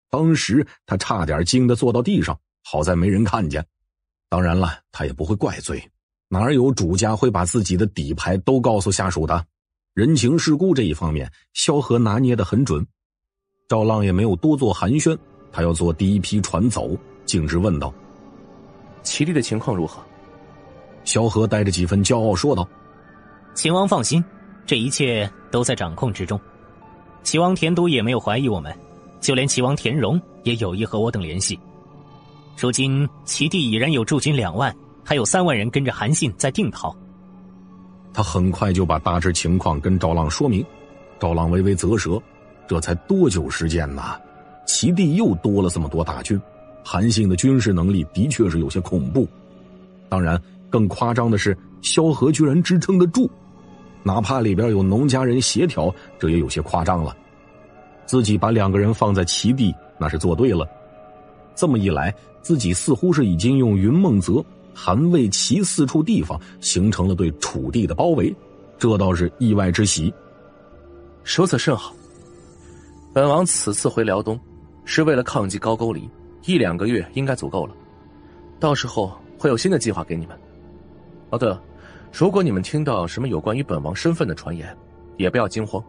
当时他差点惊得坐到地上。好在没人看见，当然了，他也不会怪罪，哪有主家会把自己的底牌都告诉下属的？人情世故这一方面，萧何拿捏的很准。赵浪也没有多做寒暄，他要坐第一批船走，径直问道：“齐地的情况如何？”萧何带着几分骄傲说道：“秦王放心，这一切都在掌控之中。齐王田都也没有怀疑我们，就连齐王田荣也有意和我等联系。”如今齐地已然有驻军两万，还有三万人跟着韩信在定陶。他很快就把大致情况跟赵浪说明，赵浪微微啧舌，这才多久时间呐？齐地又多了这么多大军，韩信的军事能力的确是有些恐怖。当然，更夸张的是萧何居然支撑得住，哪怕里边有农家人协调，这也有些夸张了。自己把两个人放在齐地，那是做对了。这么一来。自己似乎是已经用云梦泽、韩魏齐四处地方形成了对楚地的包围，这倒是意外之喜。说此甚好。本王此次回辽东，是为了抗击高句丽，一两个月应该足够了。到时候会有新的计划给你们。哦，对了，如果你们听到什么有关于本王身份的传言，也不要惊慌。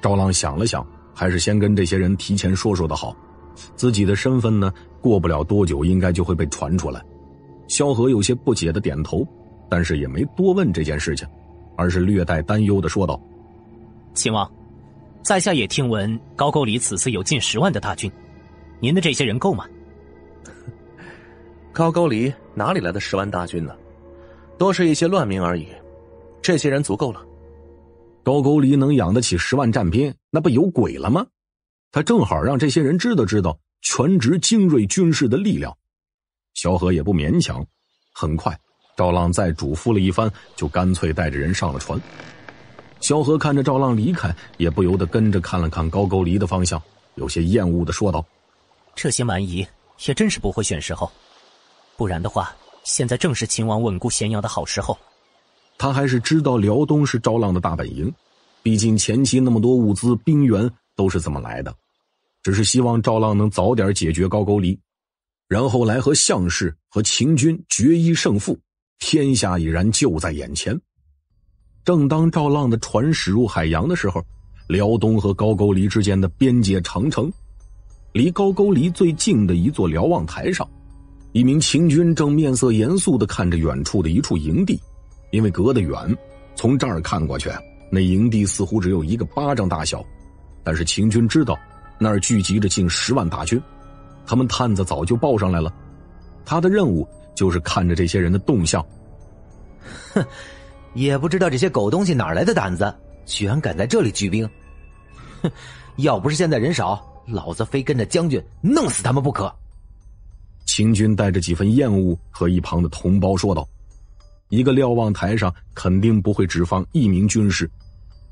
赵浪想了想，还是先跟这些人提前说说的好。自己的身份呢？过不了多久，应该就会被传出来。萧何有些不解的点头，但是也没多问这件事情，而是略带担忧的说道：“秦王，在下也听闻高句丽此次有近十万的大军，您的这些人够吗？”高句丽哪里来的十万大军呢？都是一些乱民而已，这些人足够了。高句丽能养得起十万战兵，那不有鬼了吗？他正好让这些人知道知道。全职精锐军事的力量，萧何也不勉强。很快，赵浪再嘱咐了一番，就干脆带着人上了船。萧何看着赵浪离开，也不由得跟着看了看高句丽的方向，有些厌恶的说道：“这些蛮夷也真是不会选时候，不然的话，现在正是秦王稳固咸阳的好时候。”他还是知道辽东是赵浪的大本营，毕竟前期那么多物资兵员都是这么来的。只是希望赵浪能早点解决高句丽，然后来和项氏和秦军决一胜负，天下已然就在眼前。正当赵浪的船驶入海洋的时候，辽东和高句丽之间的边界长城，离高句丽最近的一座瞭望台上，一名秦军正面色严肃的看着远处的一处营地，因为隔得远，从这儿看过去，那营地似乎只有一个巴掌大小，但是秦军知道。那儿聚集着近十万大军，他们探子早就报上来了。他的任务就是看着这些人的动向。哼，也不知道这些狗东西哪来的胆子，居然敢在这里聚兵。哼，要不是现在人少，老子非跟着将军弄死他们不可。秦军带着几分厌恶和一旁的同胞说道：“一个瞭望台上肯定不会只放一名军士。”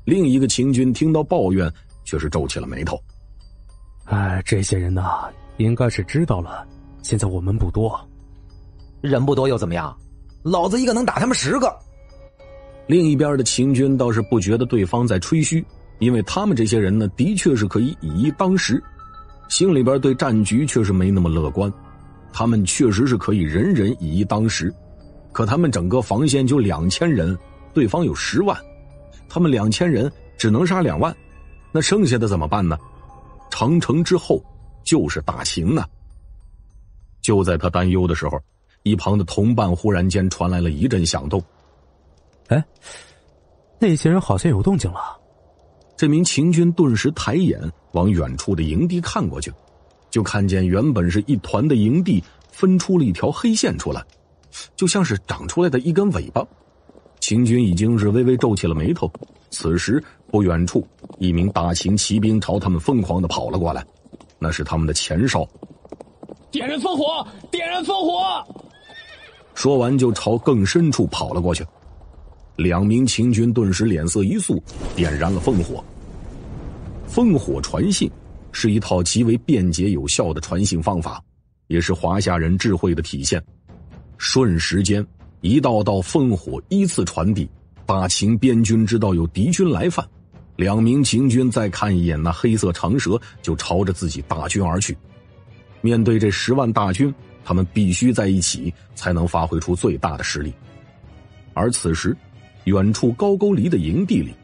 另一个秦军听到抱怨，却是皱起了眉头。哎，这些人呐，应该是知道了。现在我们不多，人不多又怎么样？老子一个能打他们十个。另一边的秦军倒是不觉得对方在吹嘘，因为他们这些人呢，的确是可以以一当十，心里边对战局却是没那么乐观。他们确实是可以人人以一当十，可他们整个防线就两千人，对方有十万，他们两千人只能杀两万，那剩下的怎么办呢？长城之后就是大秦呢。就在他担忧的时候，一旁的同伴忽然间传来了一阵响动。哎，那些人好像有动静了。这名秦军顿时抬眼往远处的营地看过去，就看见原本是一团的营地分出了一条黑线出来，就像是长出来的一根尾巴。秦军已经是微微皱起了眉头。此时不远处，一名大秦骑兵朝他们疯狂的跑了过来，那是他们的前哨。点燃烽火！点燃烽火！说完就朝更深处跑了过去。两名秦军顿时脸色一肃，点燃了烽火。烽火传信是一套极为便捷有效的传信方法，也是华夏人智慧的体现。瞬时间，一道道烽火依次传递。大秦边军知道有敌军来犯，两名秦军再看一眼那黑色长蛇，就朝着自己大军而去。面对这十万大军，他们必须在一起，才能发挥出最大的实力。而此时，远处高沟离的营地里，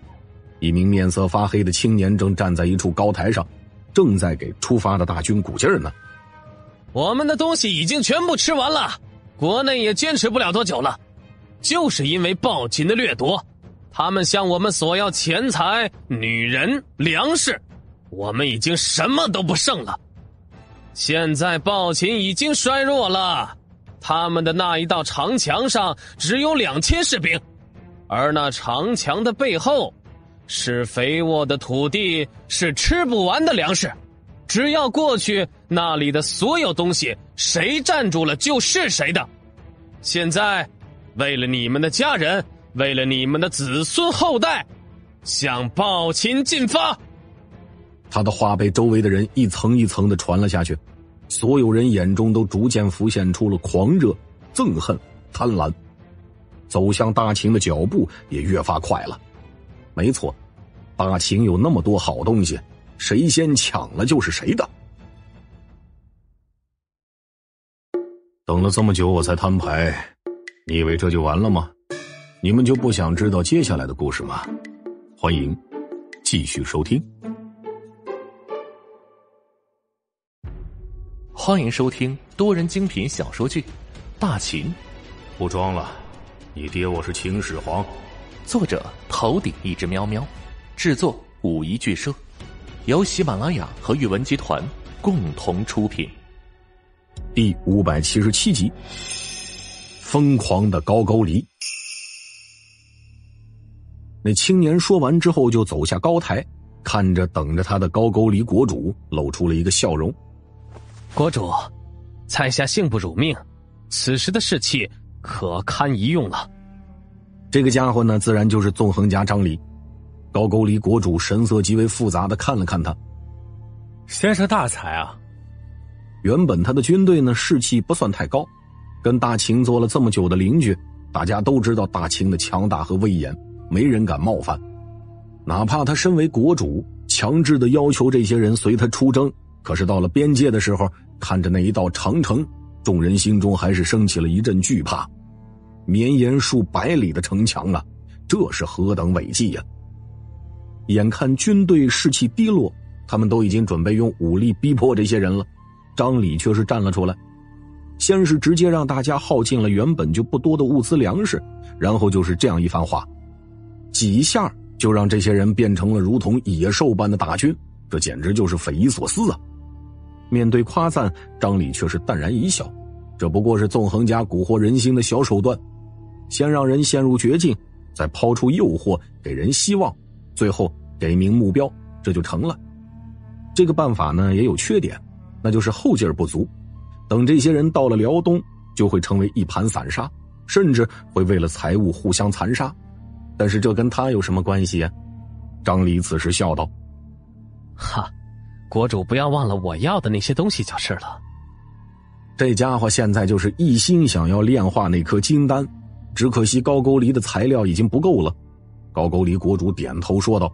一名面色发黑的青年正站在一处高台上，正在给出发的大军鼓劲儿呢。我们的东西已经全部吃完了，国内也坚持不了多久了。就是因为暴秦的掠夺，他们向我们索要钱财、女人、粮食，我们已经什么都不剩了。现在暴秦已经衰弱了，他们的那一道长墙上只有两千士兵。而那长墙的背后，是肥沃的土地，是吃不完的粮食。只要过去，那里的所有东西，谁站住了就是谁的。现在，为了你们的家人，为了你们的子孙后代，向暴秦进发。他的话被周围的人一层一层的传了下去，所有人眼中都逐渐浮现出了狂热、憎恨、贪婪。走向大秦的脚步也越发快了。没错，大秦有那么多好东西，谁先抢了就是谁的。等了这么久，我才摊牌，你以为这就完了吗？你们就不想知道接下来的故事吗？欢迎继续收听。欢迎收听多人精品小说剧《大秦》，不装了。你爹我是秦始皇，作者头顶一只喵喵，制作五一剧社，由喜马拉雅和阅文集团共同出品。第五百七十七集，疯狂的高句丽。那青年说完之后，就走下高台，看着等着他的高句丽国主，露出了一个笑容。国主，在下幸不辱命，此时的士气。可堪一用了。这个家伙呢，自然就是纵横家张离。高句丽国主神色极为复杂的看了看他，先生大才啊！原本他的军队呢士气不算太高，跟大秦做了这么久的邻居，大家都知道大秦的强大和威严，没人敢冒犯。哪怕他身为国主，强制的要求这些人随他出征，可是到了边界的时候，看着那一道长城。众人心中还是升起了一阵惧怕，绵延数百里的城墙啊，这是何等伟绩呀！眼看军队士气低落，他们都已经准备用武力逼迫这些人了，张礼却是站了出来，先是直接让大家耗尽了原本就不多的物资粮食，然后就是这样一番话，几下就让这些人变成了如同野兽般的大军，这简直就是匪夷所思啊！面对夸赞，张礼却是淡然一笑，这不过是纵横家蛊惑人心的小手段，先让人陷入绝境，再抛出诱惑，给人希望，最后给明目标，这就成了。这个办法呢也有缺点，那就是后劲儿不足。等这些人到了辽东，就会成为一盘散沙，甚至会为了财物互相残杀。但是这跟他有什么关系呀？张离此时笑道：“哈。”国主不要忘了我要的那些东西就是了。这家伙现在就是一心想要炼化那颗金丹，只可惜高句丽的材料已经不够了。高句丽国主点头说道：“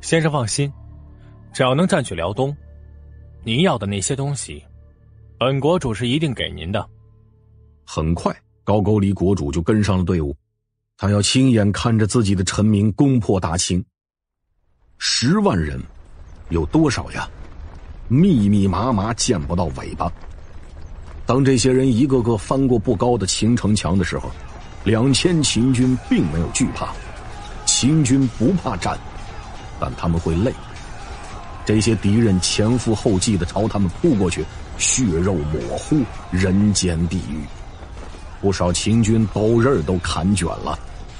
先生放心，只要能占据辽东，您要的那些东西，本国主是一定给您的。”很快，高句丽国主就跟上了队伍，他要亲眼看着自己的臣民攻破大清。十万人，有多少呀？密密麻麻，见不到尾巴。当这些人一个个翻过不高的秦城墙的时候，两千秦军并没有惧怕。秦军不怕战，但他们会累。这些敌人前赴后继的朝他们扑过去，血肉模糊，人间地狱。不少秦军刀刃都砍卷了，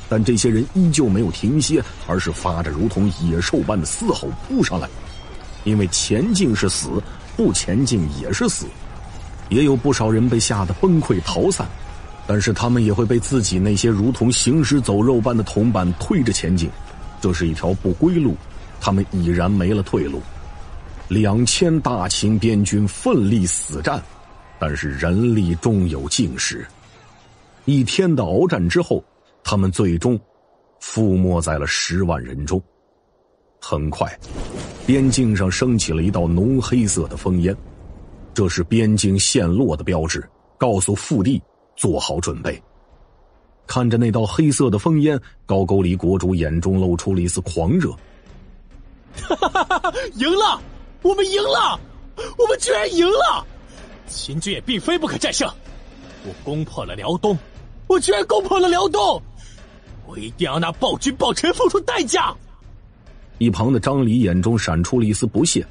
但这些人依旧没有停歇，而是发着如同野兽般的嘶吼扑上来。因为前进是死，不前进也是死。也有不少人被吓得崩溃逃散，但是他们也会被自己那些如同行尸走肉般的同伴推着前进，这是一条不归路，他们已然没了退路。两千大秦边军奋力死战，但是人力终有尽时。一天的鏖战之后，他们最终覆没在了十万人中。很快，边境上升起了一道浓黑色的烽烟。这是边境陷落的标志，告诉腹地做好准备。看着那道黑色的烽烟，高句丽国主眼中露出了一丝狂热。哈哈哈哈！赢了，我们赢了，我们居然赢了！秦军也并非不可战胜，我攻破了辽东，我居然攻破了辽东，我一定要让暴君暴臣付出代价。一旁的张离眼中闪出了一丝不屑。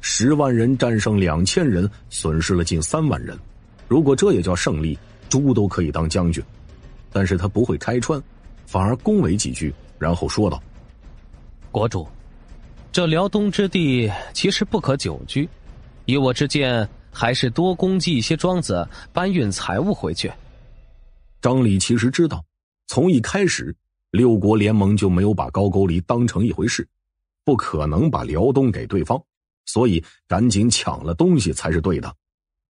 十万人战胜两千人，损失了近三万人。如果这也叫胜利，猪都可以当将军。但是他不会拆穿，反而恭维几句，然后说道：“国主，这辽东之地其实不可久居，以我之见，还是多供给一些庄子，搬运财物回去。”张礼其实知道，从一开始，六国联盟就没有把高句丽当成一回事，不可能把辽东给对方。所以，赶紧抢了东西才是对的，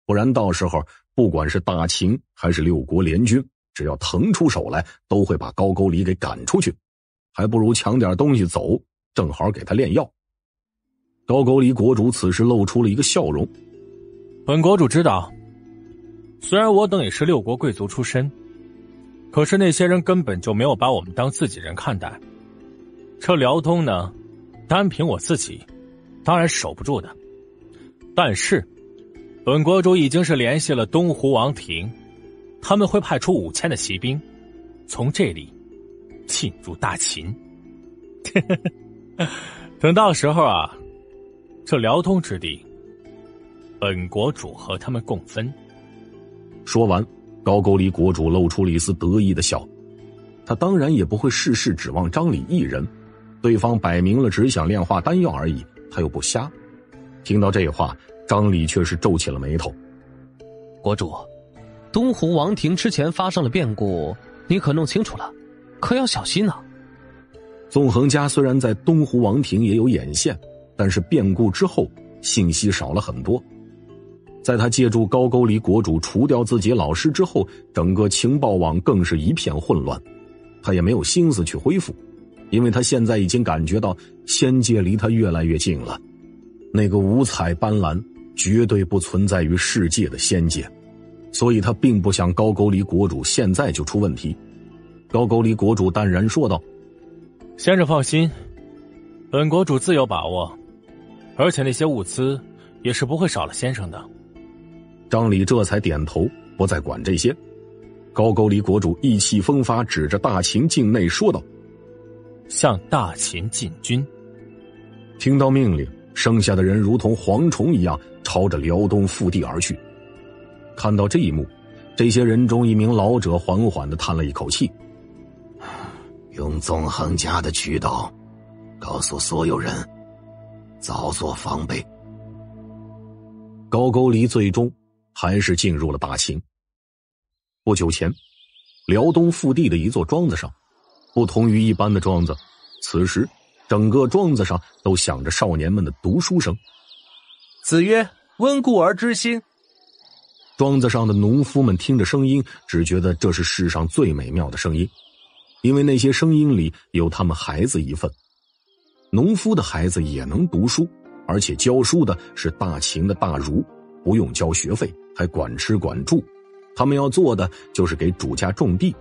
不然到时候不管是大秦还是六国联军，只要腾出手来，都会把高句丽给赶出去，还不如抢点东西走，正好给他炼药。高句丽国主此时露出了一个笑容：“本国主知道，虽然我等也是六国贵族出身，可是那些人根本就没有把我们当自己人看待。这辽东呢，单凭我自己。”当然守不住的，但是，本国主已经是联系了东湖王庭，他们会派出五千的骑兵，从这里进入大秦。等到时候啊，这辽东之地，本国主和他们共分。说完，高句丽国主露出了一丝得意的笑。他当然也不会事事指望张礼一人，对方摆明了只想炼化丹药而已。他又不瞎，听到这话，张礼却是皱起了眉头。国主，东湖王庭之前发生了变故，你可弄清楚了，可要小心呢。纵横家虽然在东湖王庭也有眼线，但是变故之后信息少了很多。在他借助高句丽国主除掉自己老师之后，整个情报网更是一片混乱，他也没有心思去恢复。因为他现在已经感觉到仙界离他越来越近了，那个五彩斑斓、绝对不存在于世界的仙界，所以他并不想高句丽国主现在就出问题。高句丽国主淡然说道：“先生放心，本国主自有把握，而且那些物资也是不会少了先生的。”张礼这才点头，不再管这些。高句丽国主意气风发，指着大秦境内说道。向大秦进军。听到命令，剩下的人如同蝗虫一样朝着辽东腹地而去。看到这一幕，这些人中一名老者缓缓的叹了一口气：“用纵横家的渠道，告诉所有人，早做防备。”高句丽最终还是进入了大秦。不久前，辽东腹地的一座庄子上。不同于一般的庄子，此时整个庄子上都响着少年们的读书声。子曰：“温故而知新。”庄子上的农夫们听着声音，只觉得这是世上最美妙的声音，因为那些声音里有他们孩子一份。农夫的孩子也能读书，而且教书的是大秦的大儒，不用交学费，还管吃管住。他们要做的就是给主家种地，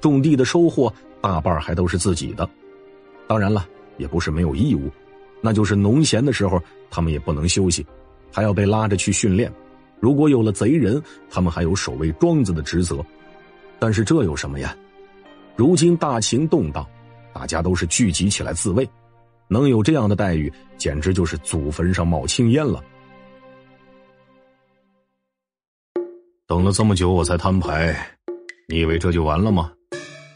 种地的收获大半还都是自己的。当然了，也不是没有义务，那就是农闲的时候，他们也不能休息，还要被拉着去训练。如果有了贼人，他们还有守卫庄子的职责。但是这有什么呀？如今大秦动荡，大家都是聚集起来自卫，能有这样的待遇，简直就是祖坟上冒青烟了。等了这么久，我才摊牌，你以为这就完了吗？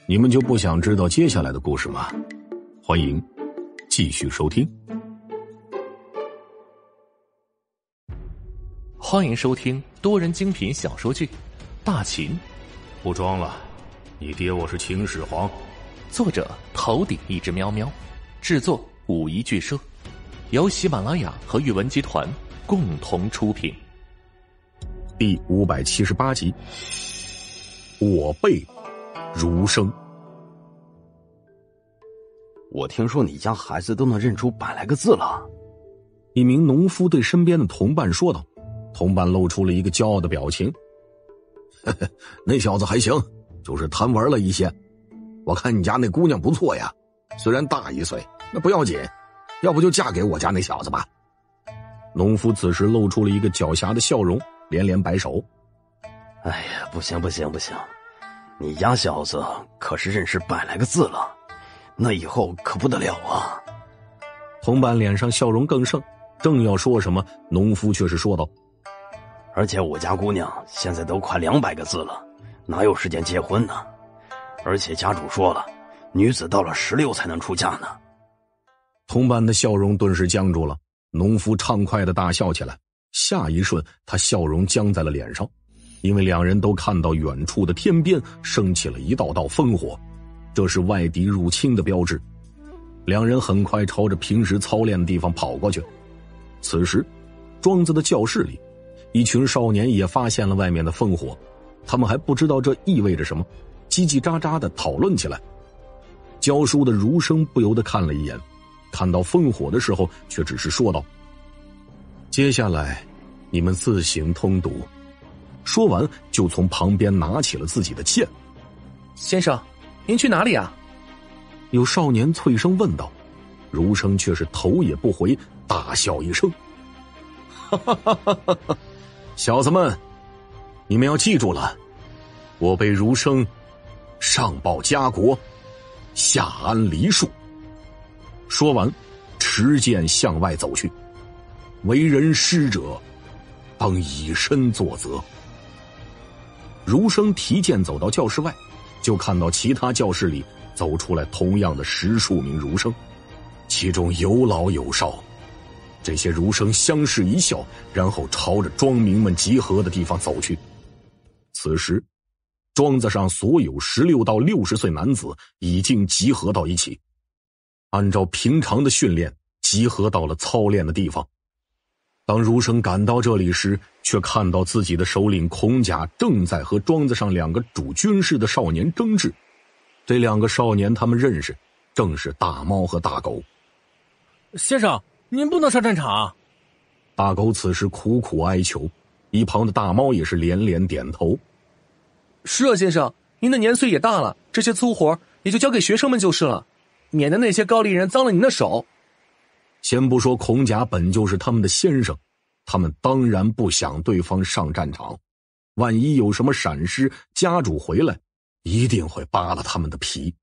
你们就不想知道接下来的故事吗？欢迎继续收听。欢迎收听多人精品小说剧《大秦》，不装了，你爹我是秦始皇。作者头顶一只喵喵，制作五一剧社，由喜马拉雅和宇文集团共同出品。第五百七十八集，我辈儒生。我听说你家孩子都能认出百来个字了。一名农夫对身边的同伴说道，同伴露出了一个骄傲的表情。那小子还行，就是贪玩了一些。我看你家那姑娘不错呀，虽然大一岁，那不要紧，要不就嫁给我家那小子吧。农夫此时露出了一个狡黠的笑容。连连摆手，哎呀，不行不行不行！你家小子可是认识百来个字了，那以后可不得了啊！同伴脸上笑容更盛，正要说什么，农夫却是说道：“而且我家姑娘现在都快两百个字了，哪有时间结婚呢？而且家主说了，女子到了十六才能出嫁呢。”同伴的笑容顿时僵住了，农夫畅快的大笑起来。下一瞬，他笑容僵在了脸上，因为两人都看到远处的天边升起了一道道烽火，这是外敌入侵的标志。两人很快朝着平时操练的地方跑过去。此时，庄子的教室里，一群少年也发现了外面的烽火，他们还不知道这意味着什么，叽叽喳喳的讨论起来。教书的儒生不由得看了一眼，看到烽火的时候，却只是说道。接下来，你们自行通读。说完，就从旁边拿起了自己的剑。先生，您去哪里啊？有少年脆声问道。儒生却是头也不回，大笑一声：“哈哈哈哈哈！小子们，你们要记住了，我被儒生上报家国，下安黎庶。”说完，持剑向外走去。为人师者，当以身作则。儒生提剑走到教室外，就看到其他教室里走出来同样的十数名儒生，其中有老有少。这些儒生相视一笑，然后朝着庄民们集合的地方走去。此时，庄子上所有十六到六十岁男子已经集合到一起，按照平常的训练，集合到了操练的地方。当儒生赶到这里时，却看到自己的首领孔甲正在和庄子上两个主军事的少年争执。这两个少年他们认识，正是大猫和大狗。先生，您不能上战场。大狗此时苦苦哀求，一旁的大猫也是连连点头。是啊，先生，您的年岁也大了，这些粗活也就交给学生们就是了，免得那些高丽人脏了您的手。先不说孔甲本就是他们的先生，他们当然不想对方上战场。万一有什么闪失，家主回来，一定会扒了他们的皮。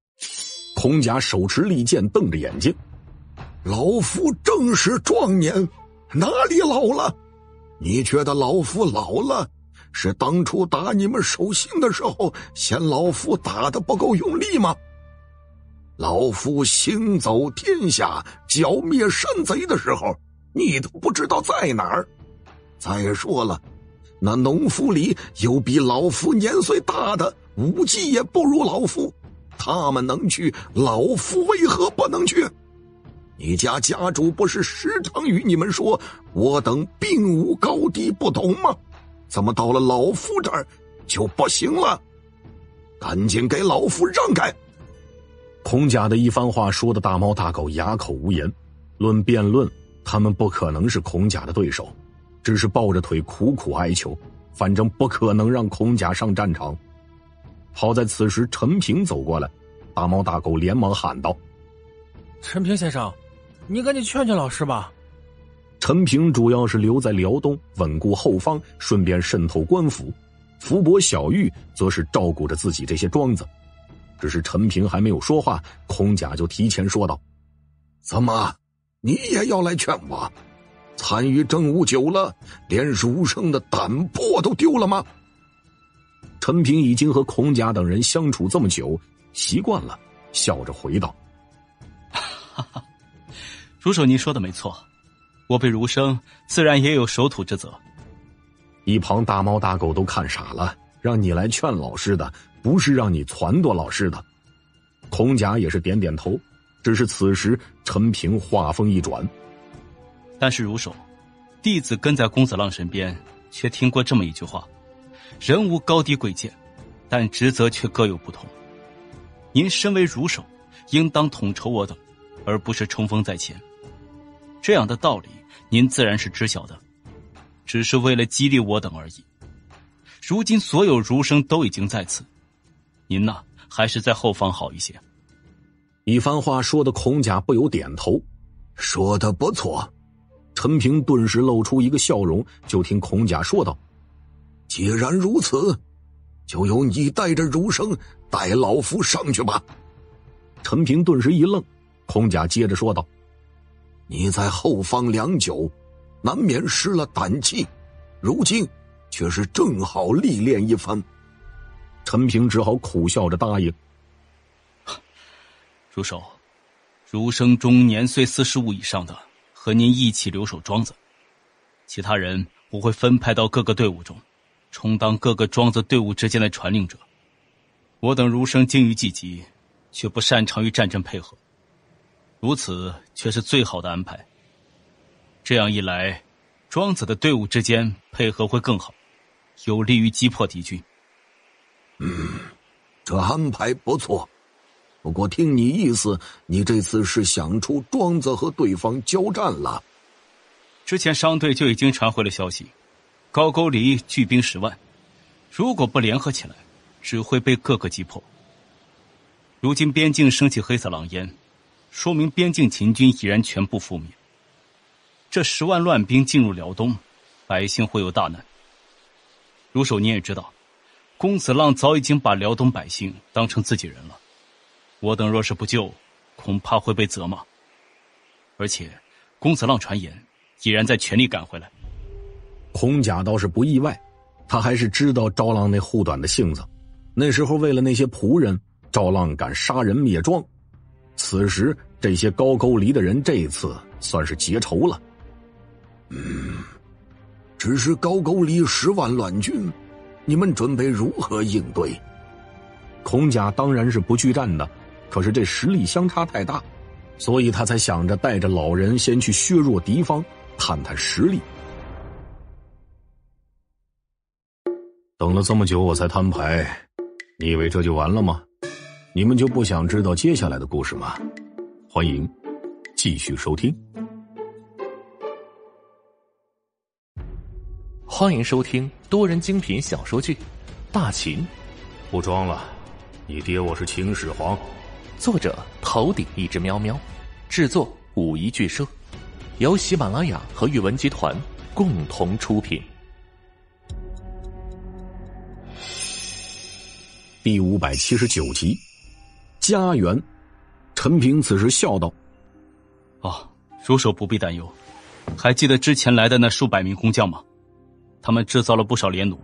孔甲手持利剑，瞪着眼睛：“老夫正是壮年，哪里老了？你觉得老夫老了，是当初打你们守信的时候，嫌老夫打的不够用力吗？”老夫行走天下、剿灭山贼的时候，你都不知道在哪儿。再说了，那农夫里有比老夫年岁大的，武技也不如老夫，他们能去，老夫为何不能去？你家家主不是时常与你们说，我等并无高低不同吗？怎么到了老夫这儿就不行了？赶紧给老夫让开！孔甲的一番话说的大猫大狗哑口无言。论辩论，他们不可能是孔甲的对手，只是抱着腿苦苦哀求。反正不可能让孔甲上战场。好在此时陈平走过来，大猫大狗连忙喊道：“陈平先生，你赶紧劝劝老师吧。”陈平主要是留在辽东稳固后方，顺便渗透官府；福伯、小玉则是照顾着自己这些庄子。只是陈平还没有说话，孔甲就提前说道：“怎么，你也要来劝我？”参与政务久了，连儒生的胆魄都丢了吗？陈平已经和孔甲等人相处这么久，习惯了，笑着回道：“哈哈，如手，您说的没错，我辈儒生自然也有守土之责。”一旁大猫大狗都看傻了，让你来劝老师的，不是让你撺掇老师的。孔甲也是点点头，只是此时陈平话锋一转。但是如首，弟子跟在公子浪身边，却听过这么一句话：人无高低贵贱，但职责却各有不同。您身为儒首，应当统筹我等，而不是冲锋在前。这样的道理，您自然是知晓的，只是为了激励我等而已。如今所有儒生都已经在此，您呐，还是在后方好一些。一番话说的孔甲不由点头，说的不错。陈平顿时露出一个笑容，就听孔甲说道：“既然如此，就由你带着儒生带老夫上去吧。”陈平顿时一愣，孔甲接着说道：“你在后方良久，难免失了胆气，如今却是正好历练一番。”陈平只好苦笑着答应：“ 如手，儒生中年岁四十五以上的。”和您一起留守庄子，其他人我会分派到各个队伍中，充当各个庄子队伍之间的传令者。我等儒生精于计极，却不擅长于战阵配合，如此却是最好的安排。这样一来，庄子的队伍之间配合会更好，有利于击破敌军。嗯，这安排不错。不过听你意思，你这次是想出庄子和对方交战了。之前商队就已经传回了消息，高句丽聚兵十万，如果不联合起来，只会被各个击破。如今边境升起黑色狼烟，说明边境秦军已然全部覆灭。这十万乱兵进入辽东，百姓会有大难。如首你也知道，公子浪早已经把辽东百姓当成自己人了。我等若是不救，恐怕会被责骂。而且，公子浪传言已然在全力赶回来。孔甲倒是不意外，他还是知道赵浪那护短的性子。那时候为了那些仆人，赵浪敢杀人灭庄。此时这些高句丽的人，这次算是结仇了。嗯，只是高句丽十万乱军，你们准备如何应对？孔甲当然是不惧战的。可是这实力相差太大，所以他才想着带着老人先去削弱敌方，探探实力。等了这么久，我才摊牌，你以为这就完了吗？你们就不想知道接下来的故事吗？欢迎继续收听。欢迎收听多人精品小说剧《大秦》，不装了，你爹我是秦始皇。作者头顶一只喵喵，制作五一剧社，由喜马拉雅和阅文集团共同出品。第五百七十九集，家园。陈平此时笑道：“哦，如首不必担忧。还记得之前来的那数百名工匠吗？他们制造了不少连弩，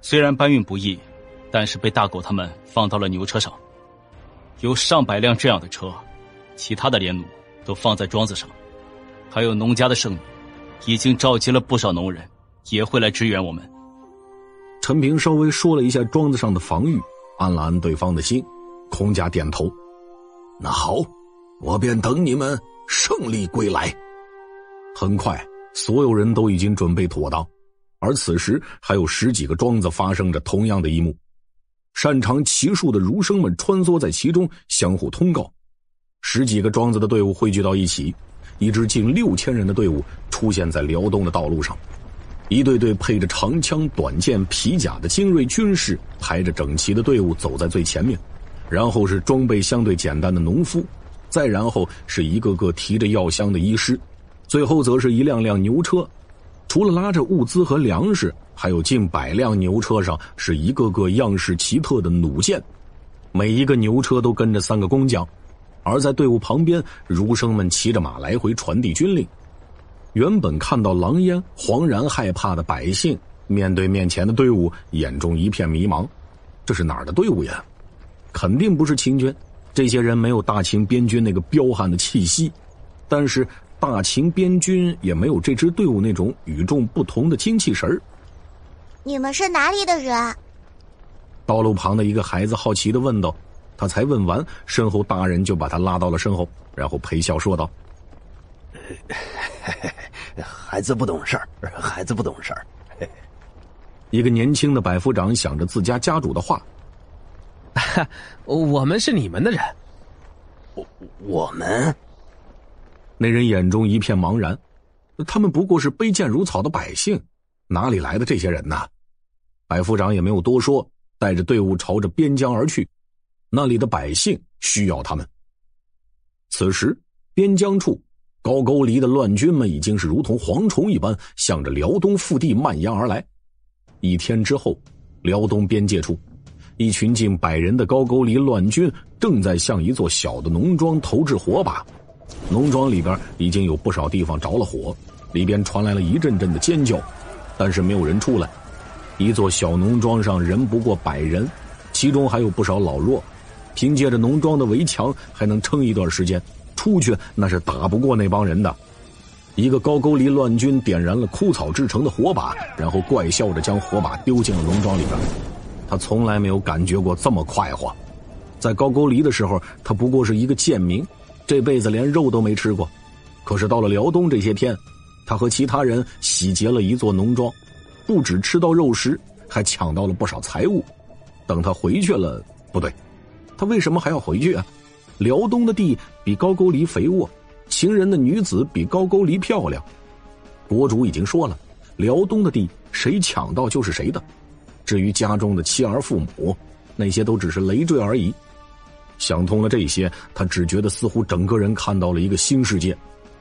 虽然搬运不易，但是被大狗他们放到了牛车上。”有上百辆这样的车，其他的连弩都放在庄子上，还有农家的剩女，已经召集了不少农人，也会来支援我们。陈平稍微说了一下庄子上的防御，安了安对方的心。孔甲点头：“那好，我便等你们胜利归来。很快，所有人都已经准备妥当，而此时还有十几个庄子发生着同样的一幕。擅长骑术的儒生们穿梭在其中，相互通告。十几个庄子的队伍汇聚到一起，一支近六千人的队伍出现在辽东的道路上。一队队配着长枪、短剑、皮甲的精锐军士排着整齐的队伍走在最前面，然后是装备相对简单的农夫，再然后是一个个提着药箱的医师，最后则是一辆辆牛车。除了拉着物资和粮食，还有近百辆牛车上是一个个样式奇特的弩箭，每一个牛车都跟着三个工匠，而在队伍旁边，儒生们骑着马来回传递军令。原本看到狼烟惶然害怕的百姓，面对面前的队伍，眼中一片迷茫。这是哪儿的队伍呀？肯定不是秦军。这些人没有大秦边军那个彪悍的气息，但是大秦边军也没有这支队伍那种与众不同的精气神儿。你们是哪里的人？道路旁的一个孩子好奇的问道。他才问完，身后大人就把他拉到了身后，然后陪笑说道。孩子不懂事儿，孩子不懂事儿。一个年轻的百夫长想着自家家主的话：“ 我们是你们的人。”我我们。那人眼中一片茫然，他们不过是卑贱如草的百姓，哪里来的这些人呢？百夫长也没有多说，带着队伍朝着边疆而去。那里的百姓需要他们。此时，边疆处。高句丽的乱军们已经是如同蝗虫一般，向着辽东腹地蔓延而来。一天之后，辽东边界处，一群近百人的高句丽乱军正在向一座小的农庄投掷火把。农庄里边已经有不少地方着了火，里边传来了一阵阵的尖叫，但是没有人出来。一座小农庄上人不过百人，其中还有不少老弱，凭借着农庄的围墙还能撑一段时间。出去那是打不过那帮人的。一个高句丽乱军点燃了枯草制成的火把，然后怪笑着将火把丢进了农庄里边。他从来没有感觉过这么快活。在高句丽的时候，他不过是一个贱民，这辈子连肉都没吃过。可是到了辽东这些天，他和其他人洗劫了一座农庄，不止吃到肉食，还抢到了不少财物。等他回去了，不对，他为什么还要回去啊？辽东的地比高句丽肥沃，情人的女子比高句丽漂亮。国主已经说了，辽东的地谁抢到就是谁的。至于家中的妻儿父母，那些都只是累赘而已。想通了这些，他只觉得似乎整个人看到了一个新世界，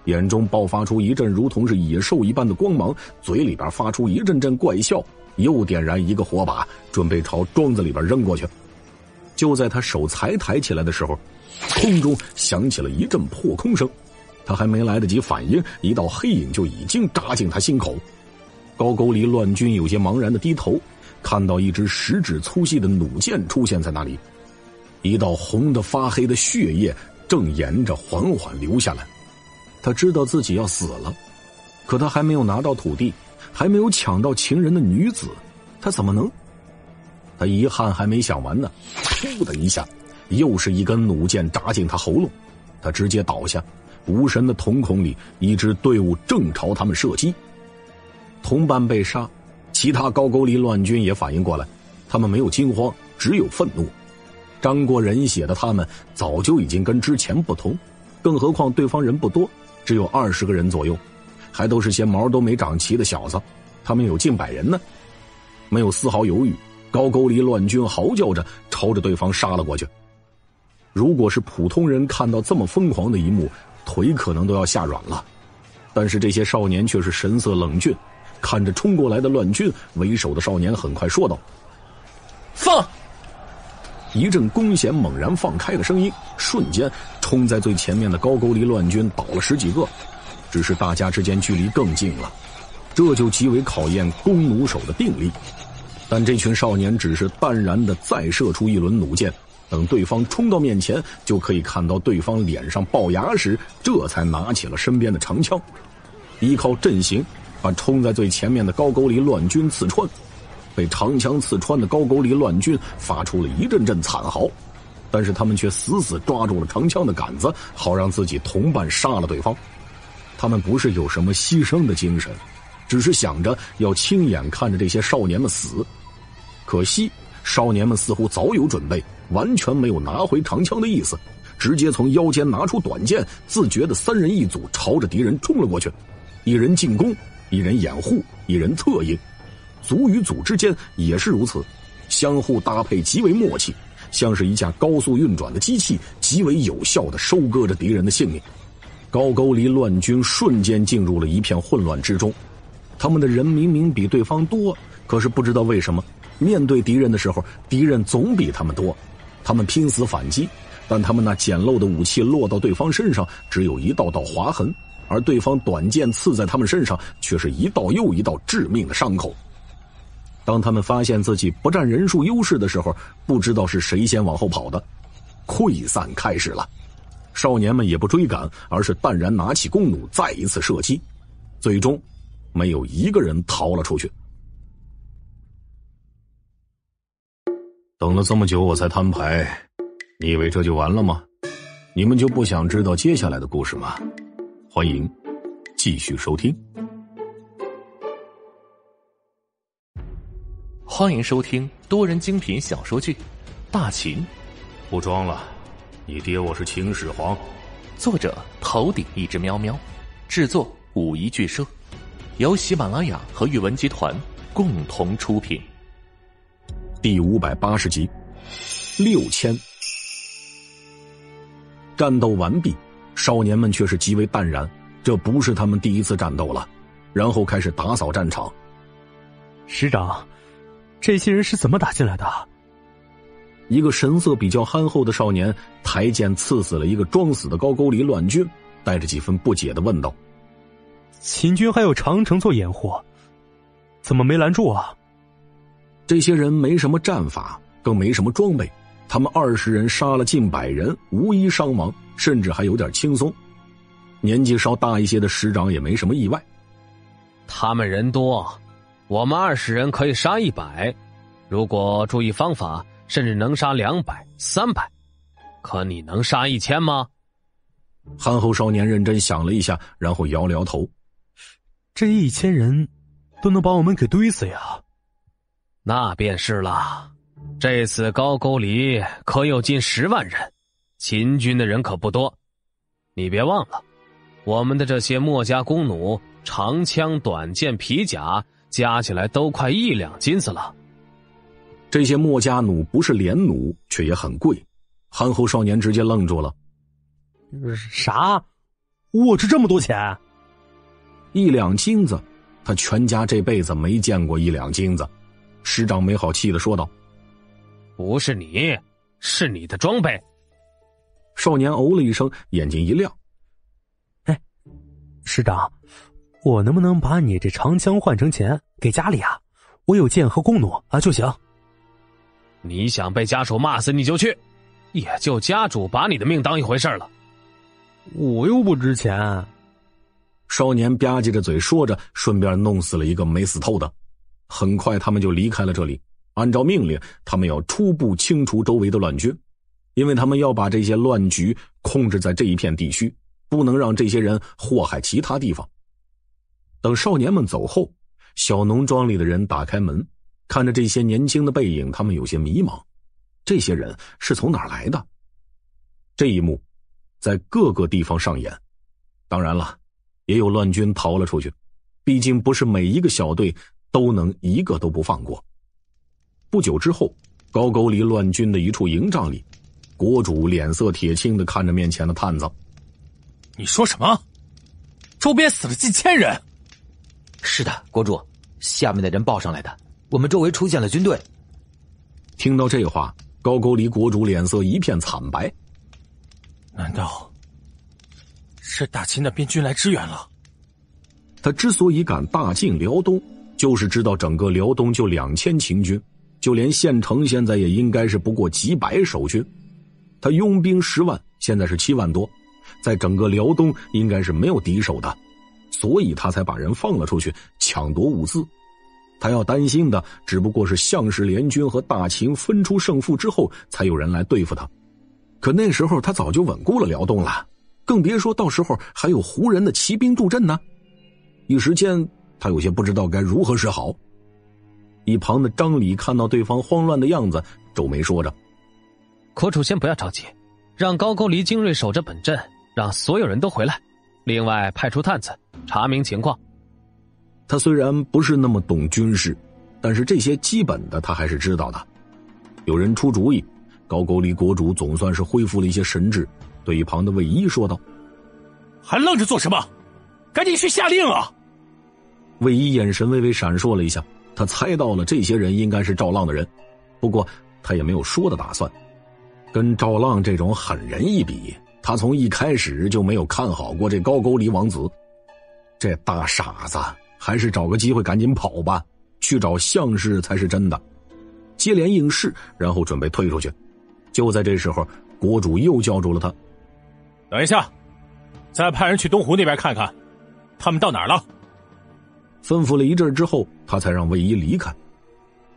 眼中爆发出一阵如同是野兽一般的光芒，嘴里边发出一阵阵怪笑，又点燃一个火把，准备朝庄子里边扔过去。就在他手才抬起来的时候。空中响起了一阵破空声，他还没来得及反应，一道黑影就已经扎进他心口。高句丽乱军有些茫然的低头，看到一支十指粗细的弩箭出现在那里，一道红的发黑的血液正沿着缓缓流下来。他知道自己要死了，可他还没有拿到土地，还没有抢到情人的女子，他怎么能？他遗憾还没想完呢，噗的一下。又是一根弩箭扎进他喉咙，他直接倒下。无神的瞳孔里，一支队伍正朝他们射击。同伴被杀，其他高句丽乱军也反应过来，他们没有惊慌，只有愤怒。沾过人血的他们早就已经跟之前不同，更何况对方人不多，只有二十个人左右，还都是些毛都没长齐的小子。他们有近百人呢，没有丝毫犹豫，高句丽乱军嚎叫着朝着对方杀了过去。如果是普通人看到这么疯狂的一幕，腿可能都要吓软了。但是这些少年却是神色冷峻，看着冲过来的乱军，为首的少年很快说道：“放！”一阵弓弦猛然放开的声音，瞬间冲在最前面的高句丽乱军倒了十几个。只是大家之间距离更近了，这就极为考验弓弩手的定力。但这群少年只是淡然的再射出一轮弩箭。等对方冲到面前，就可以看到对方脸上龅牙时，这才拿起了身边的长枪，依靠阵型，把冲在最前面的高句丽乱军刺穿。被长枪刺穿的高句丽乱军发出了一阵阵惨嚎，但是他们却死死抓住了长枪的杆子，好让自己同伴杀了对方。他们不是有什么牺牲的精神，只是想着要亲眼看着这些少年们死。可惜，少年们似乎早有准备，完全没有拿回长枪的意思，直接从腰间拿出短剑，自觉的三人一组朝着敌人冲了过去。一人进攻，一人掩护，一人策应，组与组之间也是如此，相互搭配极为默契。像是一架高速运转的机器，极为有效的收割着敌人的性命。高句丽乱军瞬间进入了一片混乱之中。他们的人明明比对方多，可是不知道为什么，面对敌人的时候，敌人总比他们多。他们拼死反击，但他们那简陋的武器落到对方身上，只有一道道划痕；而对方短剑刺在他们身上，却是一道又一道致命的伤口。当他们发现自己不占人数优势的时候，不知道是谁先往后跑的，溃散开始了。少年们也不追赶，而是淡然拿起弓弩，再一次射击。最终，没有一个人逃了出去。等了这么久，我才摊牌，你以为这就完了吗？你们就不想知道接下来的故事吗？欢迎继续收听。欢迎收听多人精品小说剧《大秦》，不装了，你爹我是秦始皇。作者：头顶一只喵喵，制作：五一剧社，由喜马拉雅和阅文集团共同出品。第五百八十集，六千。战斗完毕，少年们却是极为淡然，这不是他们第一次战斗了。然后开始打扫战场。师长。这些人是怎么打进来的？一个神色比较憨厚的少年抬剑刺死了一个装死的高句丽乱军，带着几分不解的问道：“秦军还有长城做掩护，怎么没拦住啊？”这些人没什么战法，更没什么装备，他们二十人杀了近百人，无一伤亡，甚至还有点轻松。年纪稍大一些的师长也没什么意外。他们人多。我们二十人可以杀一百，如果注意方法，甚至能杀两百、三百。可你能杀一千吗？憨厚少年认真想了一下，然后摇了摇头。这一千人，都能把我们给堆死呀？那便是了。这次高句丽可有近十万人，秦军的人可不多。你别忘了，我们的这些墨家弓弩、长枪、短剑、皮甲。加起来都快一两金子了。这些墨家弩不是连弩，却也很贵。憨厚少年直接愣住了。啥？我值这么多钱？一两金子？他全家这辈子没见过一两金子。师长没好气的说道：“不是你，是你的装备。”少年哦了一声，眼睛一亮：“哎，师长。”我能不能把你这长枪换成钱给家里啊？我有剑和弓弩啊就行。你想被家属骂死你就去，也就家主把你的命当一回事了。我又不值钱。少年吧唧着嘴说着，顺便弄死了一个没死透的。很快，他们就离开了这里。按照命令，他们要初步清除周围的乱军，因为他们要把这些乱局控制在这一片地区，不能让这些人祸害其他地方。等少年们走后，小农庄里的人打开门，看着这些年轻的背影，他们有些迷茫。这些人是从哪儿来的？这一幕在各个地方上演。当然了，也有乱军逃了出去。毕竟不是每一个小队都能一个都不放过。不久之后，高句丽乱军的一处营帐里，国主脸色铁青的看着面前的探子：“你说什么？周边死了近千人？”是的，国主，下面的人报上来的，我们周围出现了军队。听到这话，高句丽国主脸色一片惨白。难道是大秦的边军来支援了？他之所以敢大进辽东，就是知道整个辽东就两千秦军，就连县城现在也应该是不过几百守军。他拥兵十万，现在是七万多，在整个辽东应该是没有敌手的。所以他才把人放了出去抢夺物资，他要担心的只不过是项氏联军和大秦分出胜负之后才有人来对付他，可那时候他早就稳固了辽东了，更别说到时候还有胡人的骑兵助阵呢。一时间，他有些不知道该如何是好。一旁的张礼看到对方慌乱的样子，皱眉说着：“国主先不要着急，让高句丽精锐守着本阵，让所有人都回来。另外派出探子查明情况。”他虽然不是那么懂军事，但是这些基本的他还是知道的。有人出主意。高句丽国主总算是恢复了一些神智，对一旁的卫一说道：“还愣着做什么？赶紧去下令啊！”卫一眼神微微闪烁了一下，他猜到了这些人应该是赵浪的人，不过他也没有说的打算。跟赵浪这种狠人一比，他从一开始就没有看好过这高句丽王子。这大傻子，还是找个机会赶紧跑吧，去找相氏才是真的。接连应试，然后准备退出去。就在这时候，国主又叫住了他。等一下，再派人去东湖那边看看，他们到哪儿了？吩咐了一阵之后，他才让卫衣离开。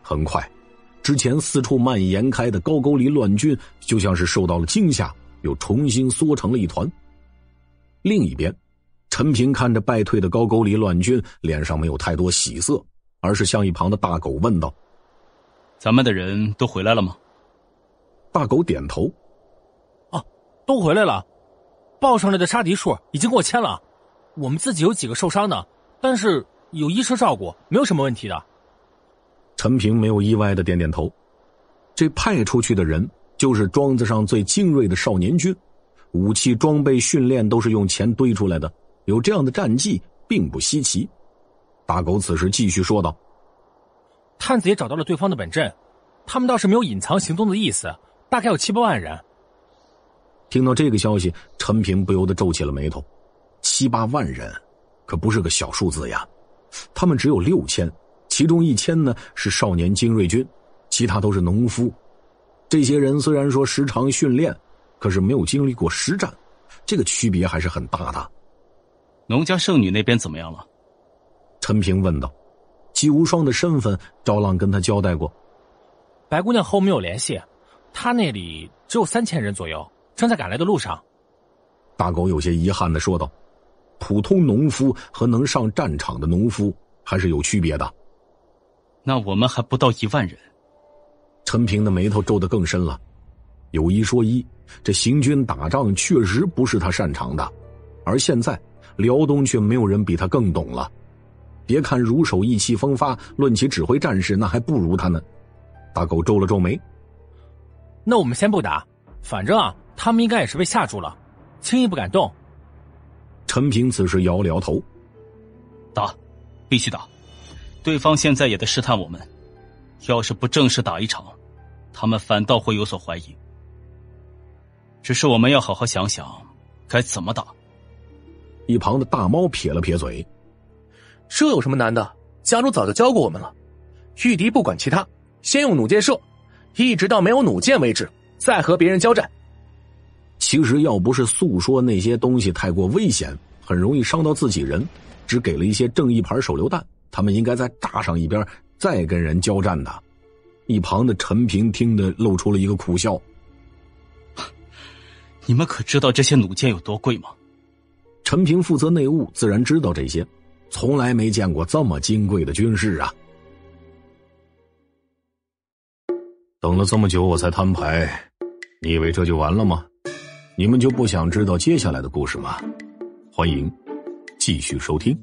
很快，之前四处蔓延开的高句丽乱军，就像是受到了惊吓，又重新缩成了一团。另一边，陈平看着败退的高句丽乱军，脸上没有太多喜色，而是向一旁的大狗问道：“咱们的人都回来了吗？”大狗点头，哦，都回来了，报上来的杀敌数已经过千了。我们自己有几个受伤的，但是有医生照顾，没有什么问题的。陈平没有意外的点点头。这派出去的人就是庄子上最精锐的少年军，武器装备训练都是用钱堆出来的，有这样的战绩并不稀奇。大狗此时继续说道：“探子也找到了对方的本阵，他们倒是没有隐藏行动的意思。”大概有七八万人。听到这个消息，陈平不由得皱起了眉头。七八万人，可不是个小数字呀。他们只有六千，其中一千呢是少年精锐军，其他都是农夫。这些人虽然说时常训练，可是没有经历过实战，这个区别还是很大的。农家剩女那边怎么样了？陈平问道。姬无双的身份，赵浪跟他交代过。白姑娘和我们有联系。她那里只有三千人左右，正在赶来的路上。大狗有些遗憾的说道：“普通农夫和能上战场的农夫还是有区别的。”那我们还不到一万人。陈平的眉头皱得更深了。有一说一，这行军打仗确实不是他擅长的，而现在辽东却没有人比他更懂了。别看如手意气风发，论起指挥战士，那还不如他呢。大狗皱了皱眉。那我们先不打，反正啊，他们应该也是被吓住了，轻易不敢动。陈平此时摇了摇头：“打，必须打！对方现在也在试探我们，要是不正式打一场，他们反倒会有所怀疑。只是我们要好好想想，该怎么打。”一旁的大猫撇了撇嘴：“这有什么难的？家主早就教过我们了。御敌不管其他，先用弩箭射。”一直到没有弩箭为止，再和别人交战。其实要不是诉说那些东西太过危险，很容易伤到自己人，只给了一些正义牌手榴弹，他们应该再炸上一边，再跟人交战的。一旁的陈平听得露出了一个苦笑。你们可知道这些弩箭有多贵吗？陈平负责内务，自然知道这些，从来没见过这么金贵的军事啊。等了这么久，我才摊牌，你以为这就完了吗？你们就不想知道接下来的故事吗？欢迎继续收听。